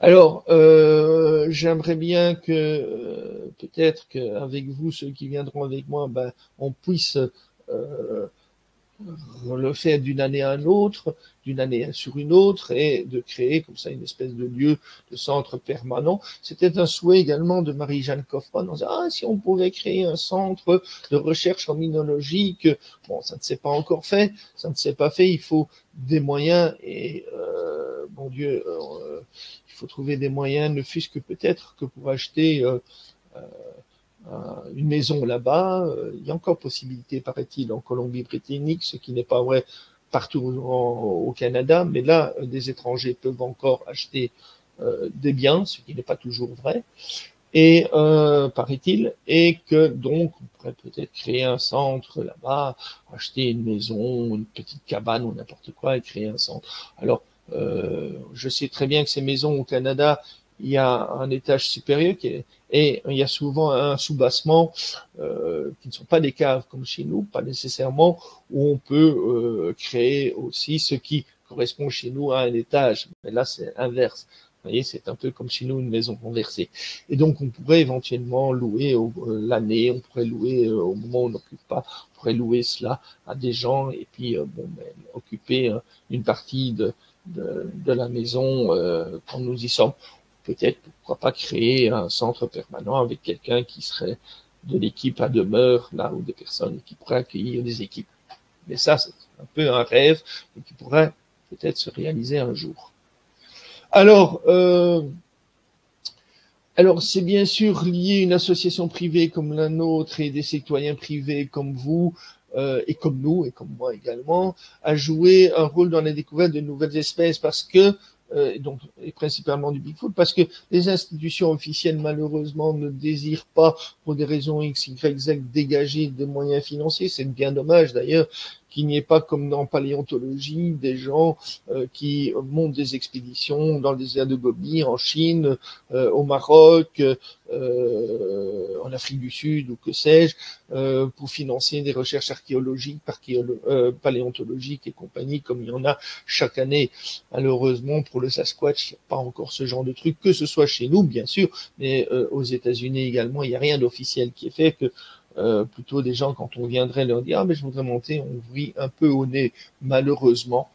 Alors, euh, j'aimerais bien que euh, peut-être qu'avec vous, ceux qui viendront avec moi, ben, on puisse euh, le faire d'une année à une autre, d'une année sur une autre, et de créer comme ça une espèce de lieu, de centre permanent. C'était un souhait également de Marie-Jeanne Kaufmann. On disait, ah, si on pouvait créer un centre de recherche en minologie, bon, ça ne s'est pas encore fait, ça ne s'est pas fait, il faut des moyens, et euh, bon Dieu, euh, il faut trouver des moyens, ne fût-ce que peut-être que pour acheter euh euh, une maison là-bas. Euh, il y a encore possibilité, paraît-il, en Colombie-Britannique, ce qui n'est pas vrai partout au Canada, mais là, euh, des étrangers peuvent encore acheter des biens, ce qui n'est pas toujours vrai, et euh, paraît-il, et que donc on pourrait peut-être créer un centre là-bas, acheter une maison, une petite cabane ou n'importe quoi et créer un centre. Alors, euh, je sais très bien que ces maisons au Canada, il y a un étage supérieur qui est, et il y a souvent un soubassement euh, qui ne sont pas des caves comme chez nous, pas nécessairement, où on peut euh, créer aussi ce qui correspond chez nous à un étage. Mais là, c'est inverse. Vous voyez, c'est un peu comme chez nous une maison renversée. Et donc, on pourrait éventuellement louer euh, l'année, on pourrait louer euh, au moment où on n'occupe pas, on pourrait louer cela à des gens et puis euh, bon, ben, occuper une partie de, de, de la maison quand nous y sommes peut-être, pourquoi pas créer un centre permanent avec quelqu'un qui serait de l'équipe à demeure, là, ou des personnes qui pourraient accueillir des équipes. Mais ça, c'est un peu un rêve, qui pourrait peut-être se réaliser un jour. Alors, euh, alors c'est bien sûr lié une association privée comme la nôtre et des citoyens privés comme vous euh, et comme nous et comme moi également à jouer un rôle dans la découverte de nouvelles espèces parce que euh, donc, et principalement du Bigfoot, parce que les institutions officielles, malheureusement, ne désirent pas, pour des raisons X, Y, Z, dégager des moyens financiers. C'est bien dommage d'ailleurs qu'il n'y ait pas, comme dans paléontologie, des gens euh, qui montent des expéditions dans le désert de Gobi, en Chine, euh, au Maroc, euh, en Afrique du Sud ou que sais-je, pour financer des recherches archéologiques, paléontologiques et compagnie, comme il y en a chaque année. Malheureusement, pour le Sasquatch, il n'y a pas encore ce genre de truc, que ce soit chez nous, bien sûr, mais aux États-Unis également, il n'y a rien d'officiel qui est fait que euh, plutôt des gens quand on viendrait leur dire ah mais je voudrais monter, on vit un peu au nez malheureusement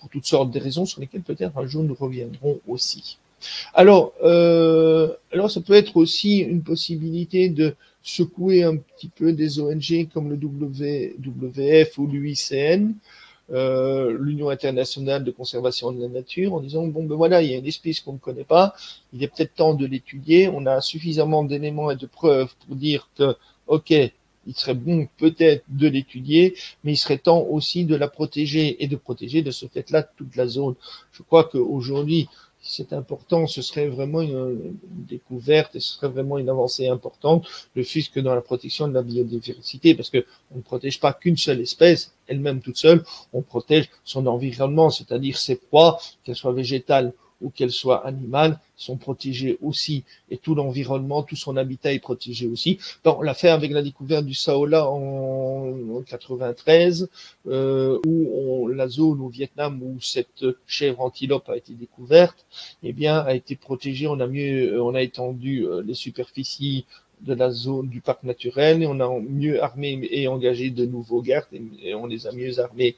pour toutes sortes de raisons sur lesquelles peut-être un jour nous reviendrons aussi. Alors, euh, alors ça peut être aussi une possibilité de secouer un petit peu des ONG comme le WWF ou l'UICN, euh, l'Union internationale de conservation de la nature, en disant bon ben voilà, il y a une espèce qu'on ne connaît pas, il est peut-être temps de l'étudier, on a suffisamment d'éléments et de preuves pour dire que ok, il serait bon peut-être de l'étudier, mais il serait temps aussi de la protéger et de protéger de ce fait-là toute la zone. Je crois qu'aujourd'hui, c'est important, ce serait vraiment une, découverte et ce serait vraiment une avancée importante, le fisc dans la protection de la biodiversité, parce que on ne protège pas qu'une seule espèce, elle-même toute seule, on protège son environnement, c'est-à-dire ses proies, qu'elles soient végétales ou qu'elle soit animale, sont protégées aussi. Et tout l'environnement, tout son habitat est protégé aussi. on l'a fait avec la découverte du Saola en, 93, euh, où la zone au Vietnam où cette chèvre antilope a été découverte, eh bien, a été protégée. On a mieux, on a étendu euh, les superficies de la zone du parc naturel et on a mieux armé et engagé de nouveaux gardes et on les a mieux armés.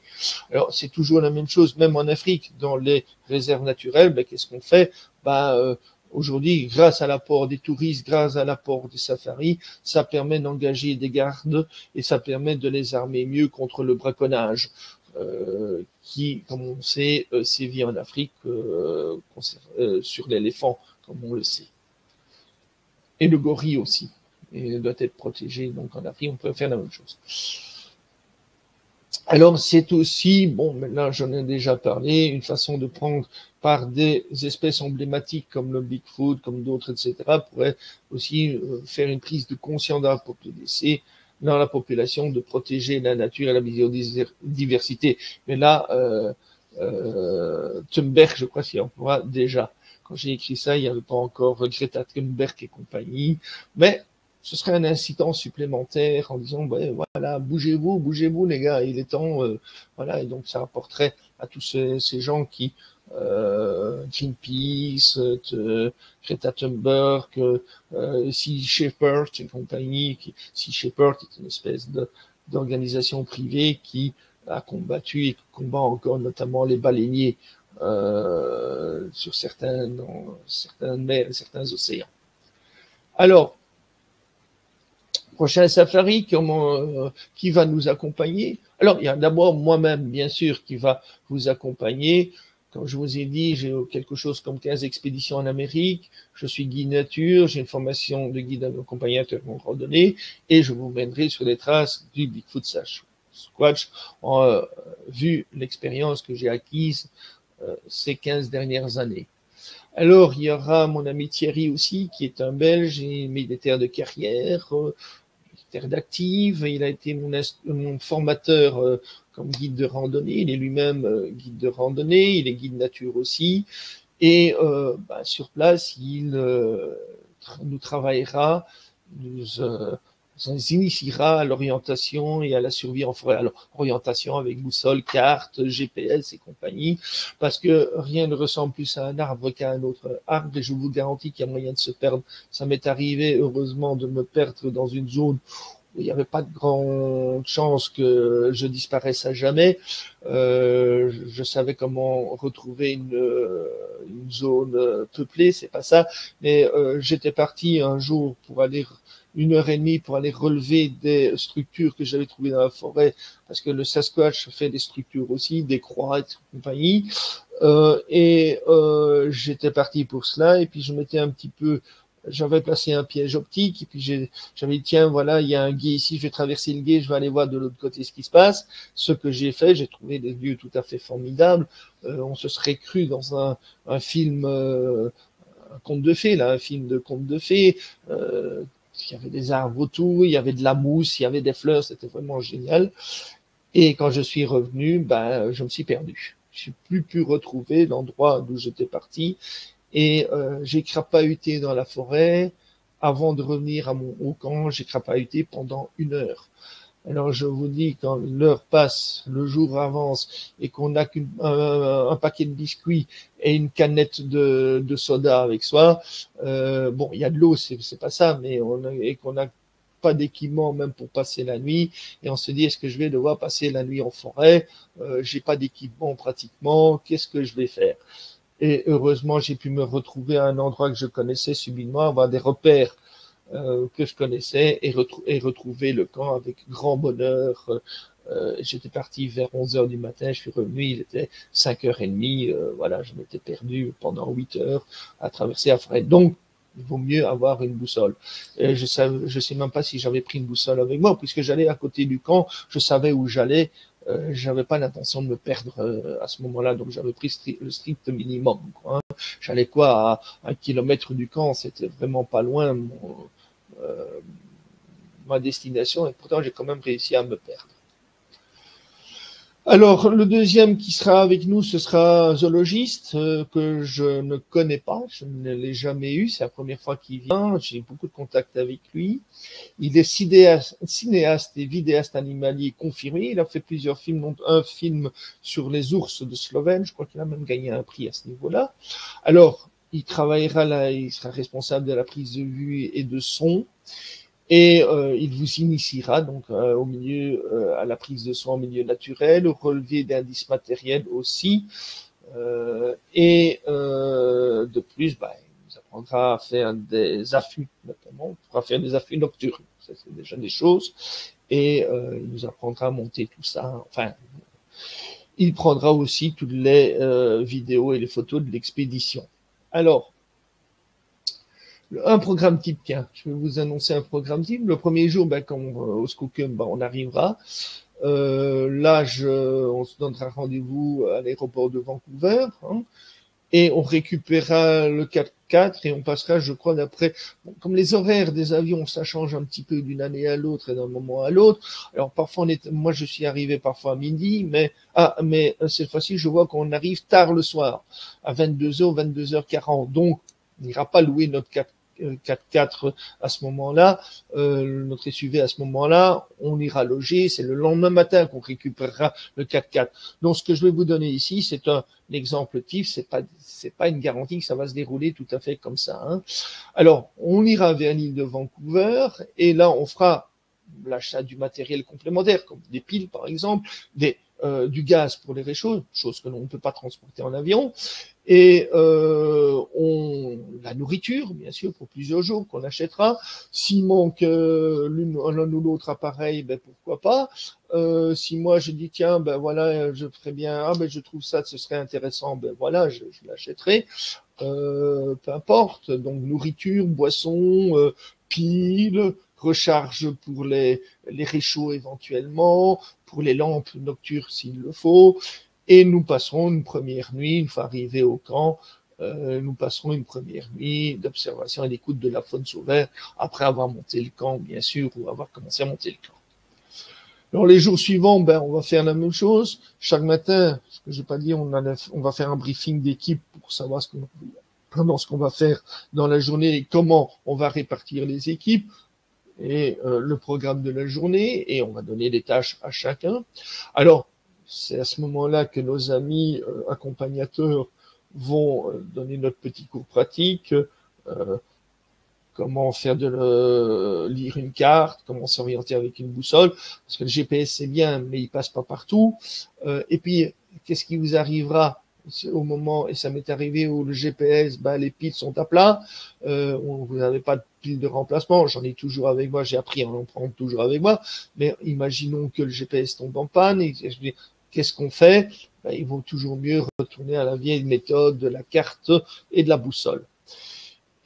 Alors c'est toujours la même chose, même en Afrique, dans les réserves naturelles, ben, qu'est-ce qu'on fait? Ben, euh, Aujourd'hui, grâce à l'apport des touristes, grâce à l'apport des safaris, ça permet d'engager des gardes et ça permet de les armer mieux contre le braconnage. Euh, qui, comme on sait, euh, sévit en Afrique sur l'éléphant, comme on le sait et le gorille aussi. Et doit être protégé. Donc en Afrique, on peut faire la même chose. Alors c'est aussi, bon, maintenant j'en ai déjà parlé, une façon de prendre par des espèces emblématiques comme le Bigfoot, comme d'autres, etc., pourrait aussi euh, faire une prise de conscience dans la population, dans la population de protéger la nature et la biodiversité. Mais là, euh, euh, Thunberg, je crois en pourra déjà. Quand j'ai écrit ça, il n'y avait pas encore Greta Thunberg et compagnie, mais ce serait un incitant supplémentaire en disant ben, voilà bougez-vous bougez-vous les gars il est temps euh, voilà et donc ça apporterait à tous ces, gens qui euh, Greenpeace euh, Greta Thunberg euh, Sea Shepherd et compagnie qui Sea Shepherd est une espèce d'organisation privée qui a combattu et combat encore notamment les baleiniers euh, sur certains, certains océans. Alors, prochain safari, euh, qui va nous accompagner? Alors, il y a d'abord moi-même, bien sûr, qui va vous accompagner. Comme je vous ai dit, j'ai quelque chose comme 15 expéditions en Amérique. Je suis guide nature, j'ai une formation de guide accompagnateur en randonnée et je vous mènerai sur les traces du Bigfoot Squatch en euh, vu l'expérience que j'ai acquise ces 15 dernières années. Alors, il y aura mon ami Thierry aussi, qui est un Belge et militaire de carrière, euh, militaire d'active. Il a été mon, formateur euh, comme guide de randonnée. Il est lui-même guide de randonnée. Il est guide nature aussi. Et bah, sur place, il nous travaillera, nous ça initiera à l'orientation et à la survie en forêt. Alors, orientation avec boussole, carte, GPS et compagnie, parce que rien ne ressemble plus à un arbre qu'à un autre arbre, et je vous garantis qu'il y a moyen de se perdre. Ça m'est arrivé, heureusement, de me perdre dans une zone où il n'y avait pas de grande chance que je disparaisse à jamais. Euh, je savais comment retrouver une, une zone peuplée, c'est pas ça, mais euh, j'étais parti un jour pour aller une heure et demie pour aller relever des structures que j'avais trouvées dans la forêt, parce que le Sasquatch fait des structures aussi, des croix et compagnie. Euh, et euh, j'étais parti pour cela, et puis je m'étais un petit peu j'avais placé un piège optique et puis j'avais dit tiens voilà il y a un guet ici je vais traverser le guet je vais aller voir de l'autre côté ce qui se passe ce que j'ai fait j'ai trouvé des lieux tout à fait formidables euh, on se serait cru dans un, un film euh, un conte de fées là un film de conte de fées euh, il y avait des arbres autour, il y avait de la mousse, il y avait des fleurs, c'était vraiment génial. Et quand je suis revenu, ben, je me suis perdu. Je n'ai plus pu retrouver l'endroit d'où j'étais parti. Et euh, j'ai crapahuté dans la forêt. Avant de revenir à mon haut camp, j'ai crapahuté pendant une heure. Alors je vous dis, quand l'heure passe, le jour avance et qu'on n'a qu'un un, paquet de biscuits et une canette de, de soda avec soi, euh, bon, il y a de l'eau, c'est pas ça, mais on et qu'on n'a pas d'équipement même pour passer la nuit et on se dit est-ce que je vais devoir passer la nuit en forêt? Euh, J'ai pas d'équipement pratiquement, qu'est-ce que je vais faire? Et heureusement, j'ai pu me retrouver à un endroit que je connaissais subitement, avoir des repères euh, que je connaissais et, et, retrouver le camp avec grand bonheur. Euh, J'étais parti vers 11 heures du matin, je suis revenu, il était 5 heures et demie, euh, voilà, je m'étais perdu pendant 8 heures à traverser la forêt. Donc, il vaut mieux avoir une boussole. Et je je sais même pas si j'avais pris une boussole avec moi, puisque j'allais à côté du camp, je savais où j'allais, euh, j'avais pas l'intention de me perdre euh, à ce moment-là, donc j'avais pris le strict minimum. Hein. J'allais quoi à un kilomètre du camp, c'était vraiment pas loin. Euh, ma destination et pourtant j'ai quand même réussi à me perdre. Alors, le deuxième qui sera avec nous, ce sera un zoologiste euh, que je ne connais pas, je ne l'ai jamais eu, c'est la première fois qu'il vient, j'ai beaucoup de contacts avec lui. Il est cinéaste, et vidéaste animalier confirmé, il a fait plusieurs films, dont un film sur les ours de Slovène, je crois qu'il a même gagné un prix à ce niveau-là. Alors, il travaillera là, il sera responsable de la prise de vue et de son. Et euh, il vous initiera donc euh, au milieu euh, à la prise de soins en milieu naturel, au relevé d'indices matériels aussi, et de plus, bah, il vous apprendra à faire des affûts notamment, il pourra faire des affûts nocturnes, ça c'est déjà des choses, et il nous apprendra à monter tout ça. Enfin, il prendra aussi toutes les vidéos et les photos de l'expédition. Alors, un programme type, tiens, je vais vous annoncer un programme type. Le premier jour, ben, quand on, au Skookum, ben, on arrivera. Euh, là, je, on se donnera rendez-vous à l'aéroport de Vancouver. Hein, et on récupérera le 4x4 et on passera, je crois, d'après, comme les horaires des avions, ça change un petit peu d'une année à l'autre et d'un moment à l'autre. Alors parfois, on est, moi, je suis arrivé parfois à midi, mais ah, mais euh, cette fois-ci, je vois qu'on arrive tard le soir, à 22h, 22h40. Donc, on n'ira pas louer notre 4 4x4 à ce moment-là, euh, notre SUV à ce moment-là, on ira loger, c'est le lendemain matin qu'on récupérera le 4x4. Donc ce que je vais vous donner ici, c'est un exemple type, c'est pas c'est pas une garantie que ça va se dérouler tout à fait comme ça. Hein. Alors, on ira vers l'île de Vancouver et là on fera l'achat du matériel complémentaire, comme des piles par exemple, des euh, du gaz pour les réchauds, chose que l'on ne peut pas transporter en avion, et euh, on, la nourriture, bien sûr, pour plusieurs jours qu'on achètera. S'il manque euh, l'un ou l'autre appareil, ben pourquoi pas. Euh, si moi je dis tiens, ben voilà, je ferais bien, ah ben je trouve ça, ce serait intéressant, ben voilà, je, je l'achèterai. Euh, peu importe. Donc nourriture, boisson, euh, piles, recharge pour les, les réchauds éventuellement, pour les lampes nocturnes s'il le faut, et nous passerons une première nuit, une fois arrivés au camp, euh, nous passerons une première nuit d'observation et d'écoute de la faune sauvage après avoir monté le camp, bien sûr, ou avoir commencé à monter le camp. Alors les jours suivants, ben on va faire la même chose. Chaque matin, ce que j'ai pas dit, on, on va faire un briefing d'équipe pour savoir ce qu'on pendant ce qu'on va faire dans la journée et comment on va répartir les équipes et euh, le programme de la journée et on va donner des tâches à chacun. Alors c'est à ce moment-là que nos amis euh, accompagnateurs vont euh, donner notre petit cours pratique, comment faire de le, lire une carte, comment s'orienter avec une boussole, parce que le GPS c'est bien, mais il passe pas partout. et puis, qu'est-ce qui vous arrivera au moment, et ça m'est arrivé où le GPS, bah, les piles sont à plat, euh, vous n'avez pas de pile de remplacement, j'en ai toujours avec moi, j'ai appris à en prendre toujours avec moi, mais imaginons que le GPS tombe en panne, qu'est-ce qu'on fait? Ben, Il vaut toujours mieux retourner à la vieille méthode de la carte et de la boussole.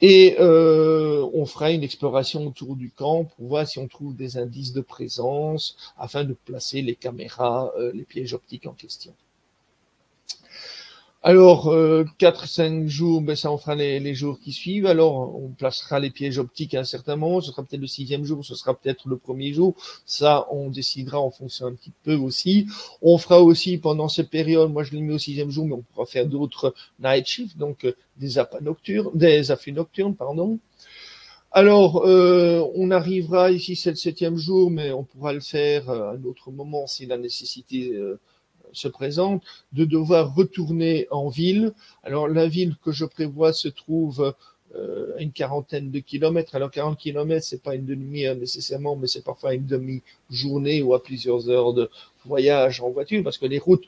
Et euh, on fera une exploration autour du camp pour voir si on trouve des indices de présence afin de placer les caméras, euh, les pièges optiques en question. Alors, euh, 4-5 jours, ben, ça on fera les, les, jours qui suivent. Alors, on placera les pièges optiques à un certain moment. Ce sera peut-être le sixième jour, ce sera peut-être le premier jour. Ça, on décidera en fonction un petit peu aussi. On fera aussi pendant cette période, moi je l'ai mis au sixième jour, mais on pourra faire d'autres night shifts, donc euh, des appâts nocturnes, des affûts nocturnes, pardon. Alors, euh, on arrivera ici, c'est le septième jour, mais on pourra le faire à un autre moment si la nécessité euh, se présente, de devoir retourner en ville. Alors la ville que je prévois se trouve euh, à une quarantaine de kilomètres. Alors 40 kilomètres, c'est pas une demi-heure nécessairement, mais c'est parfois une demi-journée ou à plusieurs heures de voyage en voiture, parce que les routes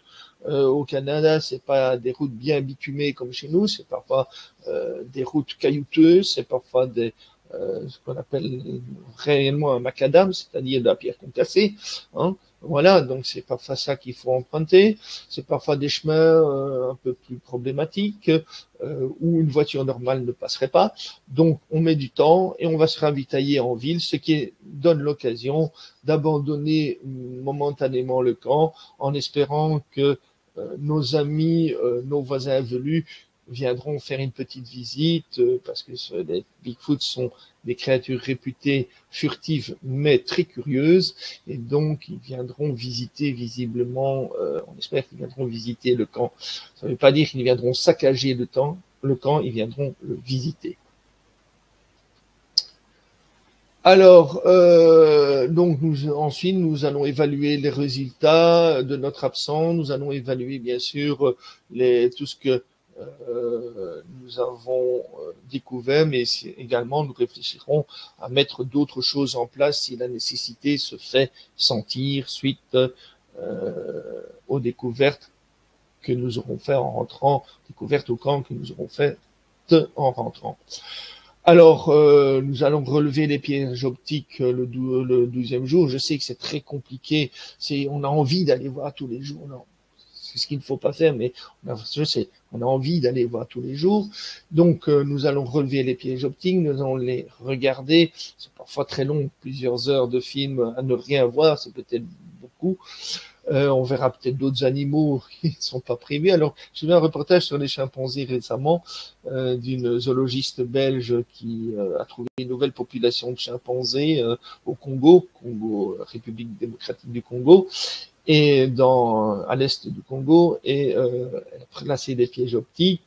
euh, au Canada, c'est pas des routes bien bitumées comme chez nous, c'est parfois euh, des routes caillouteuses, c'est parfois des euh, ce qu'on appelle réellement un macadam, c'est-à-dire de la pierre concassée. Hein. Voilà, donc c'est parfois ça qu'il faut emprunter. C'est parfois des chemins euh, un peu plus problématiques euh, où une voiture normale ne passerait pas. Donc on met du temps et on va se ravitailler en ville, ce qui donne l'occasion d'abandonner momentanément le camp en espérant que euh, nos amis, nos voisins velus viendront faire une petite visite parce que les Bigfoot sont des créatures réputées furtives mais très curieuses et donc ils viendront visiter visiblement, on espère qu'ils viendront visiter le camp. Ça ne veut pas dire qu'ils viendront saccager le, temps, le camp, ils viendront le visiter. Alors, euh, donc nous, ensuite, nous allons évaluer les résultats de notre absence. Nous allons évaluer, bien sûr, les, tout ce que euh, nous avons euh, découvert, mais également nous réfléchirons à mettre d'autres choses en place si la nécessité se fait sentir suite aux découvertes que nous aurons fait en rentrant, découvertes au camp que nous aurons fait en rentrant. Alors, euh, nous allons relever les pièges optiques euh, le, le 12 jour. Je sais que c'est très compliqué. C'est, on a envie d'aller voir tous les jours. Non, ce qu'il ne faut pas faire, mais on a, je sais, on a envie d'aller voir tous les jours. Donc, euh, nous allons relever les pièges optiques. Nous allons les regarder. C'est parfois très long, plusieurs heures de film à ne rien voir. C'est peut-être beaucoup. Euh, on verra peut-être d'autres animaux qui ne sont pas prévus. Alors, j'ai vu un reportage sur les chimpanzés récemment euh, d'une zoologiste belge qui a trouvé une nouvelle population de chimpanzés au Congo, Congo, République démocratique du Congo, et dans à l'est du Congo, et elle a placé des pièges optiques.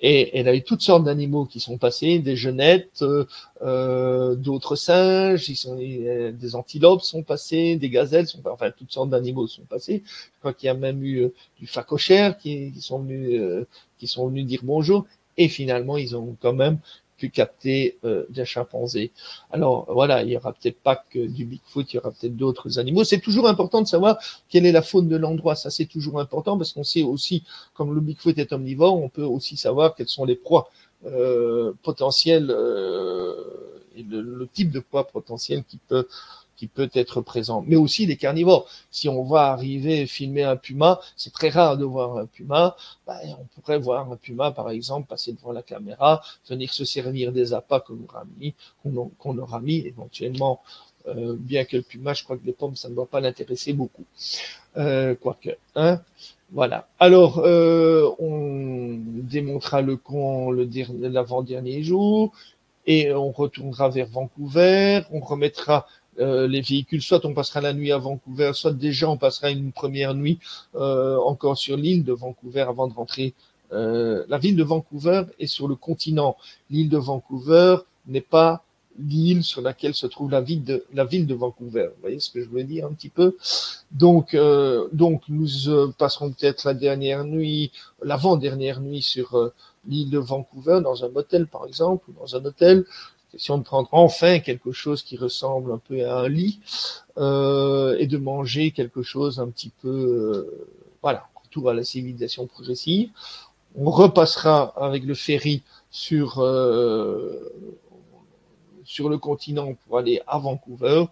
Et elle a eu toutes sortes d'animaux qui sont passés, des genettes, euh, euh d'autres singes, ils sont, euh, des antilopes sont passés, des gazelles sont enfin toutes sortes d'animaux sont passés. Je crois qu'il y a même eu euh, du facochère qui, qui sont venus qui sont venus dire bonjour. Et finalement, ils ont quand même pu capter euh, des chimpanzés. Alors voilà, il y aura peut-être pas que du Bigfoot, il y aura peut-être d'autres animaux. C'est toujours important de savoir quelle est la faune de l'endroit. Ça, c'est toujours important parce qu'on sait aussi, comme le Bigfoot est omnivore, on peut aussi savoir quelles sont les proies euh, potentielles euh, et le, type de proie potentiel qui peut qui peut être présent, mais aussi les carnivores. Si on va arriver filmer un puma, c'est très rare de voir un puma. Ben, on pourrait voir un puma, par exemple, passer devant la caméra, venir se servir des appâts qu'on aura mis, qu'on aura mis éventuellement. Euh, bien que le puma, je crois que les pommes, ça ne doit pas l'intéresser beaucoup. Euh, quoique, hein. Voilà. Alors, euh, on démontrera le con l'avant-dernier jour et on retournera vers Vancouver. On remettra euh, les véhicules, soit on passera la nuit à Vancouver, soit déjà on passera une première nuit euh, encore sur l'île de Vancouver avant de rentrer. Euh, la ville de Vancouver est sur le continent. L'île de Vancouver n'est pas l'île sur laquelle se trouve la ville de la ville de Vancouver. Vous voyez ce que je veux dire un petit peu? Donc donc nous passerons peut-être la dernière nuit, l'avant-dernière nuit sur l'île de Vancouver dans un motel par exemple ou dans un hôtel question de prendre enfin quelque chose qui ressemble un peu à un lit euh, et de manger quelque chose un petit peu, euh, voilà, retour à la civilisation progressive. On repassera avec le ferry sur euh, sur le continent pour aller à Vancouver,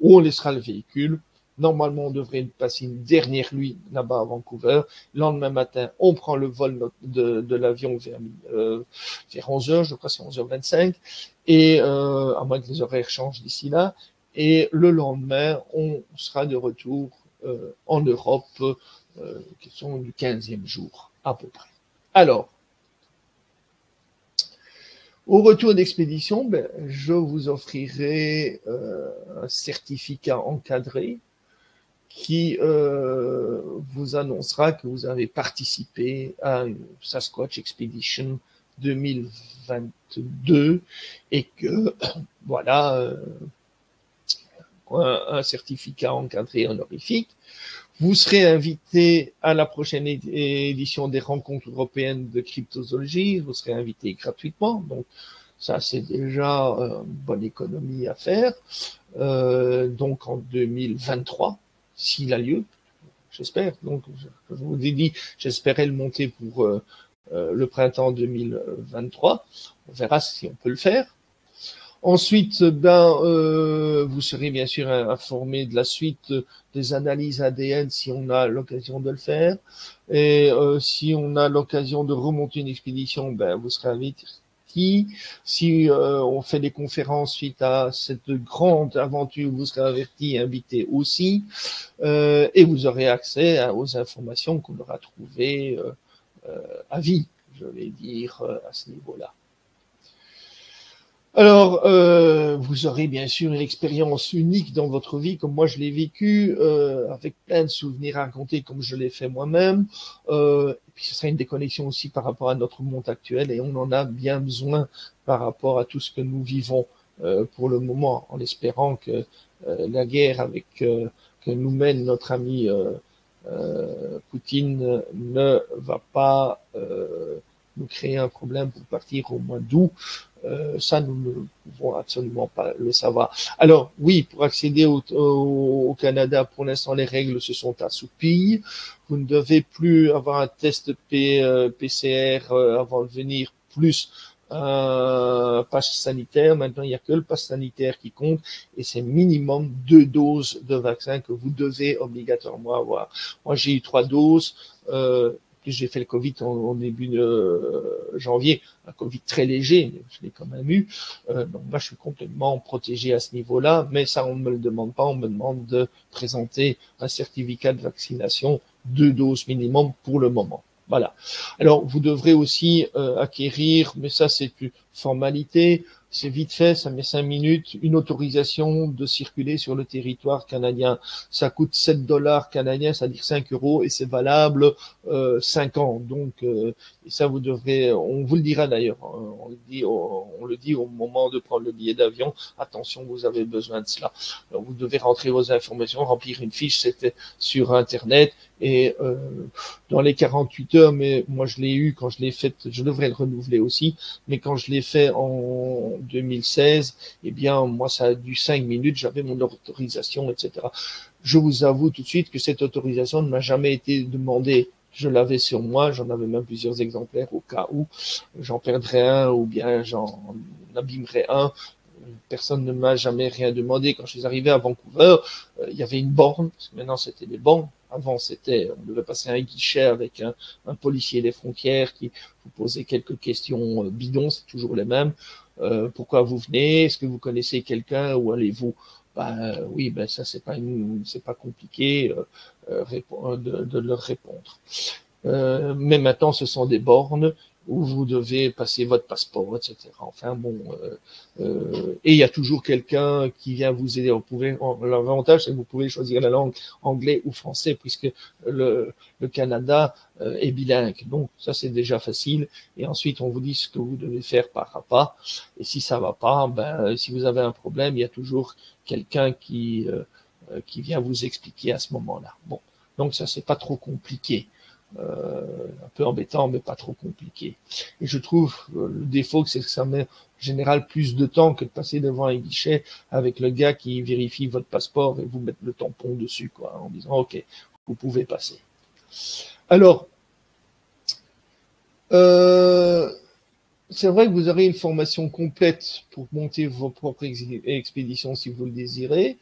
où on laissera le véhicule. Normalement, on devrait passer une dernière nuit là-bas à Vancouver. Le lendemain matin, on prend le vol de, de l'avion vers, euh, vers 11h, je crois c'est 11h25 et euh, à moins que les horaires changent d'ici là. Et le lendemain, on sera de retour euh, en Europe, euh, question du 15e jour à peu près. Alors, au retour d'expédition, ben, je vous offrirai euh, un certificat encadré qui euh, vous annoncera que vous avez participé à une Sasquatch Expedition 2022 et que voilà euh, un, certificat encadré honorifique. Vous serez invité à la prochaine édition des rencontres européennes de cryptozoologie. Vous serez invité gratuitement. Donc, ça, c'est déjà une bonne économie à faire. Euh, donc, en 2023, s'il a lieu, j'espère. Donc, je vous ai dit, j'espérais le monter pour euh, euh, le printemps 2023. On verra si on peut le faire. Ensuite, ben, euh, vous serez bien sûr informé de la suite des analyses ADN si on a l'occasion de le faire. Et si on a l'occasion de remonter une expédition, ben, vous serez invité. Si on fait des conférences suite à cette grande aventure, vous serez averti, invité aussi, et vous aurez accès aux informations qu'on aura trouvées à vie, je vais dire, à ce niveau-là. Alors, euh, vous aurez bien sûr une expérience unique dans votre vie, comme moi je l'ai vécu, euh, avec plein de souvenirs à raconter, comme je l'ai fait moi-même. Euh, et puis, ce sera une déconnexion aussi par rapport à notre monde actuel, et on en a bien besoin par rapport à tout ce que nous vivons euh, pour le moment, en espérant que euh, la guerre avec que nous mène notre ami Poutine ne va pas nous créer un problème pour partir au mois d'août. Euh, ça, nous ne pouvons absolument pas le savoir. Alors, oui, pour accéder au, au, Canada, pour l'instant, les règles se sont assouplies. Vous ne devez plus avoir un test P, euh, PCR euh, avant de venir, plus un passe sanitaire. Maintenant, il n'y a que le passe sanitaire qui compte et c'est minimum deux doses de vaccin que vous devez obligatoirement avoir. Moi, j'ai eu trois doses. Euh, j'ai fait le Covid en, début de euh, janvier, un Covid très léger, mais je l'ai quand même eu. Euh, donc moi, je suis complètement protégé à ce niveau-là, mais ça, on ne me le demande pas. On me demande de présenter un certificat de vaccination, deux doses minimum pour le moment. Voilà. Alors, vous devrez aussi euh, acquérir, mais ça, c'est une formalité, c'est vite fait, ça met cinq minutes, une autorisation de circuler sur le territoire canadien. Ça coûte 7 dollars canadiens, c'est-à-dire 5 euros, et c'est valable euh, 5 ans. Donc, euh, ça, vous devrez, on vous le dira d'ailleurs, hein, on, le dit, on, le dit au moment de prendre le billet d'avion, attention, vous avez besoin de cela. Vous devez rentrer vos informations, remplir une fiche, c'était sur Internet, et euh, dans les 48 heures, mais moi je l'ai eu quand je l'ai fait, je devrais le renouveler aussi, mais quand je l'ai fait en 2016, eh bien, moi, ça a dû cinq minutes, j'avais mon autorisation, etc. Je vous avoue tout de suite que cette autorisation ne m'a jamais été demandée. Je l'avais sur moi, j'en avais même plusieurs exemplaires au cas où j'en perdrais un ou bien j'en abîmerais un. Personne ne m'a jamais rien demandé. Quand je suis arrivé à Vancouver, euh, il y avait une borne, maintenant c'était des bornes, avant, c'était, on devait passer un guichet avec un, policier des frontières qui vous posait quelques questions euh, bidons, c'est toujours les mêmes. Euh, pourquoi vous venez? Est-ce que vous connaissez quelqu'un? Où allez-vous? Ben, oui, ben ça c'est pas c'est pas compliqué de, leur répondre. Mais maintenant, ce sont des bornes où vous devez passer votre passeport, etc. Enfin bon, euh, euh, et il y a toujours quelqu'un qui vient vous aider. Vous pouvez, l'avantage c'est que vous pouvez choisir la langue anglais ou français puisque le, le Canada euh, est bilingue. Donc ça c'est déjà facile. Et ensuite on vous dit ce que vous devez faire pas à pas. Et si ça va pas, ben si vous avez un problème, il y a toujours quelqu'un qui euh, qui vient vous expliquer à ce moment-là. Bon, donc ça c'est pas trop compliqué. Euh, un peu embêtant, mais pas trop compliqué. Et je trouve euh, le défaut, c'est que ça met en général plus de temps que de passer devant un guichet avec le gars qui vérifie votre passeport et vous mettre le tampon dessus, quoi, en disant OK, vous pouvez passer. Alors, euh, c'est vrai que vous aurez une formation complète pour monter vos propres expéditions si vous le désirez.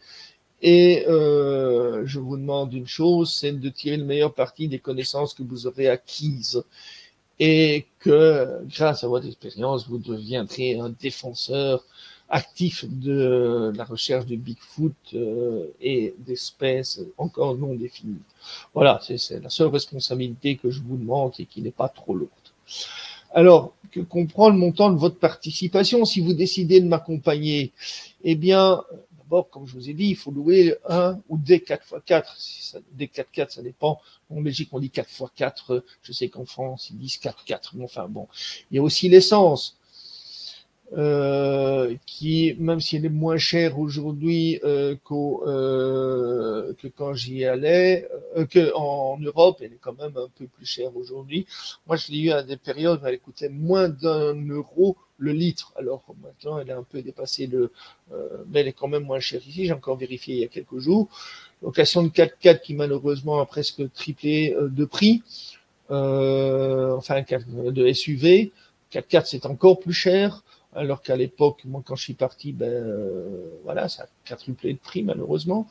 Et euh, je vous demande une chose, c'est de tirer le meilleur parti des connaissances que vous aurez acquises et que grâce à votre expérience, vous deviendrez un défenseur actif de la recherche de Bigfoot euh, et d'espèces encore non définies. Voilà, c'est la seule responsabilité que je vous demande et qui n'est pas trop lourde. Alors, que comprend le montant de votre participation? Si vous décidez de m'accompagner Eh bien, D'abord, comme je vous ai dit, il faut louer un ou des 4 x 4. Des 4 4, ça dépend. En Belgique, on dit 4 x 4. Je sais qu'en France, ils disent 4 4. Mais enfin, bon. Il y a aussi l'essence. Euh, qui, même si elle est moins chère aujourd'hui euh, euh, que quand j'y allais, euh, que en Europe, elle est quand même un peu plus chère aujourd'hui. Moi, je l'ai eu à des périodes où elle coûtait moins d'un euro le litre. Alors maintenant, elle est un peu dépassée le, euh, mais elle est quand même moins chère ici. J'ai encore vérifié il y a quelques jours. Location de 4x4 qui malheureusement a presque triplé de prix. Enfin, de SUV. 4x4 c'est encore plus cher. Alors qu'à l'époque, moi, quand je suis parti, ben euh, voilà, ça a quadruplé de prix malheureusement.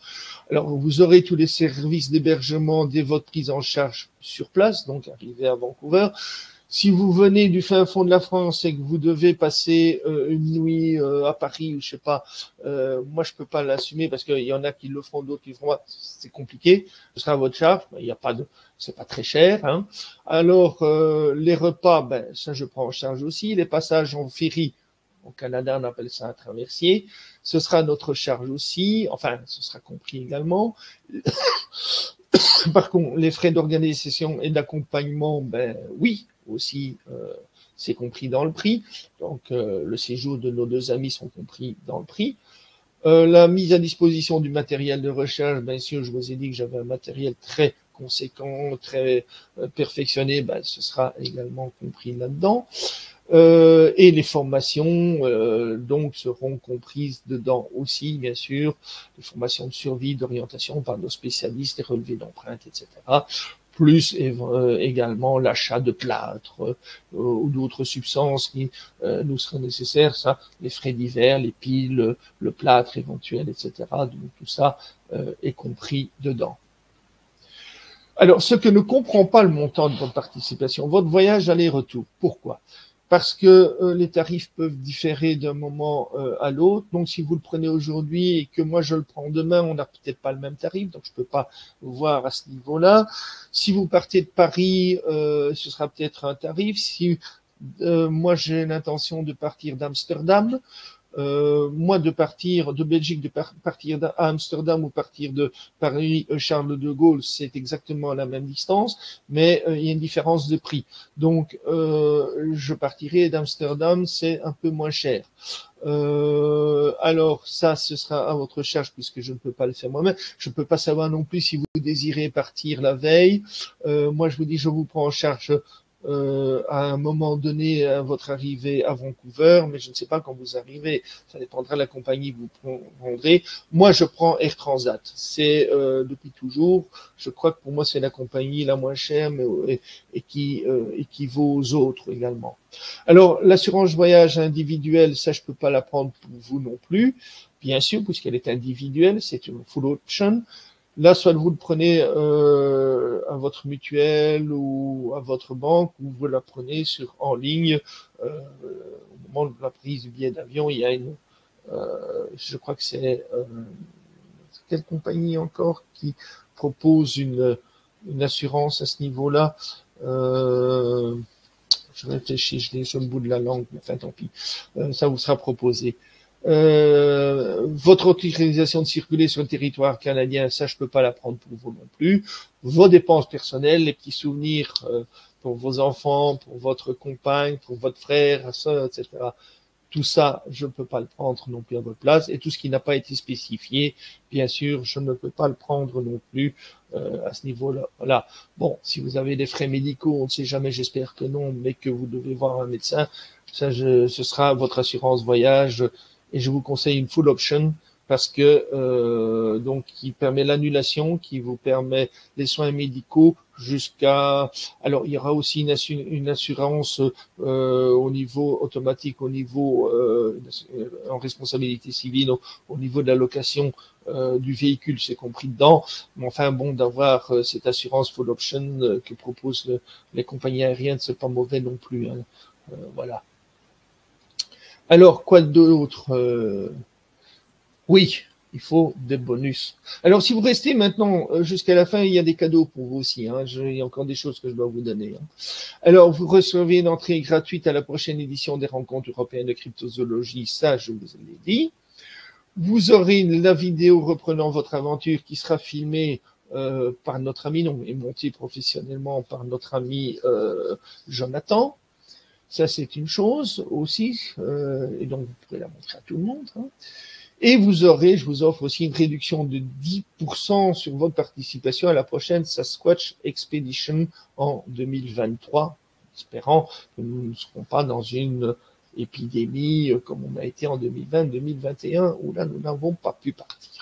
Alors, vous aurez tous les services d'hébergement dès votre prise en charge sur place, donc arrivé à Vancouver Si vous venez du fin fond de la France et que vous devez passer euh, une nuit euh, à Paris ou je sais pas, moi je peux pas l'assumer parce qu'il y en a qui le font, d'autres qui le pas. C'est compliqué. Ce sera à votre charge. Il n'y a pas de, c'est pas très cher. Hein. Alors les repas, ben ça je prends en charge aussi. Les passages en ferry. Au Canada, on appelle ça un traversier. Ce sera notre charge aussi. Enfin, ce sera compris également. Par contre, les frais d'organisation et d'accompagnement, ben oui, aussi, euh, c'est compris dans le prix. Donc, euh, le séjour de nos deux amis sont compris dans le prix. Euh, la mise à disposition du matériel de recherche, bien sûr, je vous ai dit que j'avais un matériel très conséquent, très perfectionné, ben, ce sera également compris là-dedans. Et les formations donc seront comprises dedans aussi, bien sûr, les formations de survie, d'orientation par nos spécialistes, les relevés d'empreintes, etc plus euh, également l'achat de plâtre euh, ou d'autres substances qui euh, nous seraient nécessaires, ça, les frais divers, les piles, le plâtre éventuel, etc. Donc tout ça est compris dedans. Alors, ce que ne comprend pas le montant de votre participation, votre voyage aller-retour. Pourquoi? Parce que euh, les tarifs peuvent différer d'un moment euh, à l'autre. Donc, si vous le prenez aujourd'hui et que moi je le prends demain, on n'a peut-être pas le même tarif, donc je peux pas voir à ce niveau-là. Si vous partez de Paris, euh, ce sera peut-être un tarif. Si moi j'ai l'intention de partir d'Amsterdam, euh, moi de partir de Belgique, de partir à Amsterdam ou partir de Paris euh, Charles de Gaulle, c'est exactement la même distance, mais euh, il y a une différence de prix. Donc euh, je partirai d'Amsterdam, c'est un peu moins cher. alors ça, ce sera à votre charge puisque je ne peux pas le faire moi-même. Je ne peux pas savoir non plus si vous désirez partir la veille. moi, je vous dis, je vous prends en charge euh, à un moment donné à votre arrivée à Vancouver, mais je ne sais pas quand vous arrivez. Ça dépendra de la compagnie que vous prendrez. Moi, je prends Air Transat. C'est euh, depuis toujours. Je crois que pour moi, c'est la compagnie la moins chère, mais et, qui euh, équivaut aux autres également. Alors, l'assurance voyage individuelle, ça, je peux pas la prendre pour vous non plus, bien sûr, puisqu'elle est individuelle. C'est une full option. Là, soit vous le prenez euh, à votre mutuelle ou à votre banque, ou vous la prenez sur en ligne. Euh, au moment de la prise du billet d'avion, il y a une, euh, je crois que c'est euh, quelle compagnie encore qui propose une, une assurance à ce niveau-là? Euh, je réfléchis, je l'ai sur le bout de la langue, mais enfin tant pis, ça vous sera proposé. Euh, votre autorisation de circuler sur le territoire canadien, ça je peux pas la prendre pour vous non plus. Vos dépenses personnelles, les petits souvenirs euh, pour vos enfants, pour votre compagne, pour votre frère, soeur, etc. Tout ça, je ne peux pas le prendre non plus à votre place. Et tout ce qui n'a pas été spécifié, bien sûr, je ne peux pas le prendre non plus euh, à ce niveau-là. Bon, si vous avez des frais médicaux, on ne sait jamais, j'espère que non, mais que vous devez voir un médecin, ça, ce sera votre assurance voyage et je vous conseille une full option parce que euh, donc qui permet l'annulation, qui vous permet les soins médicaux jusqu'à. Alors il y aura aussi une, une assurance euh, au niveau automatique, au niveau euh, en responsabilité civile, au, niveau de la location euh, du véhicule, c'est compris dedans. Mais enfin bon, d'avoir euh, cette assurance full option euh, que proposent les compagnies aériennes, c'est pas mauvais non plus. Hein. voilà. Alors, quoi d'autre euh, Oui, il faut des bonus. Alors, si vous restez maintenant euh, jusqu'à la fin, il y a des cadeaux pour vous aussi. Hein. il y a encore des choses que je dois vous donner. Hein. Alors, vous recevez une entrée gratuite à la prochaine édition des rencontres européennes de cryptozoologie. Ça, je vous l'ai dit. Vous aurez la vidéo reprenant votre aventure qui sera filmée euh, par notre ami, non, et montée professionnellement par notre ami Jonathan. Ça, c'est une chose aussi, euh, et donc vous pourrez la montrer à tout le monde. Hein. Et vous aurez, je vous offre aussi une réduction de 10% sur votre participation à la prochaine Sasquatch Expedition en 2023, espérant que nous ne serons pas dans une épidémie euh, comme on a été en 2020-2021, où là, nous n'avons pas pu partir.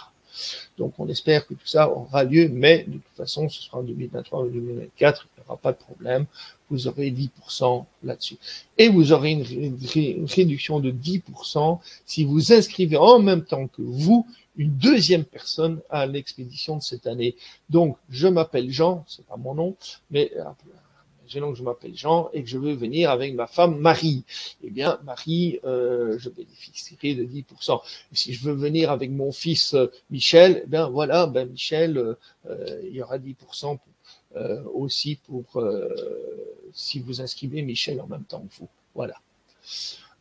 Donc, on espère que tout ça aura lieu, mais de toute façon, ce sera en 2023 ou 2024, il n'y aura pas de problème vous aurez 10% là-dessus. Et vous aurez une, réduction de 10% si vous inscrivez en même temps que vous une deuxième personne à l'expédition de cette année. Donc, je m'appelle Jean, c'est pas mon nom, mais euh, imaginons que je m'appelle Jean et que je veux venir avec ma femme Marie. Eh bien, Marie, euh, je bénéficierai de 10%. Et si je veux venir avec mon fils euh, Michel, eh bien voilà, ben Michel, euh, il y aura 10% pour, euh, aussi pour si vous inscrivez Michel en même temps que vous. Voilà.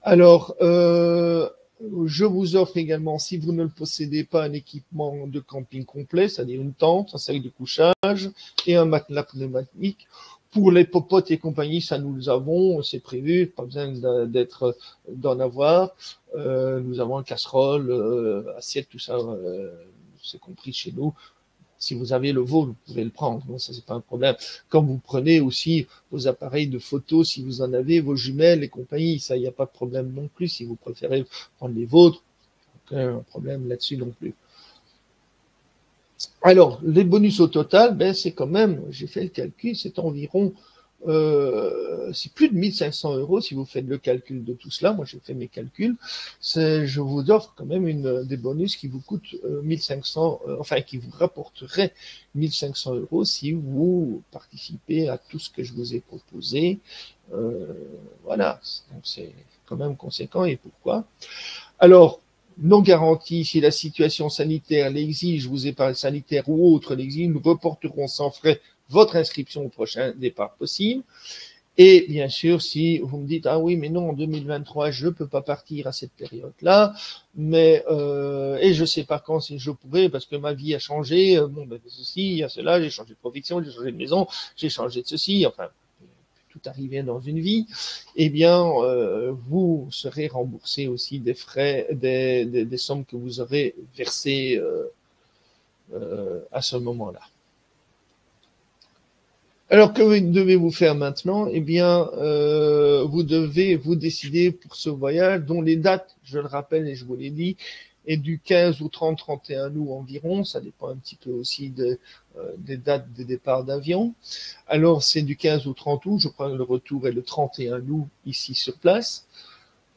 Alors, je vous offre également, si vous ne le possédez pas, un équipement de camping complet, c'est-à-dire une tente, un sac de couchage et un matelas pneumatique. Pour les popotes et compagnie, ça nous avons, c'est prévu, pas besoin d'être d'en avoir. Euh, nous avons casserole, euh, assiette, tout ça, euh, c'est compris chez nous. Si vous avez le vôtre, vous pouvez le prendre, non, ça c'est pas un problème. Quand vous prenez aussi vos appareils de photo, si vous en avez, vos jumelles et compagnie, ça, il n'y a pas de problème non plus. Si vous préférez prendre les vôtres, aucun problème là-dessus non plus. Alors, les bonus au total, ben, c'est quand même, j'ai fait le calcul, c'est environ, euh, c'est plus de 1500 euros si vous faites le calcul de tout cela. Moi, j'ai fait mes calculs. Je vous offre quand même une, des bonus qui vous coûtent euh, 1500, euh, enfin, qui vous rapporteraient 1500 euros si vous participez à tout ce que je vous ai proposé. Euh, voilà. Donc, c'est quand même conséquent. Et pourquoi? Alors, non garantie, si la situation sanitaire l'exige, vous parlé sanitaire ou autre l'exige, nous reporterons sans frais votre inscription au prochain départ possible. Et bien sûr, si vous me dites, ah oui, mais non, en 2023, je ne peux pas partir à cette période-là, mais euh, et je ne sais pas quand si je pourrais, parce que ma vie a changé, euh, bon, ben, ceci, il y a cela, j'ai changé de profession, j'ai changé de maison, j'ai changé de ceci, enfin, tout arrivé dans une vie, eh bien, euh, vous serez remboursé aussi des frais, des, sommes que vous aurez versées euh, euh, à ce moment-là. Alors que devez-vous faire maintenant? Eh bien, vous devez vous décider pour ce voyage, dont les dates, je le rappelle et je vous l'ai dit, est du 15 au 30, 31 août environ. Ça dépend un petit peu aussi de, des dates de départ d'avion. Alors, c'est du 15 au 30 août. Je crois que le retour est le 31 août ici sur place,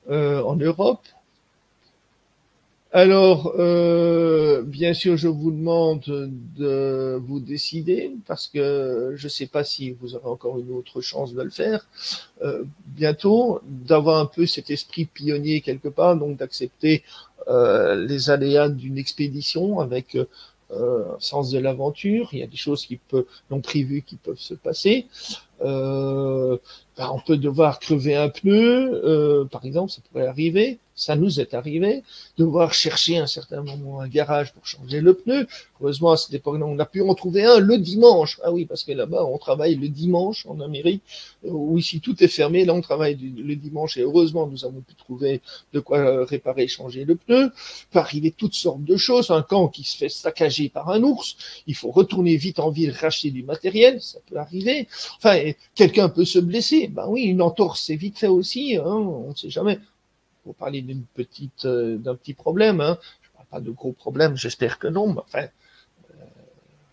euh, en Europe. Alors, euh, bien sûr, je vous demande de vous décider parce que je ne sais pas si vous aurez encore une autre chance de le faire euh, bientôt, d'avoir un peu cet esprit pionnier quelque part, donc d'accepter euh, les aléas d'une expédition avec euh, sens de l'aventure. Il y a des choses qui peuvent non prévues qui peuvent se passer. Euh, ben, on peut devoir crever un pneu, euh, par exemple, ça pourrait arriver. Ça nous est arrivé, devoir chercher un certain moment un garage pour changer le pneu. Heureusement, à cette époque-là, on a pu en trouver un le dimanche. Ah oui, parce que là-bas, on travaille le dimanche en Amérique, où ici tout est fermé. Là, on travaille le dimanche et heureusement, nous avons pu trouver de quoi réparer, changer le pneu. Peut arriver toutes sortes de choses. Un camp qui se fait saccager par un ours. Il faut retourner vite en ville, racheter du matériel. Ça peut arriver. Enfin, quelqu'un peut se blesser. Ben oui, une entorse, c'est vite fait aussi. Hein, on ne sait jamais pour parler d'une petite, euh, d'un petit problème. Hein. Je parle pas de gros problèmes, j'espère que non. Mais enfin, euh,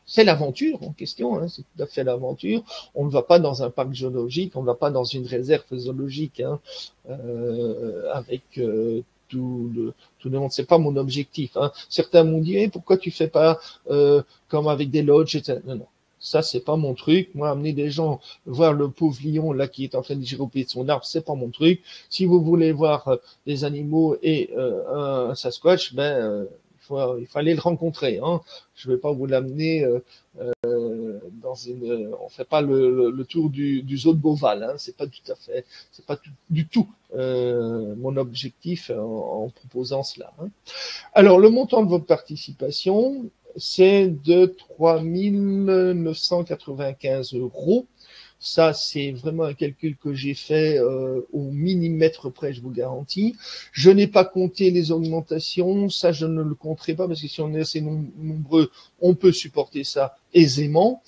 c'est l'aventure en question. Hein. C'est tout à fait l'aventure. On ne va pas dans un parc zoologique, on ne va pas dans une réserve zoologique hein, euh, avec euh, tout le, tout le monde. C'est pas mon objectif. Hein. Certains m'ont dit, eh, pourquoi tu fais pas euh, comme avec des lodges, etc. Non, non. Ça, c'est pas mon truc. Moi, amener des gens voir le pauvre lion là qui est en train de giroper de son arbre, c'est pas mon truc. Si vous voulez voir euh, des animaux et euh, un Sasquatch, ben euh, il faut il fallait le rencontrer. Hein. Je vais pas vous l'amener euh, dans une. On fait pas le, le, le tour du, du zoo de Beauval. Hein. C'est pas tout à fait. C'est pas du tout mon objectif en, en proposant cela. Hein. Alors, le montant de votre participation, c'est de 3 995 euros. Ça, c'est vraiment un calcul que j'ai fait euh, au millimètre près, je vous garantis. Je n'ai pas compté les augmentations, ça je ne le compterai pas parce que si on est assez nom nombreux, on peut supporter ça aisément.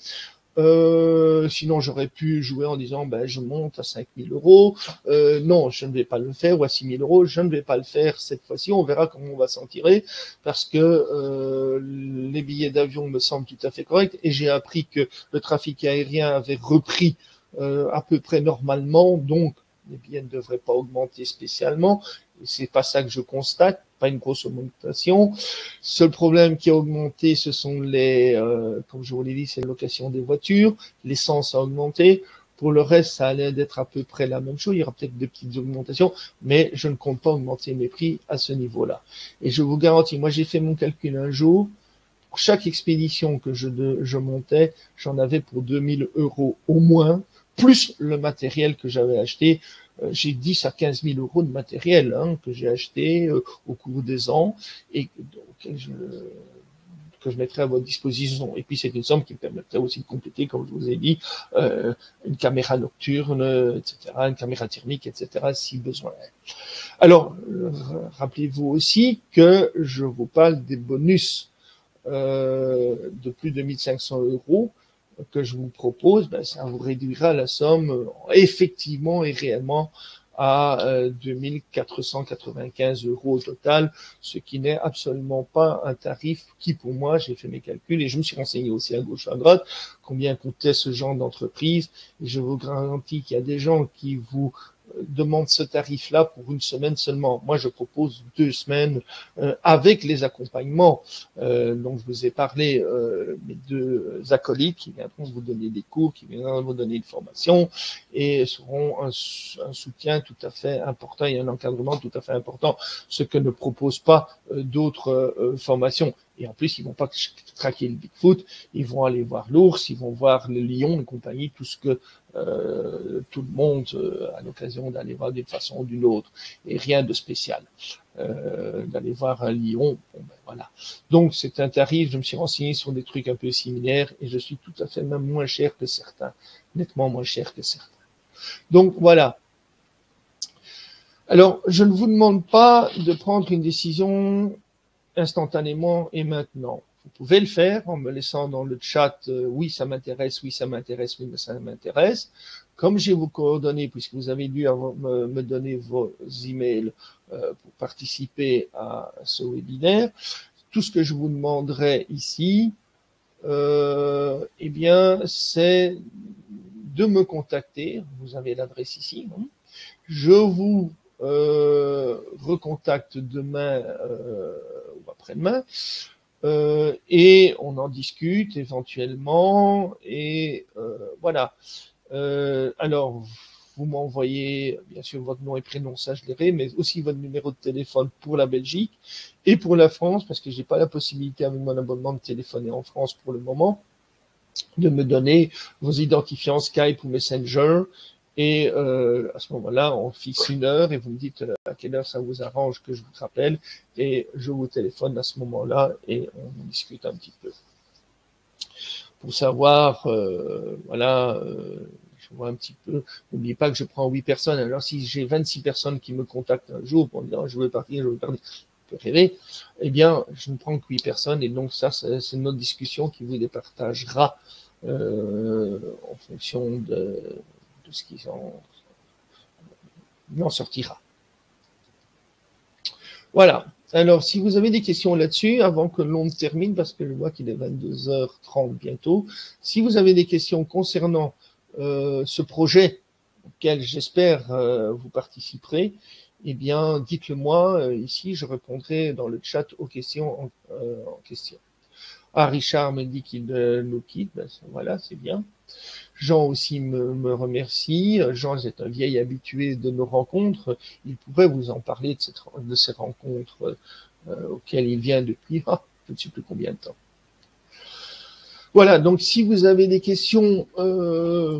Euh, sinon, j'aurais pu jouer en disant, ben, je monte à 5000 euros. Euh, non, je ne vais pas le faire, ou à 6000 euros, je ne vais pas le faire cette fois-ci. On verra comment on va s'en tirer, parce que euh, les billets d'avion me semblent tout à fait corrects, et j'ai appris que le trafic aérien avait repris euh, à peu près normalement, donc les billets ne devraient pas augmenter spécialement. Et c'est pas ça que je constate, pas une grosse augmentation. Seul problème qui a augmenté, ce sont les, euh, comme je vous l'ai dit, c'est la location des voitures. L'essence a augmenté. Pour le reste, ça allait d'être à peu près la même chose. Il y aura peut-être des petites augmentations, mais je ne compte pas augmenter mes prix à ce niveau-là. Et je vous garantis, moi j'ai fait mon calcul un jour. Pour chaque expédition que je, je montais, j'en avais pour 2000 euros au moins, plus le matériel que j'avais acheté. Euh, j'ai 10 à 15 000 euros de matériel hein, que j'ai acheté euh, au cours des ans et je, que je mettrai à votre disposition. Et puis c'est une somme qui me permettrait aussi de compléter, comme je vous ai dit, euh, une caméra nocturne, etc., une caméra thermique, etc., si besoin. Alors, rappelez-vous aussi que je vous parle des bonus euh, de plus de 1500 euros que je vous propose, ben, ça vous réduira la somme euh, effectivement et réellement à 2495 euh, euros au total, ce qui n'est absolument pas un tarif qui, pour moi, j'ai fait mes calculs et je me suis renseigné aussi à gauche à droite combien coûtait ce genre d'entreprise. Je vous garantis qu'il y a des gens qui vous demande ce tarif-là pour une semaine seulement. Moi, je propose deux semaines euh, avec les accompagnements. Euh, je vous ai parlé euh, mes deux acolytes qui viendront vous donner des cours, qui viendront vous donner une formation et seront un, un, soutien tout à fait important et un encadrement tout à fait important, ce que ne proposent pas euh, d'autres euh, formations. Et en plus, ils vont pas traquer le Bigfoot, ils vont aller voir l'ours, ils vont voir le lion et compagnie, tout ce que euh, tout le monde euh, a l'occasion d'aller voir d'une façon ou d'une autre, et rien de spécial. Euh, d'aller voir un lion, bon ben voilà. Donc c'est un tarif, je me suis renseigné sur des trucs un peu similaires, et je suis tout à fait même moins cher que certains, nettement moins cher que certains. Donc voilà. Alors, je ne vous demande pas de prendre une décision instantanément et maintenant. Vous pouvez le faire en me laissant dans le chat euh, oui, ça m'intéresse, oui, ça m'intéresse, oui, mais ça m'intéresse. Comme j'ai vos coordonnées, puisque vous avez dû me, donner vos emails euh, pour participer à ce webinaire, tout ce que je vous demanderai ici, euh, eh bien, c'est de me contacter. Vous avez l'adresse ici. Hein. Je vous recontacte demain ou après-demain euh, et on en discute éventuellement et voilà. alors vous m'envoyez bien sûr votre nom et prénom, ça je l'aurai, mais aussi votre numéro de téléphone pour la Belgique et pour la France, parce que j'ai pas la possibilité avec mon abonnement de téléphoner en France pour le moment, de me donner vos identifiants Skype ou Messenger et euh, à ce moment-là, on fixe une heure et vous me dites euh, à quelle heure ça vous arrange que je vous rappelle et je vous téléphone à ce moment-là et on discute un petit peu. Pour savoir, euh, voilà, euh, je vois un petit peu, n'oubliez pas que je prends huit personnes. Alors si j'ai 26 personnes qui me contactent un jour pour me dire je veux partir, je veux partir, je peux rêver, eh bien je ne prends que huit personnes et donc ça c'est notre discussion qui vous départagera euh, en fonction de ce qui en, sortira. Voilà. Alors, si vous avez des questions là-dessus, avant que l'on termine, parce que je vois qu'il est 22h30 bientôt, si vous avez des questions concernant euh, ce projet auquel j'espère euh, vous participerez, eh bien, dites-le moi euh, ici, je répondrai dans le chat aux questions en, en question. Ah, Richard me dit qu'il nous quitte, ben, voilà, c'est bien. Jean aussi me, remercie. Jean est un vieil habitué de nos rencontres. Il pourrait vous en parler de, ces rencontres euh, auxquelles il vient depuis ah, je ne sais plus combien de temps. Voilà, donc si vous avez des questions euh,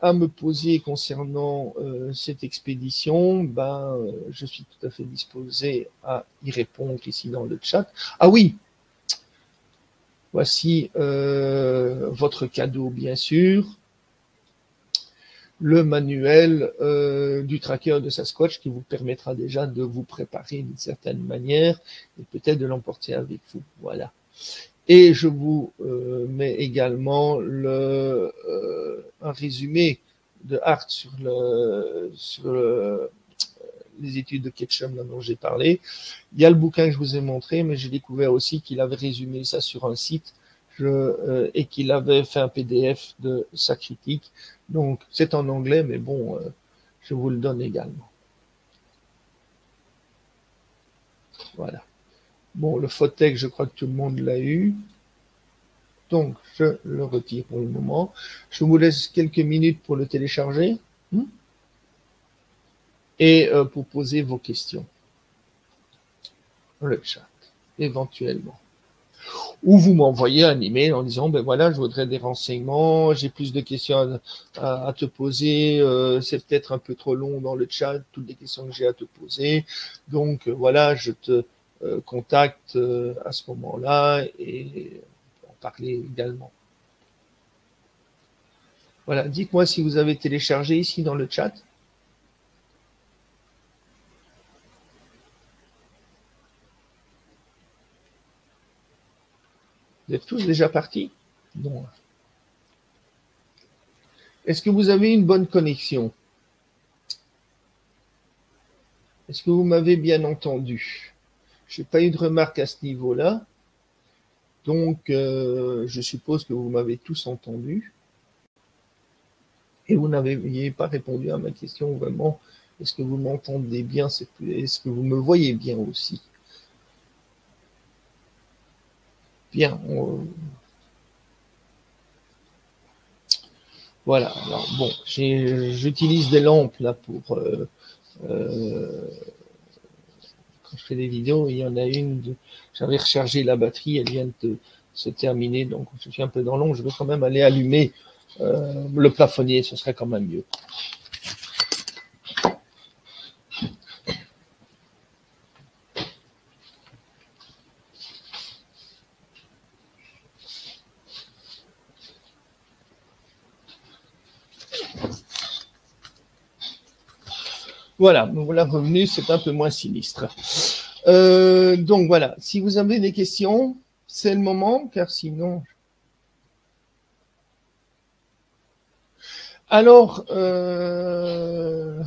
à me poser concernant euh, cette expédition, ben, je suis tout à fait disposé à y répondre ici dans le chat. Ah oui, voici votre cadeau, bien sûr le manuel euh, du tracker de Sasquatch qui vous permettra déjà de vous préparer d'une certaine manière et peut-être de l'emporter avec vous. Voilà. Et je vous euh, mets également le, euh, un résumé de Hart sur, le, sur le, les études de Ketchum dont j'ai parlé. Il y a le bouquin que je vous ai montré, mais j'ai découvert aussi qu'il avait résumé ça sur un site je, et qu'il avait fait un PDF de sa critique. Donc, c'est en anglais, mais bon, euh, je vous le donne également. Voilà. Bon, le Fotec, je crois que tout le monde l'a eu. Donc, je le retire pour le moment. Je vous laisse quelques minutes pour le télécharger hmm, et euh, pour poser vos questions. Le chat, éventuellement. Ou vous m'envoyez un email en disant, ben voilà, je voudrais des renseignements, j'ai plus de questions à, te poser, euh, c'est peut-être un peu trop long dans le chat, toutes les questions que j'ai à te poser. Donc euh, voilà, je te contacte à ce moment-là et en parler également. Voilà, dites-moi si vous avez téléchargé ici dans le chat. Vous êtes tous déjà partis? Non. Est-ce que vous avez une bonne connexion? Est-ce que vous m'avez bien entendu? Je n'ai pas eu de remarque à ce niveau-là. Donc, euh, je suppose que vous m'avez tous entendu. Et vous n'avez pas répondu à ma question vraiment. Est-ce que vous m'entendez bien? Est-ce que vous me voyez bien aussi? Bien. Voilà. Alors, bon, j'utilise des lampes là pour. Euh, euh, quand je fais des vidéos, il y en a une. J'avais rechargé la batterie, elle vient de se terminer, donc je suis un peu dans l'ombre. Je vais quand même aller allumer euh, le plafonnier, ce serait quand même mieux. Voilà, voilà revenus, c'est un peu moins sinistre. Euh, donc voilà, si vous avez des questions, c'est le moment, car sinon... Alors, euh,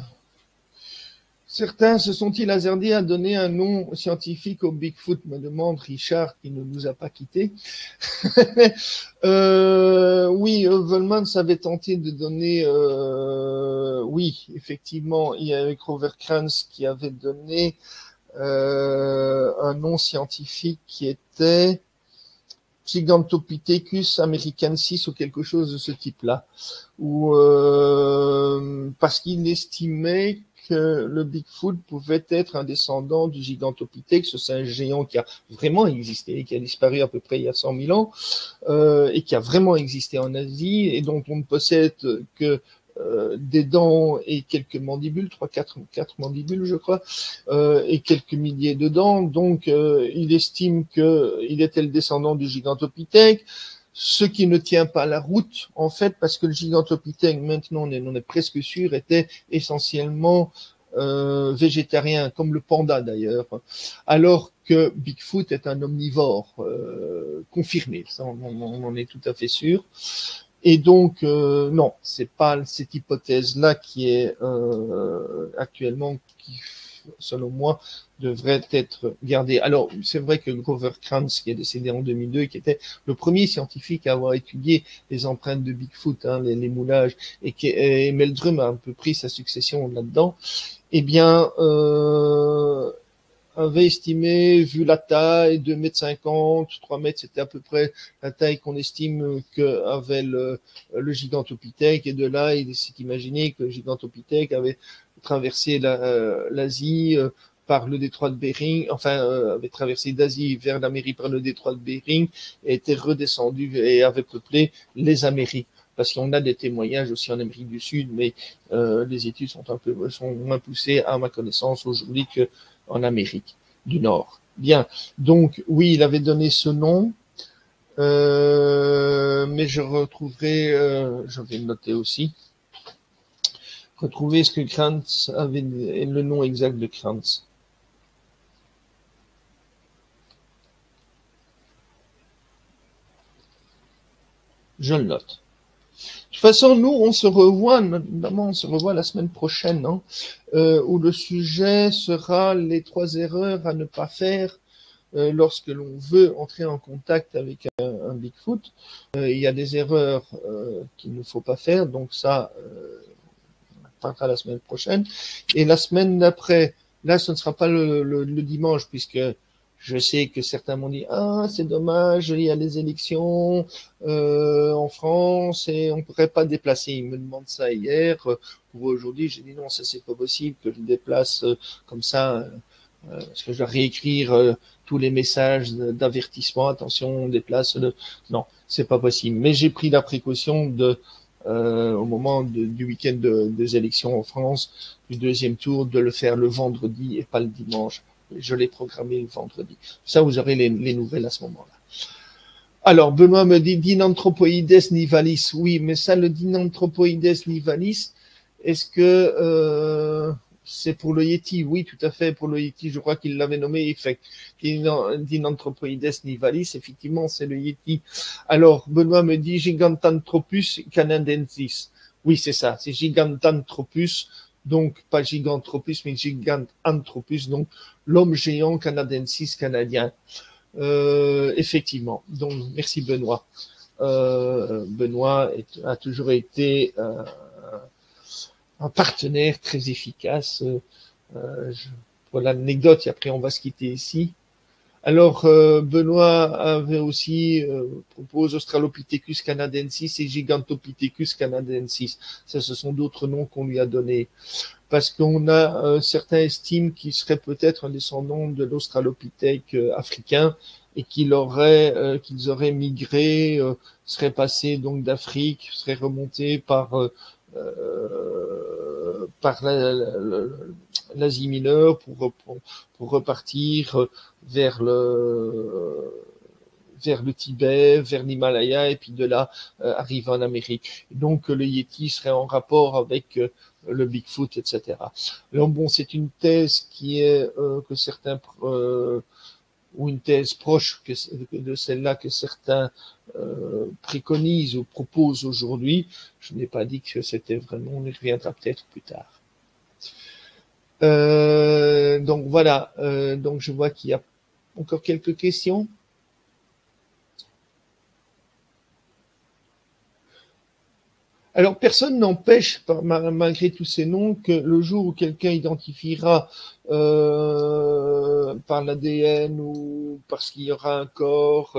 Certains se sont-ils hasardés à donner un nom scientifique au Bigfoot, me demande Richard, qui ne nous a pas quittés. euh, oui, Volmans avait tenté de donner, euh, oui, effectivement, il y avait Grover Kranz qui avait donné euh, un nom scientifique qui était Gigantopithecus americansis ou quelque chose de ce type-là, ou parce qu'il estimait que le Bigfoot pouvait être un descendant du Gigantopithèque, c'est un géant qui a vraiment existé, qui a disparu à peu près il y a 100 000 ans, euh, et qui a vraiment existé en Asie, et dont on ne possède que euh, des dents et quelques mandibules, trois, quatre, quatre mandibules, je crois, euh, et quelques milliers de dents. Donc, il estime qu'il était le descendant du Gigantopithèque? Ce qui ne tient pas la route, en fait, parce que le gigantopithèque, maintenant on est, est presque sûr, était essentiellement euh, végétarien, comme le panda d'ailleurs, alors que Bigfoot est un omnivore euh, confirmé, ça on, on, en est tout à fait sûr. Et donc, euh, non, c'est pas cette hypothèse-là qui est euh, actuellement qui selon moi, devrait être gardé. Alors, c'est vrai que Grover Kranz, qui est décédé en 2002, qui était le premier scientifique à avoir étudié les empreintes de Bigfoot, hein, les, moulages, et, qui, Meldrum a un peu pris sa succession là-dedans, eh bien, euh, avait estimé, vu la taille, 2 mètres 50, 3 mètres, c'était à peu près la taille qu'on estime qu'avait le, le gigantopithèque, et de là, il s'est imaginé que le gigantopithèque avait traversé euh, l'Asie euh, par le détroit de Bering, enfin euh, avait traversé d'Asie vers l'Amérique par le détroit de Bering était redescendu et avait peuplé les Amériques. Parce qu'on a des témoignages aussi en Amérique du Sud, mais les études sont un peu sont moins poussées à ma connaissance aujourd'hui qu'en Amérique du Nord. Bien, donc oui, il avait donné ce nom, mais je retrouverai, je vais le noter aussi, retrouver ce que Krantz avait, le nom exact de Krantz. Je le note. De toute façon, nous, on se revoit, notamment, on se revoit la semaine prochaine, hein, euh, où le sujet sera les trois erreurs à ne pas faire euh, lorsque l'on veut entrer en contact avec un, Bigfoot. Euh, il y a des erreurs qu'il ne faut pas faire, donc ça, la semaine prochaine. Et la semaine d'après, là, ce ne sera pas le, dimanche, puisque Je sais que certains m'ont dit ah c'est dommage, il y a les élections euh, en France et on pourrait pas déplacer. Ils me demandent ça hier. Pour aujourd'hui, j'ai dit non, ça c'est pas possible que je déplace euh, comme ça. Euh, parce que je dois réécrire tous les messages d'avertissement. Attention, on déplace. Le... Non, c'est pas possible. Mais j'ai pris la précaution de au moment du week-end des élections en France, du deuxième tour, de le faire le vendredi et pas le dimanche je l'ai programmé le vendredi. Ça, vous aurez les, nouvelles à ce moment-là. Alors, Benoît me dit Dinanthropoides nivalis. Oui, mais ça, le Dinanthropoides nivalis, est-ce que euh, c'est pour le Yeti Oui, tout à fait, pour le Yeti. Je crois qu'il l'avait nommé. Dinanthropoides nivalis, effectivement, c'est le Yeti. Alors, Benoît me dit Gigantanthropus canadensis. Oui, c'est ça, c'est Gigantanthropus donc pas Giganthropus, mais Giganthropus, donc l'homme géant canadensis canadien. Euh, effectivement. Donc, merci Benoît. Euh, Benoît a toujours été euh, un partenaire très efficace. Euh, je, pour l'anecdote, et après on va se quitter ici. Alors, euh, Benoît avait aussi euh, propose Australopithecus canadensis et Gigantopithecus canadensis. Ça, ce sont d'autres noms qu'on lui a donnés. Parce qu'on a euh, certains estiment qu'il serait peut-être un descendant de l'Australopithèque euh, africain et qu'il aurait, qu'ils auraient migré, seraient passés donc d'Afrique, seraient remontés par par l'Asie mineure pour, pour, repartir vers le vers le Tibet, vers l'Himalaya, et puis de là euh, arriver en Amérique. Donc le Yeti serait en rapport avec euh, le Bigfoot, etc. Alors bon, c'est une thèse qui est euh, que certains ou une thèse proche de celle-là que certains préconisent ou proposent aujourd'hui. Je n'ai pas dit que c'était vraiment, on y reviendra peut-être plus tard. Euh, donc voilà, euh, donc je vois qu'il y a encore quelques questions. Alors personne n'empêche, malgré tous ces noms, que le jour où quelqu'un identifiera euh, par l'ADN ou parce qu'il y aura un corps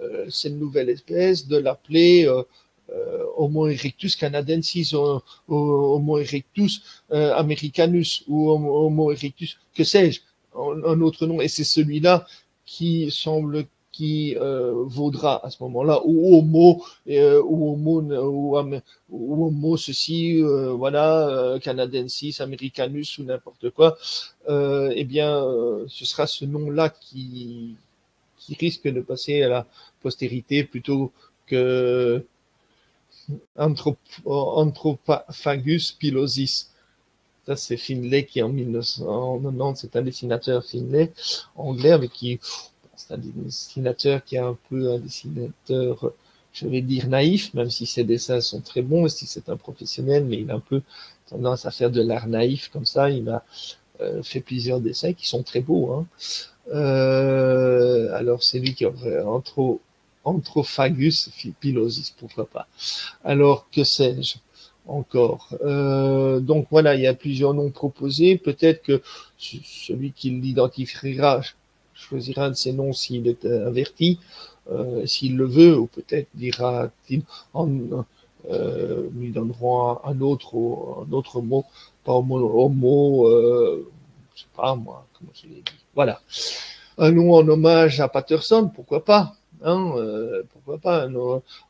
euh, cette nouvelle espèce, de l'appeler euh, euh, Homo erectus canadensis, Homo erectus euh, americanus ou Homo erectus, que sais-je, un autre nom, et c'est celui-là qui semble qui euh, vaudra à ce moment-là, ou homo, ou homo, ou, homo ceci, voilà, canadensis, americanus ou n'importe quoi, eh bien, ce sera ce nom-là qui, risque de passer à la postérité plutôt que Anthrophagus pilosis. Ça, c'est Finlay qui, en 1990, c'est un dessinateur Finlay, anglais, avec qui, c'est un dessinateur qui est un peu un dessinateur, je vais dire naïf, même si ses dessins sont très bons, si c'est un professionnel, mais il a un peu tendance à faire de l'art naïf comme ça. Il a euh, fait plusieurs dessins qui sont très beaux. Hein. Euh, alors, c'est lui qui aurait entre Anthrophagus pilosis, pourquoi pas. Alors, que sais-je encore? Euh, Donc voilà, il y a plusieurs noms proposés. Peut-être que celui qui l'identifiera choisira un de ces noms s'il est averti, euh, s'il le veut, ou peut-être dira-t-il, euh, lui donneront un, autre, un autre mot, pas homo, homo euh, je sais pas moi, comment je l'ai dit. Voilà. Un nom en hommage à Patterson, pourquoi pas Hein, euh, pourquoi pas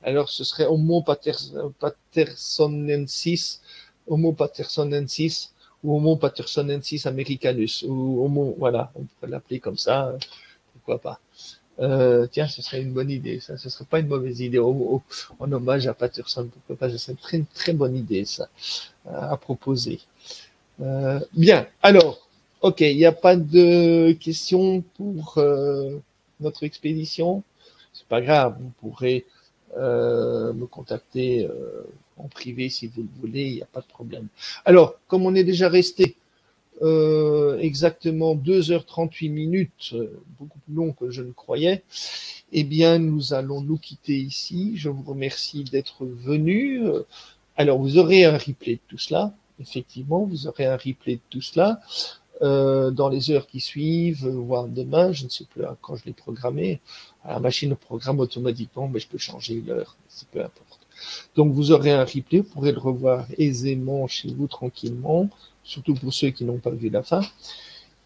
Alors ce serait Homo pattersonensis, Homo pattersonensis ou Homo pattersonensis americanus ou Homo, voilà, on pourrait l'appeler comme ça, pourquoi pas. Euh, tiens, ce serait une bonne idée, ça, ce serait pas une mauvaise idée, en hommage à Patterson, pourquoi pas, ce serait une très, très bonne idée, ça, à proposer. Euh, bien, alors, ok, il n'y a pas de questions pour euh, notre expédition? C'est pas grave, vous pourrez euh, me contacter euh, en privé si vous le voulez, il n'y a pas de problème. Alors, comme on est déjà resté euh, exactement 2h38 minutes, beaucoup plus long que je ne croyais, eh bien, nous allons nous quitter ici. Je vous remercie d'être venu. Alors, vous aurez un replay de tout cela. Effectivement, vous aurez un replay de tout cela. euh, dans les heures qui suivent, voire demain, je ne sais plus quand je l'ai programmé. La machine programme automatiquement, mais je peux changer l'heure, c'est peu importe. Donc vous aurez un replay, vous pourrez le revoir aisément chez vous tranquillement, surtout pour ceux qui n'ont pas vu la fin.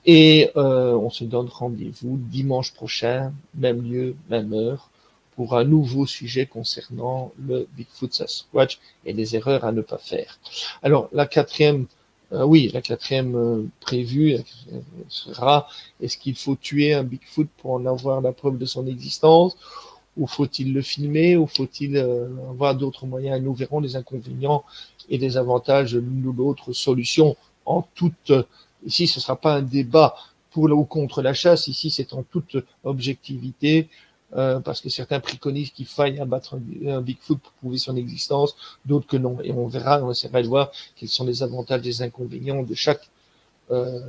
Et euh, on se donne rendez-vous dimanche prochain, même lieu, même heure, pour un nouveau sujet concernant le Bigfoot Sasquatch et les erreurs à ne pas faire. Alors la quatrième, euh, oui, la quatrième euh, prévue sera est-ce qu'il faut tuer un Bigfoot pour en avoir la preuve de son existence? Ou faut-il le filmer ou faut-il avoir d'autres moyens Nous verrons les inconvénients et les avantages de l'une ou l'autre solution en toute Ici, ce ne sera pas un débat pour ou contre la chasse. Ici, c'est en toute objectivité, euh, parce que certains préconisent qu'il faille abattre un, Bigfoot pour prouver son existence, d'autres que non. Et on verra, on essaiera de voir quels sont les avantages et les inconvénients de chaque, euh,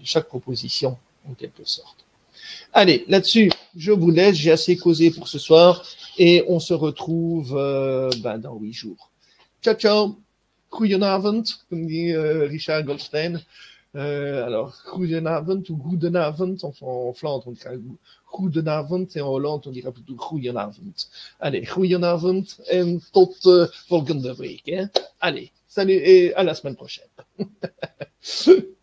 de chaque proposition, en quelque sorte. Allez, là-dessus, je vous laisse. J'ai assez causé pour ce soir et on se retrouve euh, ben, dans huit jours. Ciao, ciao. Goedenavond, comme dit euh, Richard Goldstein. Euh, alors, goedenavond ou goedenavond, en, en Flandre on dira goedenavond et en Hollande on dira plutôt goedenavond. Allez, goedenavond en tot uh, volgende week. Hein. Allez, salut et à la semaine prochaine.